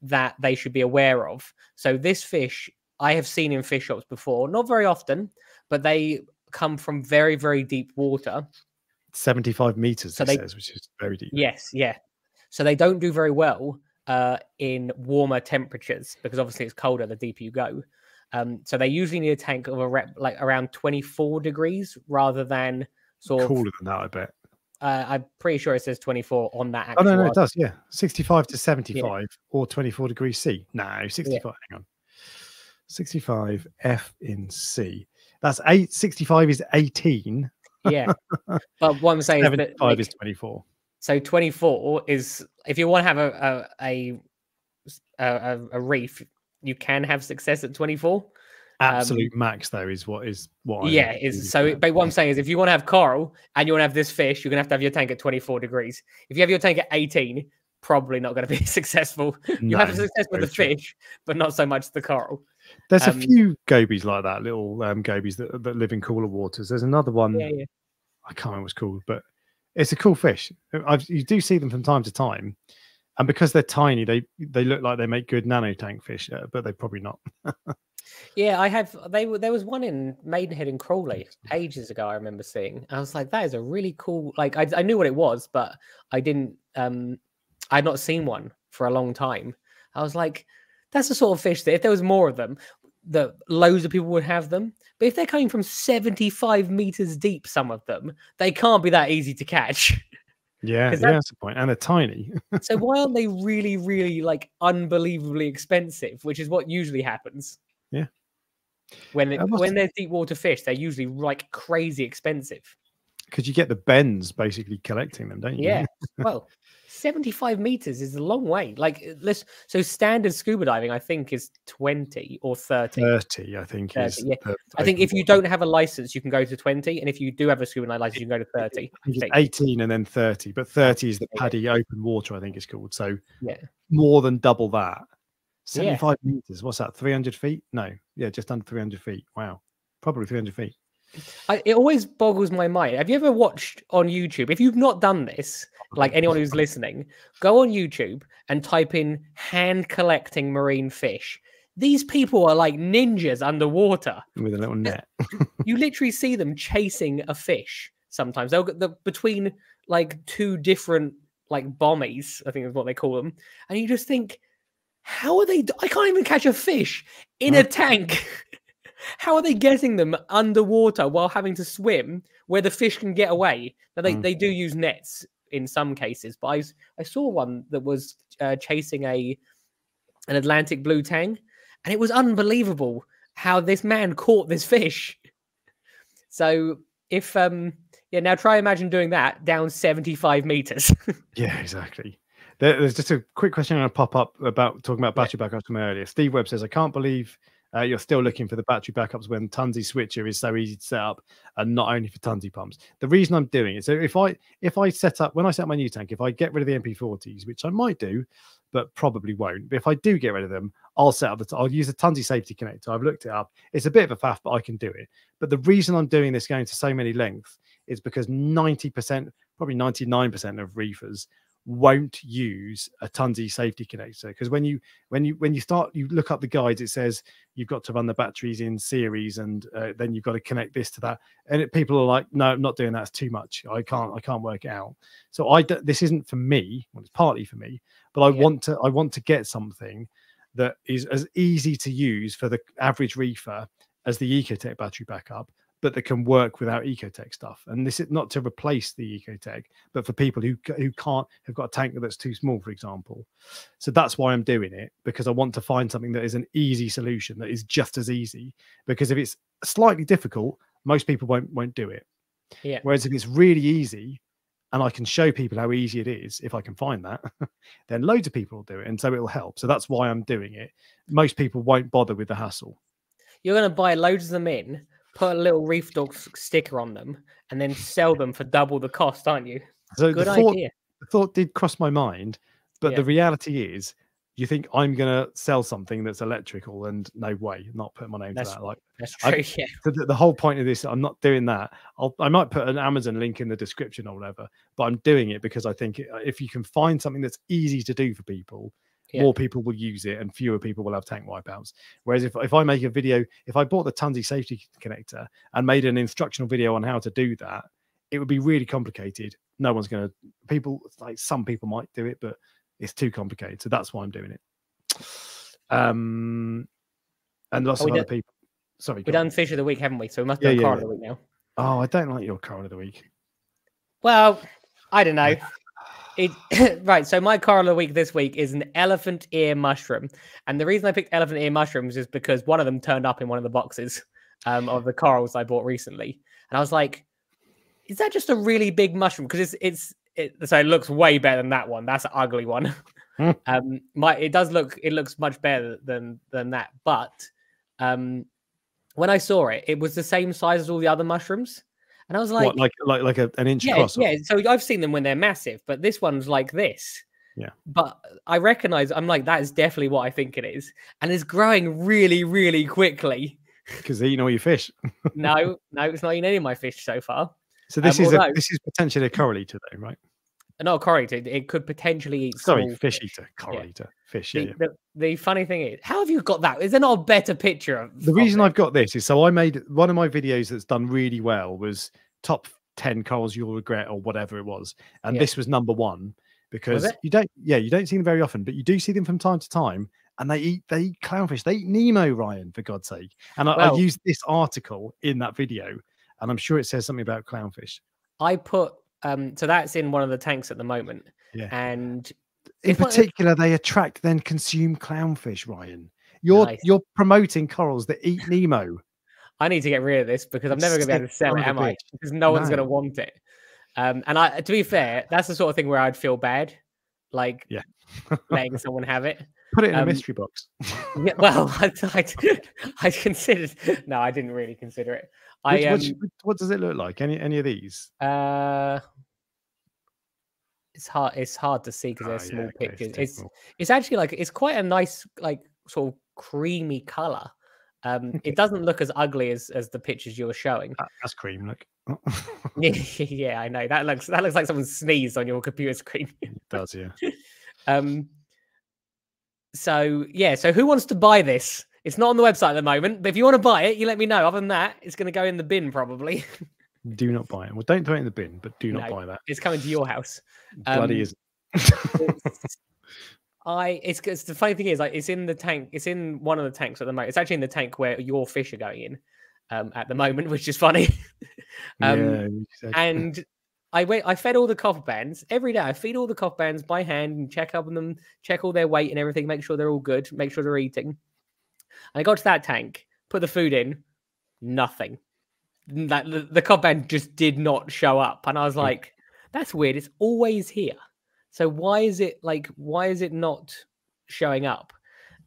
that they should be aware of. So this fish I have seen in fish shops before, not very often, but they come from very very deep water. 75 meters, So it they- says, which is very deep. Yes, yeah. So they don't do very well uh, in warmer temperatures because obviously it's colder the deeper you go. Um, so they usually need a tank of a rep, like around 24 degrees rather than sort of Cooler than that, I bet. Uh, I'm pretty sure it says 24 on that. Oh no, no, it does. Yeah, sixty-five to seventy-five or twenty-four degrees C. No, sixty-five. Hang on, sixty-five F in C. That's eight. Sixty-five is eighteen. Yeah, but what I'm saying is that like, is twenty-four. so 24 is if you want to have a a a, a, a reef, you can have success at 24. Absolute max though is what is what. Um, yeah, is so. But what I'm saying is, if you want to have coral and you want to have this fish, you're gonna have to have your tank at 24 degrees. If you have your tank at 18, probably not going to be successful. You have success with the true. fish, but not so much the coral. There's um, a few gobies like that, little um, gobies that, that live in cooler waters. There's another one. Yeah, yeah. I can't remember what's called, but it's a cool fish. I've, you do see them from time to time, and because they're tiny, they they look like they make good nano tank fish, uh, but they're probably not. Yeah, I have. They were there was one in Maidenhead and Crawley ages ago. I remember seeing. I was like, that is a really cool. Like, I, I knew what it was, but I didn't. Um, I'd not seen one for a long time. I was like, that's the sort of fish that if there was more of them, that loads of people would have them. But if they're coming from seventy-five meters deep, some of them, they can't be that easy to catch. Yeah, yeah, that's the point. And they're tiny. so why aren't they really, really like unbelievably expensive? Which is what usually happens. Yeah. When it, when they're deep water fish, they're usually like crazy expensive. because you get the bends basically collecting them, don't you? Yeah. well, 75 meters is a long way. Like uh, let's so standard scuba diving, I think, is 20 or 30. 30, I think, 30, is. yeah. the I think if you don't have a license, you can go to 20. And if you do have a scuba dive license, you can go to 30. I think it's think. 18 and then 30, but 30 is the Yeah. PADI open water, I think it's called. So Yeah. more than double that. Yeah. 75 meters. What's that? 300 feet? No. Yeah, just under 300 feet. Wow. Probably 300 feet. I, it always boggles my mind. Have you ever watched on YouTube? If you've not done this, like anyone who's listening, go on YouTube and type in hand collecting marine fish. These people are like ninjas underwater. with a little net. You literally see them chasing a fish sometimes. They'll get the between like two different like bommies, I think is what they call them. And you just think, how are they? I can't even catch a fish in a tank. How are they getting them underwater while having to swim where the fish can get away? Now they, Mm. they do use nets in some cases, but I, I saw one that was uh, chasing a an Atlantic blue tang, and it was unbelievable how this man caught this fish. So if um yeah, now try imagine doing that down 75 meters. Yeah, exactly. There, there's just a quick question I'm going to pop up about talking about Yeah. battery backups from earlier. Steve Webb says, I can't believe uh, you're still looking for the battery backups when Tunze switcher is so easy to set up and not only for Tunze pumps. The reason I'm doing it, so if I if I set up when I set up my new tank, if I get rid of the MP40s, which I might do, but probably won't. But if I do get rid of them, I'll set up the I'll use the Tunze safety connector. I've looked it up. It's a bit of a faff, but I can do it. But the reason I'm doing this going to so many lengths is because 90%, probably 99% of reefers won't use a Tunze safety connector because when you when you when you start you look up the guides it says you've got to run the batteries in series and uh, then you've got to connect this to that and it, people are like no I'm not doing that it's too much I can't I can't work it out so I d- this isn't for me well it's partly for me but I Yeah. want to I want to get something that is as easy to use for the average reefer as the EcoTech battery backup but that can work without EcoTech stuff. And this is not to replace the EcoTech, but for people who who can't have got a tank that's too small, for example. So that's why I'm doing it because I want to find something that is an easy solution that is just as easy. Because if it's slightly difficult, most people won't won't do it. Yeah. Whereas if it's really easy, and I can show people how easy it is, if I can find that, then loads of people will do it, and so it'll help. So that's why I'm doing it. Most people won't bother with the hassle. You're going to buy loads of them in, put a little Reef Dork sticker on them, and then sell them for double the cost, aren't you? So Good the thought, idea. the thought did cross my mind, but Yeah. the reality is, you think I'm going to sell something that's electrical, and no way, not put my name That's- to that. Like That's I- true. Yeah. the, the whole point of this, I'm not doing that. I'll, I might put an Amazon link in the description or whatever, but I'm doing it because I think uh, if you can find something that's easy to do for people, Yeah. more people will use it and fewer people will have tank wipeouts. Whereas if, if I make a video, if I bought the Tunze safety connector and made an instructional video on how to do that, it would be really complicated. No one's going to, people, like some people might do it, but it's too complicated. So that's why I'm doing it. Um, and lots of other done- people. Sorry, We've done Fish of the Week, haven't we? So we must do yeah, Car yeah. of the Week now. Oh, I don't like your car of the week. Well, I don't know. It right. So my coral of the week this week is an elephant ear mushroom, and the reason I picked elephant ear mushrooms is because one of them turned up in one of the boxes um, of the corals I bought recently, and I was like, "Is that just a really big mushroom?" Because it's it's it, so it looks way better than that one. That's an ugly one. Um, my it does look it looks much better than than that, but um, when I saw it, it was the same size as all the other mushrooms, and I was like, what, like like like a, an inch yeah, across? or- yeah. So I've seen them when they're massive, but this one's like this. Yeah. But I recognize I'm like that is definitely what I think it is, and it's growing really, really quickly. because they eat all your fish. no, no, it's not eating any of my fish so far. So this Um, is a, this is potentially a coral eater, though, right? Not coral It, it could potentially eat. Sorry, small fish eater, coral eater, fish. Yeah, The, yeah. the, the funny thing is, how have you got that? Is there not a better picture of The reason? I've got this is so I made one of my videos that's done really well was top ten corals you'll regret or whatever it was, and Yeah. this was number one because you don't, yeah, you don't see them very often, but you do see them from time to time. And they eat they eat clownfish. They eat Nemo, Ryan, for God's sake. And I, I used this article in that video, and I'm sure it says something about clownfish. I put um so that's in one of the tanks at the moment, Yeah. and in particular, they attract then consume clownfish, Ryan. You're Nice. you're promoting corals that eat Nemo. I need to get rid of this because I'm never going to be able to sell it, am a I? Because no one's going to want it. Um, and I, to be fair, that's the sort of thing where I'd feel bad, like Yeah. letting someone have it. Put it in a Um, mystery box. Yeah, well, I, I, I considered. No, I didn't really consider it. I Which- um, which- what does it look like? Any any of these? uh, it's hard. It's hard to see because Oh, they're yeah, small okay, pictures. It's small. it's actually like it's quite a nice, like sort of creamy color. Um, it doesn't look as ugly as as the pictures you're showing. That- that's cream. Look, Yeah, yeah, I know. That looks that looks like someone sneezed on your computer screen. it does yeah. um so yeah, so who wants to buy this? It's not on the website at the moment, but if you want to buy it, you let me know. Other than that, it's gonna go in the bin probably. Do not buy it. Well, don't throw it in the bin, but do not No. buy that. it's coming to your house. Bloody Um, is. I it's, it's the funny thing is like it's in the tank. It's in one of the tanks at the moment. It's actually in the tank where your fish are going in um, at the moment, which is funny. um, yeah, exactly. and I wait. I fed all the copper bands every day. I feed all the copper bands by hand and check up on them, check all their weight and everything, make sure they're all good, make sure they're eating. And I got to that tank, put the food in, nothing. That the, the copper band just did not show up, and I was Hmm. like, "That's weird. It's always here. So why is it like? Why is it not showing up?"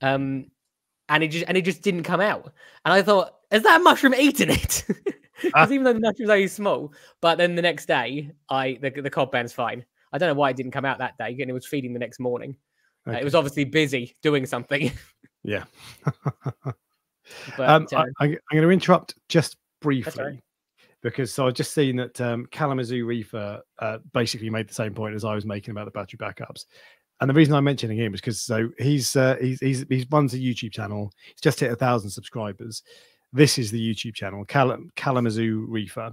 Um, and it just and it just didn't come out. And I thought, "Is that mushroom eating it?" Ah. Because even though the mushroom's only small, but then the next day, I the the cod band's fine. I don't know why it didn't come out that day, and it was feeding the next morning. Uh, it was obviously busy doing something. yeah. but um, uh, I, I'm going to interrupt just right. briefly because so I've just seen that um, Kalamazoo Reefer uh, basically made the same point as I was making about the battery backups. And the reason I'm mentioning him is because so he's uh, he's he's he runs a YouTube channel. He's just hit a thousand subscribers. This is the YouTube channel Kalamazoo Reefer.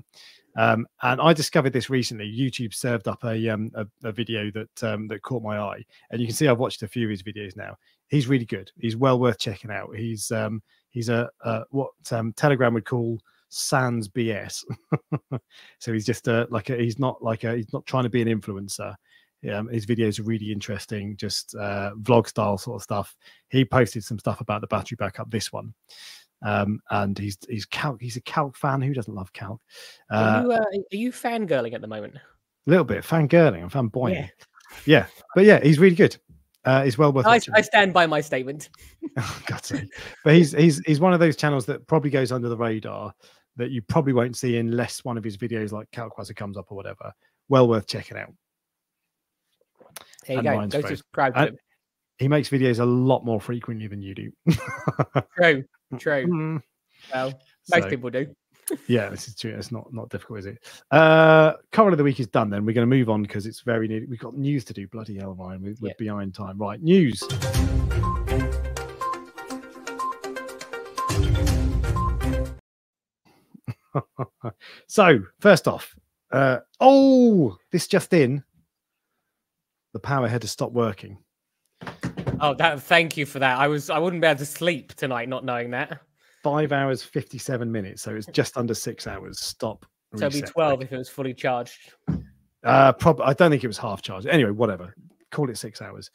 Um, and I discovered this recently. YouTube served up a um, a, a video that um, that caught my eye, and you can see I've watched a few of his videos now. He's really good. He's well worth checking out. He's um, he's a, a what um, Telegram would call sans BS. so he's just a, like a, he's not like a, he's not trying to be an influencer. Um, his videos are really interesting, just uh, vlog style sort of stuff. He posted some stuff about the battery backup. This one, um, and he's he's calc. He's a calc fan. Who doesn't love calc? are Uh, you uh, are you fangirling at the moment? a little bit fangirling and fanboying. Yeah. Yeah. but yeah, he's really good. Uh, he's well worth I. I stand by my statement. Oh, God's sake. But he's he's he's one of those channels that probably goes under the radar that you probably won't see unless one of his videos like Kalkwasser comes up or whatever. Well worth checking out. There you And go. Go subscribe to him. He makes videos a lot more frequently than you do. True. True. Mm. Well, most So, people do. Yeah, this is true. It's not not difficult, is it? Uh cover of the week is done then. We're going to move on because it's very near. We've got news to do. Bloody hell, Ryan. We, we're Yeah. behind time. Right, news. so first off, uh, oh, this just in. The power had to stop working. Oh, that. Thank you for that. I was. I wouldn't be able to sleep tonight not knowing that. Five hours, fifty-seven minutes. So it's just under six hours. Stop. So it'd be reset. twelve if it was fully charged. Uh, prob- I don't think it was half charged. Anyway, whatever. Call it six hours.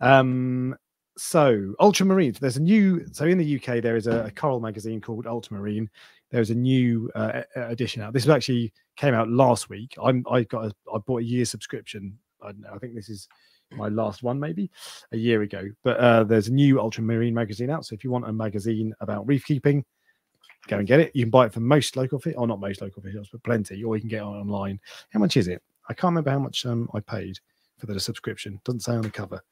Um, so Ultramarine. There's a new. So in the UK, there is a, a coral magazine called Ultramarine. There's a new uh, edition out. This actually came out last week. I'm. I got. A, I bought a year subscription. I, don't know, I think this is my last one, maybe a year ago. But uh, there's a new Ultramarine magazine out. So if you want a magazine about reef keeping, go and get it. You can buy it from most local fish, or not most local fish shops, but plenty, or you can get it online. How much is it? I can't remember how much um, I paid for the subscription. Doesn't say on the cover.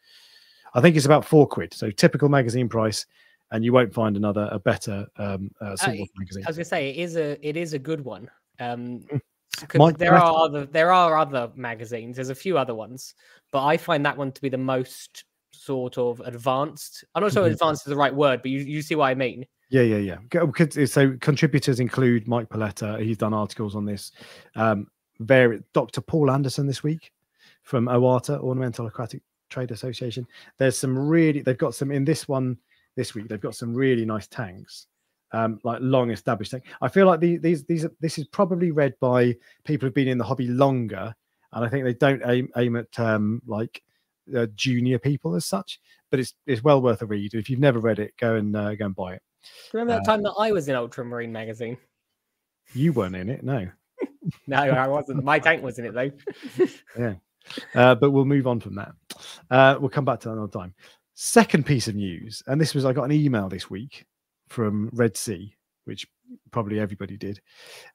I think it's about four quid. So typical magazine price, and you won't find another a better um, uh, saltwater magazine. I was gonna say it is a it is a good one. Um, Mike there are other there are other magazines. There's a few other ones, but I find that one to be the most sort of advanced. I'm not sure Mhm. advanced is the right word, but you you see what I mean. Yeah, yeah, yeah. So contributors include Mike Paletta. He's done articles on this. Um, very Dr. Paul Anderson this week from OATA, Ornamental Aquatic Trade Association. There's some really. They've got some in this one this week. They've got some really nice tanks, um, like long established tank. I feel like the, these these are- this is probably read by people who've been in the hobby longer, and I think they don't aim aim at um, like uh, junior people as such. But it's it's well worth a read. If you've never read it, go and uh, go and buy it. Remember that Uh, time that I was in Ultramarine magazine? You weren't in it, no. No, I wasn't. My tank was in it though. Uh, but we'll move on from that. Uh, we'll come back to that another time. Second piece of news, and this was I got an email this week from Red Sea, which probably everybody did.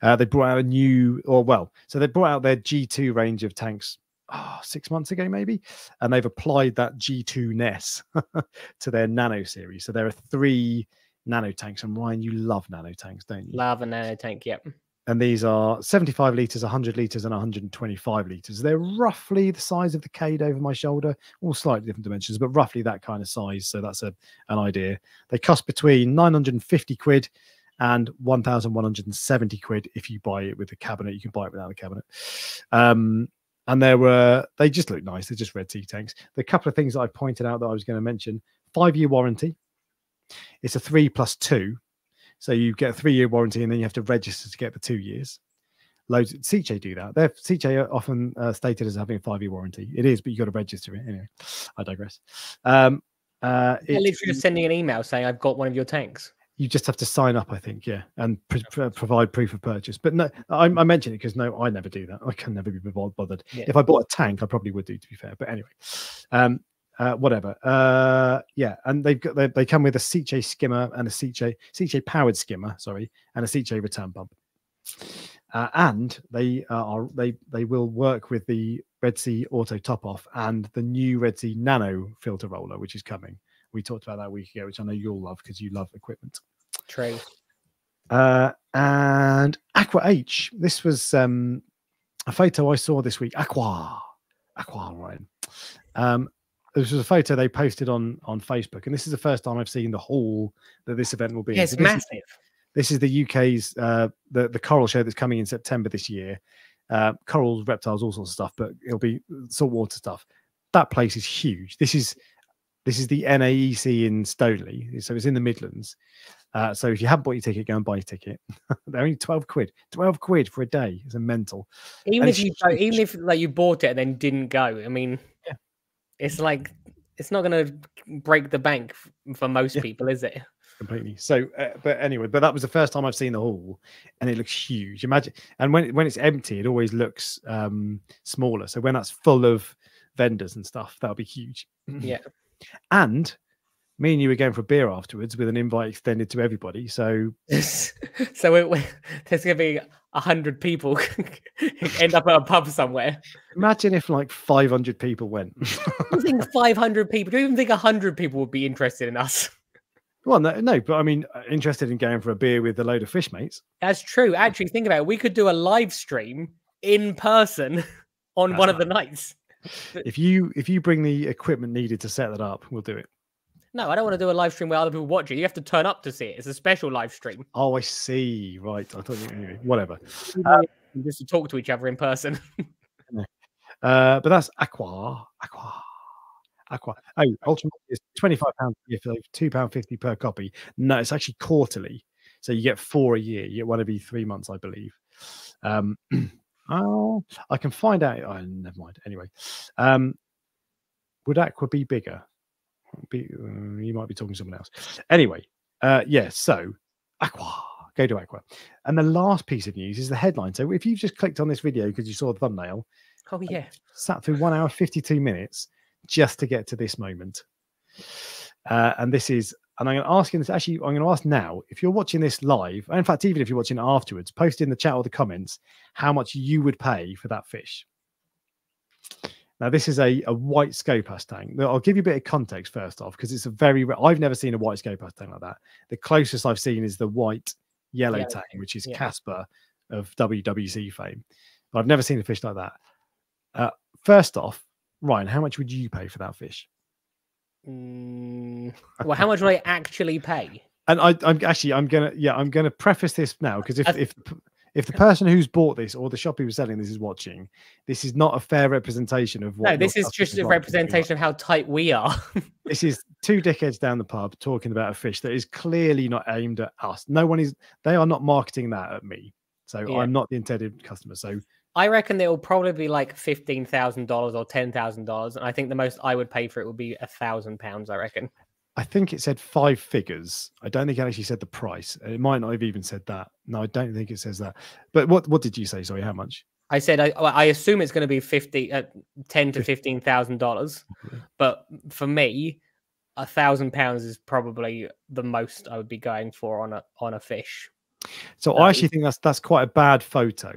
Uh, they brought out a new, or well, so they brought out their G2 range of tanks oh, six months ago, maybe, and they've applied that G2 NES to their Nano series. So there are three nano tanks, and Ryan, you love nano tanks, don't you? Love a nano tank. Yep. And these are 75 liters 100 liters and 125 liters they're roughly the size of the cade over my shoulder all slightly different dimensions but roughly that kind of size so that's a, an idea they cost between 950 quid and 1170 quid if you buy it with the cabinet you can buy it without the cabinet um and there were they just look nice. They're just Red Sea tanks. The couple of things that I pointed out that I was going to mention: five year warranty. It's a three plus two, so you get a three year warranty, and then you have to register to get the two years. Loads CJ do that. They're CJ are often uh, stated as having a five year warranty. It is, but you've got to register it anyway. I digress. Um, uh, it- literally just sending an email saying, I've got one of your tanks. you just have to sign up, I think, yeah, and pr- pr- provide proof of purchase. But no, I, I mention it because no, I never do that. I can never be bothered. Yeah. If I bought a tank, I probably would do, to be fair. But anyway, um, uh, whatever. Uh, yeah, and they've got they, they come with a CJ skimmer and a CJ CJ powered skimmer, sorry, and a CJ return pump. Uh, and they are they they will work with the Red Sea Auto Top Off and the new Red Sea Nano filter roller, which is coming. We talked about that a week ago, which I know you'll love because you love equipment. True. Uh, and Aqua H. This was um, a photo I saw this week. Aqua, Aqua, right? Um, this was a photo they posted on on Facebook, and this is the first time I've seen the hall that this event will be. Yeah, it's this is- massive. this is the UK's uh, the the coral show that's coming in September this year. Uh, corals, reptiles, all sorts of stuff, but it'll be saltwater stuff. That place is huge. This is this is the NAEC in Stoneleigh, so it's in the Midlands. Uh, so if you haven't bought your ticket, go and buy your ticket. They're only twelve quid. Twelve quid for a day. is a mental. Even And if you even if like you bought it and then didn't go, I mean. It's like it's not going to break the bank for most Yeah. people, is it? completely. So, uh, but anyway, but that was the first time I've seen the hall, and it looks huge. Imagine, and when when it's empty, it always looks um smaller. So when that's full of vendors and stuff, that'll be huge. Yeah. And me and you were going for a beer afterwards with an invite extended to everybody. So so it, we- there's going to be a hundred people end up at a pub somewhere. imagine if like 500 people went. You think 500 people? Do you even think 100 people would be interested in us? well, no, no, but I mean, uh, interested in going for a beer with a load of fish mates. That's true. Actually, think about it. We could do a live stream in person on That's one of the nights. If you if you bring the equipment needed to set that up, we'll do it. No, I don't want to do a live stream where other people watch it. You have to turn up to see it. It's a special live stream. Oh, I see. Right. I thought you anyway, whatever. just to talk to each other in person. Uh, but that's Aqua. Aqua. Aqua. Oh, Ultimate is twenty-five pounds a for two pound fifty per copy. No, it's actually quarterly, so you get four a year. You get one every three months, I believe. Um, oh, I can find out. Oh, never mind. Anyway, um, would Aqua be bigger? Be, uh, you might be talking to someone else. Anyway, uh, yeah. So Aqua. Go to Aqua. And the last piece of news is the headline. So if you've just clicked on this video because you saw the thumbnail, oh yeah. sat through one hour 52 minutes just to get to this moment uh, and this is and i'm going to ask you this actually i'm going to ask now if you're watching this live in fact even if you're watching it afterwards post in the chat or the comments how much you would pay for that fish now this is a, a white scopas tang i'll give you a bit of context first off because it's a very i've never seen a white scopas tang like that the closest i've seen is the white yellow Yellow tank which is yeah. casper of wwc fame but i've never seen a fish like that uh, first off, Ryan, how much would you pay for that fish? Mm, well, how much would I actually pay? And I, I'm actually, I'm gonna, yeah, I'm gonna preface this now because if if if the person who's bought this or the shop who was selling this is watching, this is not a fair representation of what. No, this is just a like to do. representation of how tight we are. This is two dickheads down the pub talking about a fish that is clearly not aimed at us. No one is. They are not marketing that at me. So Yeah. I'm not the intended customer. So I reckon it will probably be like fifteen thousand dollars or ten thousand dollars, and I think the most I would pay for it would be a thousand pounds. I reckon. I think it said five figures. I don't think it actually said the price. It might not have even said that. No, I don't think it says that. But what what did you say? Sorry, how much? I said I, I assume it's going to be fifty, uh, ten to fifteen thousand dollars, but for me, a thousand pounds is probably the most I would be going for on a on a fish. So I actually think that's that's quite a bad photo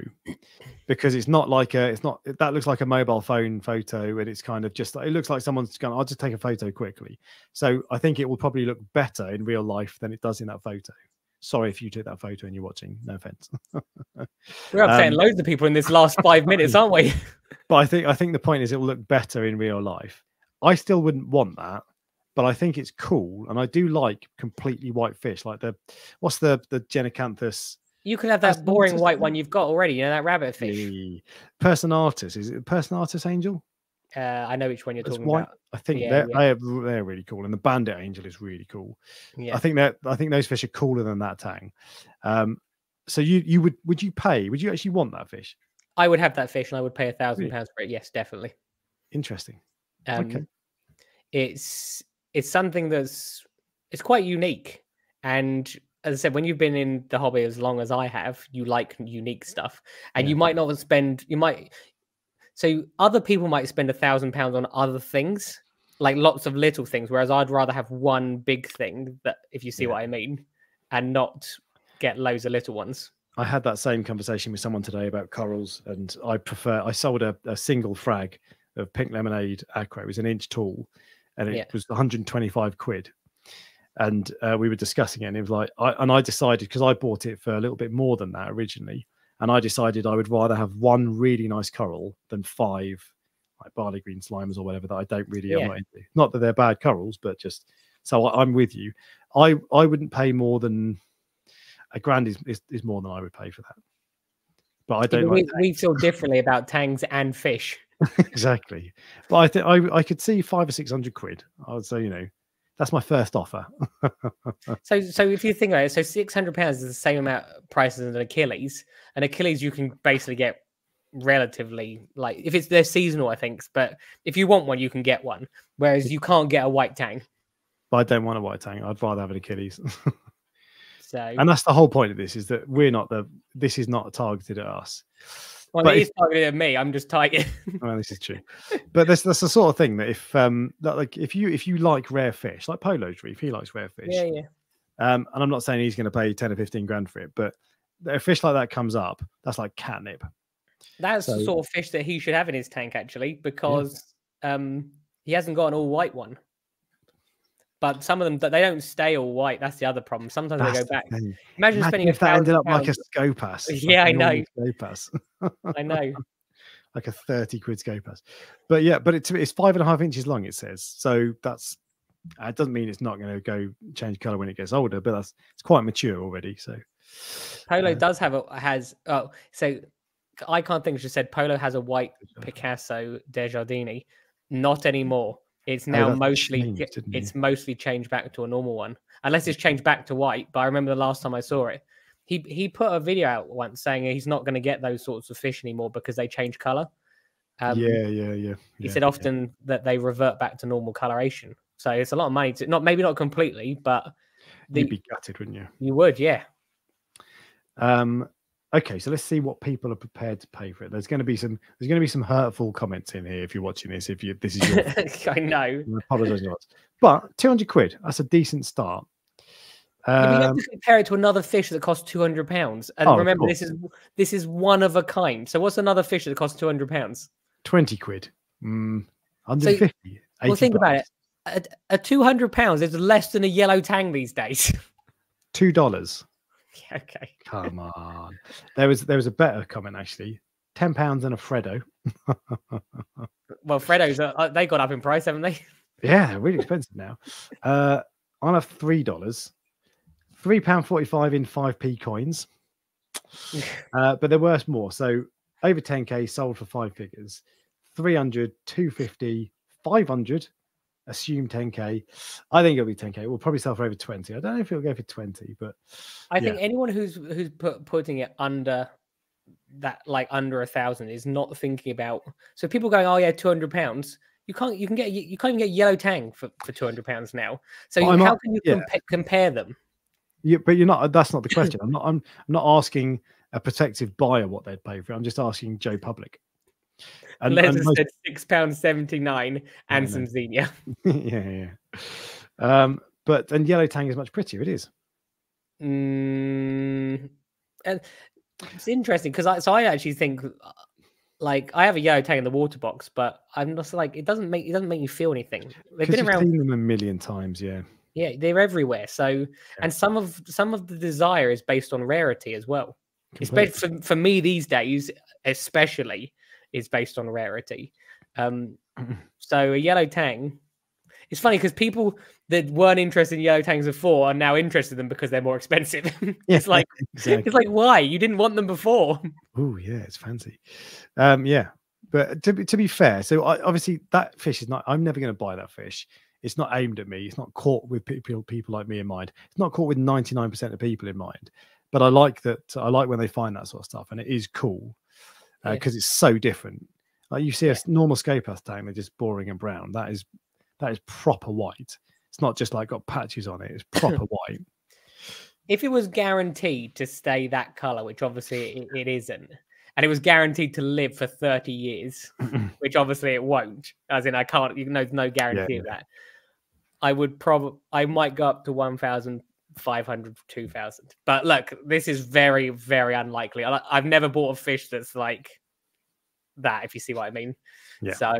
because it's not like a it's not that looks like a mobile phone photo and it's kind of just it looks like someone's going I'll just take a photo quickly. So I think it will probably look better in real life than it does in that photo. Sorry if you took that photo and you're watching. No offense. We're upsetting Um, loads of people in this last five minutes, aren't we? but I think I think the point is it will look better in real life. I still wouldn't want that, but I think it's cool, and I do like completely white fish, like the what's the the Genicanthus You could have that Personatus boring white one you've got already. You know that rabbit fish. The Personatus is it Personatus Angel? Uh, I know which one you're It's talking white. about. I think Yeah, they're yeah. they're they're really cool, and the Bandit Angel is really cool. Yeah. I think that I think those fish are cooler than that tang. Um, so you you would would you pay? Would you actually want that fish? I would have that fish and I would pay a thousand pounds for it. Yes, definitely. Interesting. Um, Okay. It's it's something that's it's quite unique, and as I said, when you've been in the hobby as long as I have, you like unique stuff, and Yeah. you might not spend. You might so other people might spend a thousand pounds on other things, like lots of little things, whereas I'd rather have one big thing that, if you see Yeah. what I mean, and not get loads of little ones. I had that same conversation with someone today about corals, and I prefer. I sold a, a single frag of pink lemonade acro. It was an inch tall, and it Yeah. was 125 quid. And uh, we were discussing it, and it was like, I, and I decided because I bought it for a little bit more than that originally, and I decided I would rather have one really nice coral than five like barley green slimes or whatever that I don't really. Yeah. not into. Not that they're bad corals, but just so I, I'm with you. I I wouldn't pay more than a grand is, is, is more than I would pay for that. But I don't we, like we feel differently about tangs and fish. Exactly. But I think I could see five or six hundred quid. I would say, you know, that's my first offer. So, so if you think about it, so six hundred pounds is the same amount of price as an Achilles. An Achilles you can basically get relatively like if it's they're seasonal, I think. But if you want one, you can get one. Whereas you can't get a white tang. but I don't want a white tang. I'd rather have an Achilles. So, and that's the whole point of this is that we're not the this is not targeted at us. Well, but is targeted at me. I'm just tight. Well, this is true. But that's that's the sort of thing that if um that like if you if you like rare fish, like Polo's reef, he likes rare fish. yeah, yeah. Um, and I'm not saying he's going to pay 10 or 15 grand for it, but a fish like that comes up, that's like catnip. That's the sort of fish that he should have in his tank actually, because um he hasn't got an all white one. But some of them they don't stay all white. That's the other problem. Sometimes they go back. Imagine, Imagine spending if that ended up like a Scopas. like Yeah, a I know. Scopas. I know. like a 30 quid scopas. But yeah, but it's it's five and a half inches long, it says. So that's it doesn't mean it's not going to go change color when it gets older, but that's it's quite mature already. So Polo Uh, does have a has oh so I can't think she said Polo has a white Picasso Desjardins. Not anymore. It's now Oh, mostly changed, it's mostly changed back to a normal one. Unless it's changed back to white. But I remember the last time I saw it. He he put a video out once saying he's not going to get those sorts of fish anymore because they change color. Um, yeah, yeah, yeah. he yeah, said yeah. often that they revert back to normal coloration. So it's a lot of money to not maybe not completely, but the, You'd be gutted, wouldn't you? you would, yeah. Um, okay, so let's see what people are prepared to pay for it. There's going to be some. There's going to be some hurtful comments in here if you're watching this. If you this is your, I know. I apologise a. But 200 quid. That's a decent start. Yeah, but you Um, compare it to another fish that costs two hundred pounds. And Oh, remember, this is this is one of a kind. So what's another fish that costs two hundred pounds? 20 quid. Mm, 150. Well, 80 think about it. A, a two hundred pounds is less than a yellow tang these days. Two dollars. Yeah, okay. Come on. There was there was a better comment actually. Ten pounds and a Freddo. Well, Freddo's uh, they got up in price, haven't they? Yeah, really expensive now. Uh, on a three dollars, three pound forty five in five p coins. Uh, but they're worth more. So over 10k sold for five figures, 300, 250, 500, assume 10k. I think it'll be 10k. We'll probably sell for over 20. I don't know if it'll go for 20, but I think anyone who's who's put, putting it under that like under a thousand is not thinking about. So people going, oh yeah, two hundred pounds. You can't you can get you can't even get yellow tang for, for two hundred pounds now. So you, how not- can you yeah. compa- compare them? you, but you're not. That's not the question. I'm not. I'm, I'm not asking a protective buyer what they'd pay for it. I'm just asking Joe Public. And, Les and most- said six pounds seventy nine and some xenia. yeah, yeah. Um, but and yellow tang is much prettier. It is. Mm, and it's interesting because I so I actually think like I have a yellow tang in the water box, but I'm just like it doesn't make it doesn't make you feel anything. They've been around seen them a million times. Yeah. Yeah, they're everywhere. So, and some of some of the desire is based on rarity as well. It's based for, for me these days, especially, is based on rarity. Um, so a yellow tang. It's funny because people that weren't interested in yellow tangs before are now interested in them because they're more expensive. Yeah, it's like exactly. it's like why you didn't want them before. Oh yeah, it's fancy. Um, yeah, but to be to be fair, so I, obviously that fish is not. I'm never going to buy that fish. It's not aimed at me. It's not caught with people people like me in mind. It's not caught with 99% of people in mind. But I like that. I like when they find that sort of stuff, and it is cool Uh, yeah. because it's so different. Like you see a Yeah. normal scopas tang, they're just boring and brown. That is that is proper white. It's not just like got patches on it. It's proper white. If it was guaranteed to stay that color, which obviously it, it isn't, and it was guaranteed to live for 30 years, which obviously it won't, as in I can't, you know, there's no guarantee of that. I would probably, I might go up to 1,500, 2,000. But look, this is very, very unlikely. I, I've never bought a fish that's like that, if you see what I mean. Yeah. So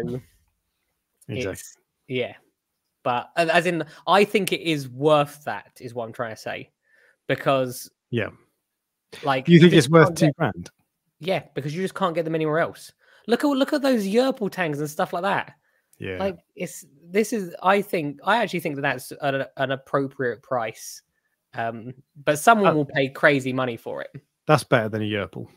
exactly. yeah. But as in, I think it is worth that, is what I'm trying to say. Because, Yeah. like, You think just it's worth two get- grand? yeah, because you just can't get them anywhere else. Look at look at those Yerple tangs and stuff like that. Yeah. Like it's this is I think I actually think that that's an, an appropriate price. Um, but someone Uh, will pay crazy money for it. That's better than a Yerple.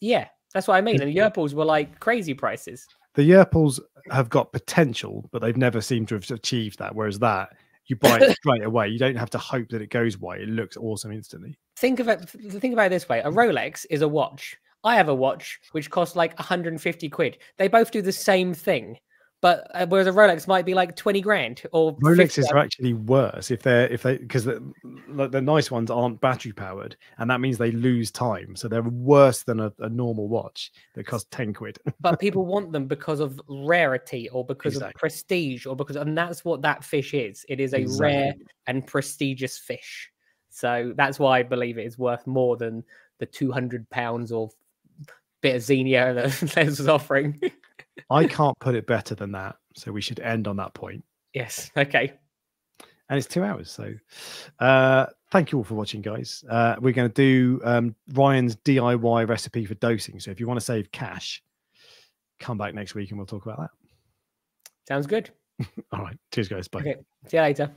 Yeah, that's what I mean. And Yerples were like crazy prices. The Yerples have got potential, but they've never seemed to have achieved that. Whereas that, you buy it straight away. You don't have to hope that it goes white. It looks awesome instantly. Think of it. Think about it this way: a Rolex is a watch. I have a watch which costs like 150 quid. They both do the same thing, but uh, whereas a Rolex might be like 20 grand or 50 Rolexes are actually worse if they're if they because the, like the nice ones aren't battery powered, and that means they lose time. So they're worse than a, a normal watch that costs ten quid. but people want them because of rarity or because of prestige or because and that's what that fish is. It is a rare and prestigious fish. So that's why i believe it is worth more than the 200 pounds or bit of xenia that Les was offering I can't put it better than that. So we should end on that point. yes okay and it's two hours. So, uh, thank you all for watching, guys. Uh, we're going to do um, Ryan's DIY recipe for dosing. So, if you want to save cash, come back next week and we'll talk about that. sounds good All right. Cheers, guys. Bye. okay see you later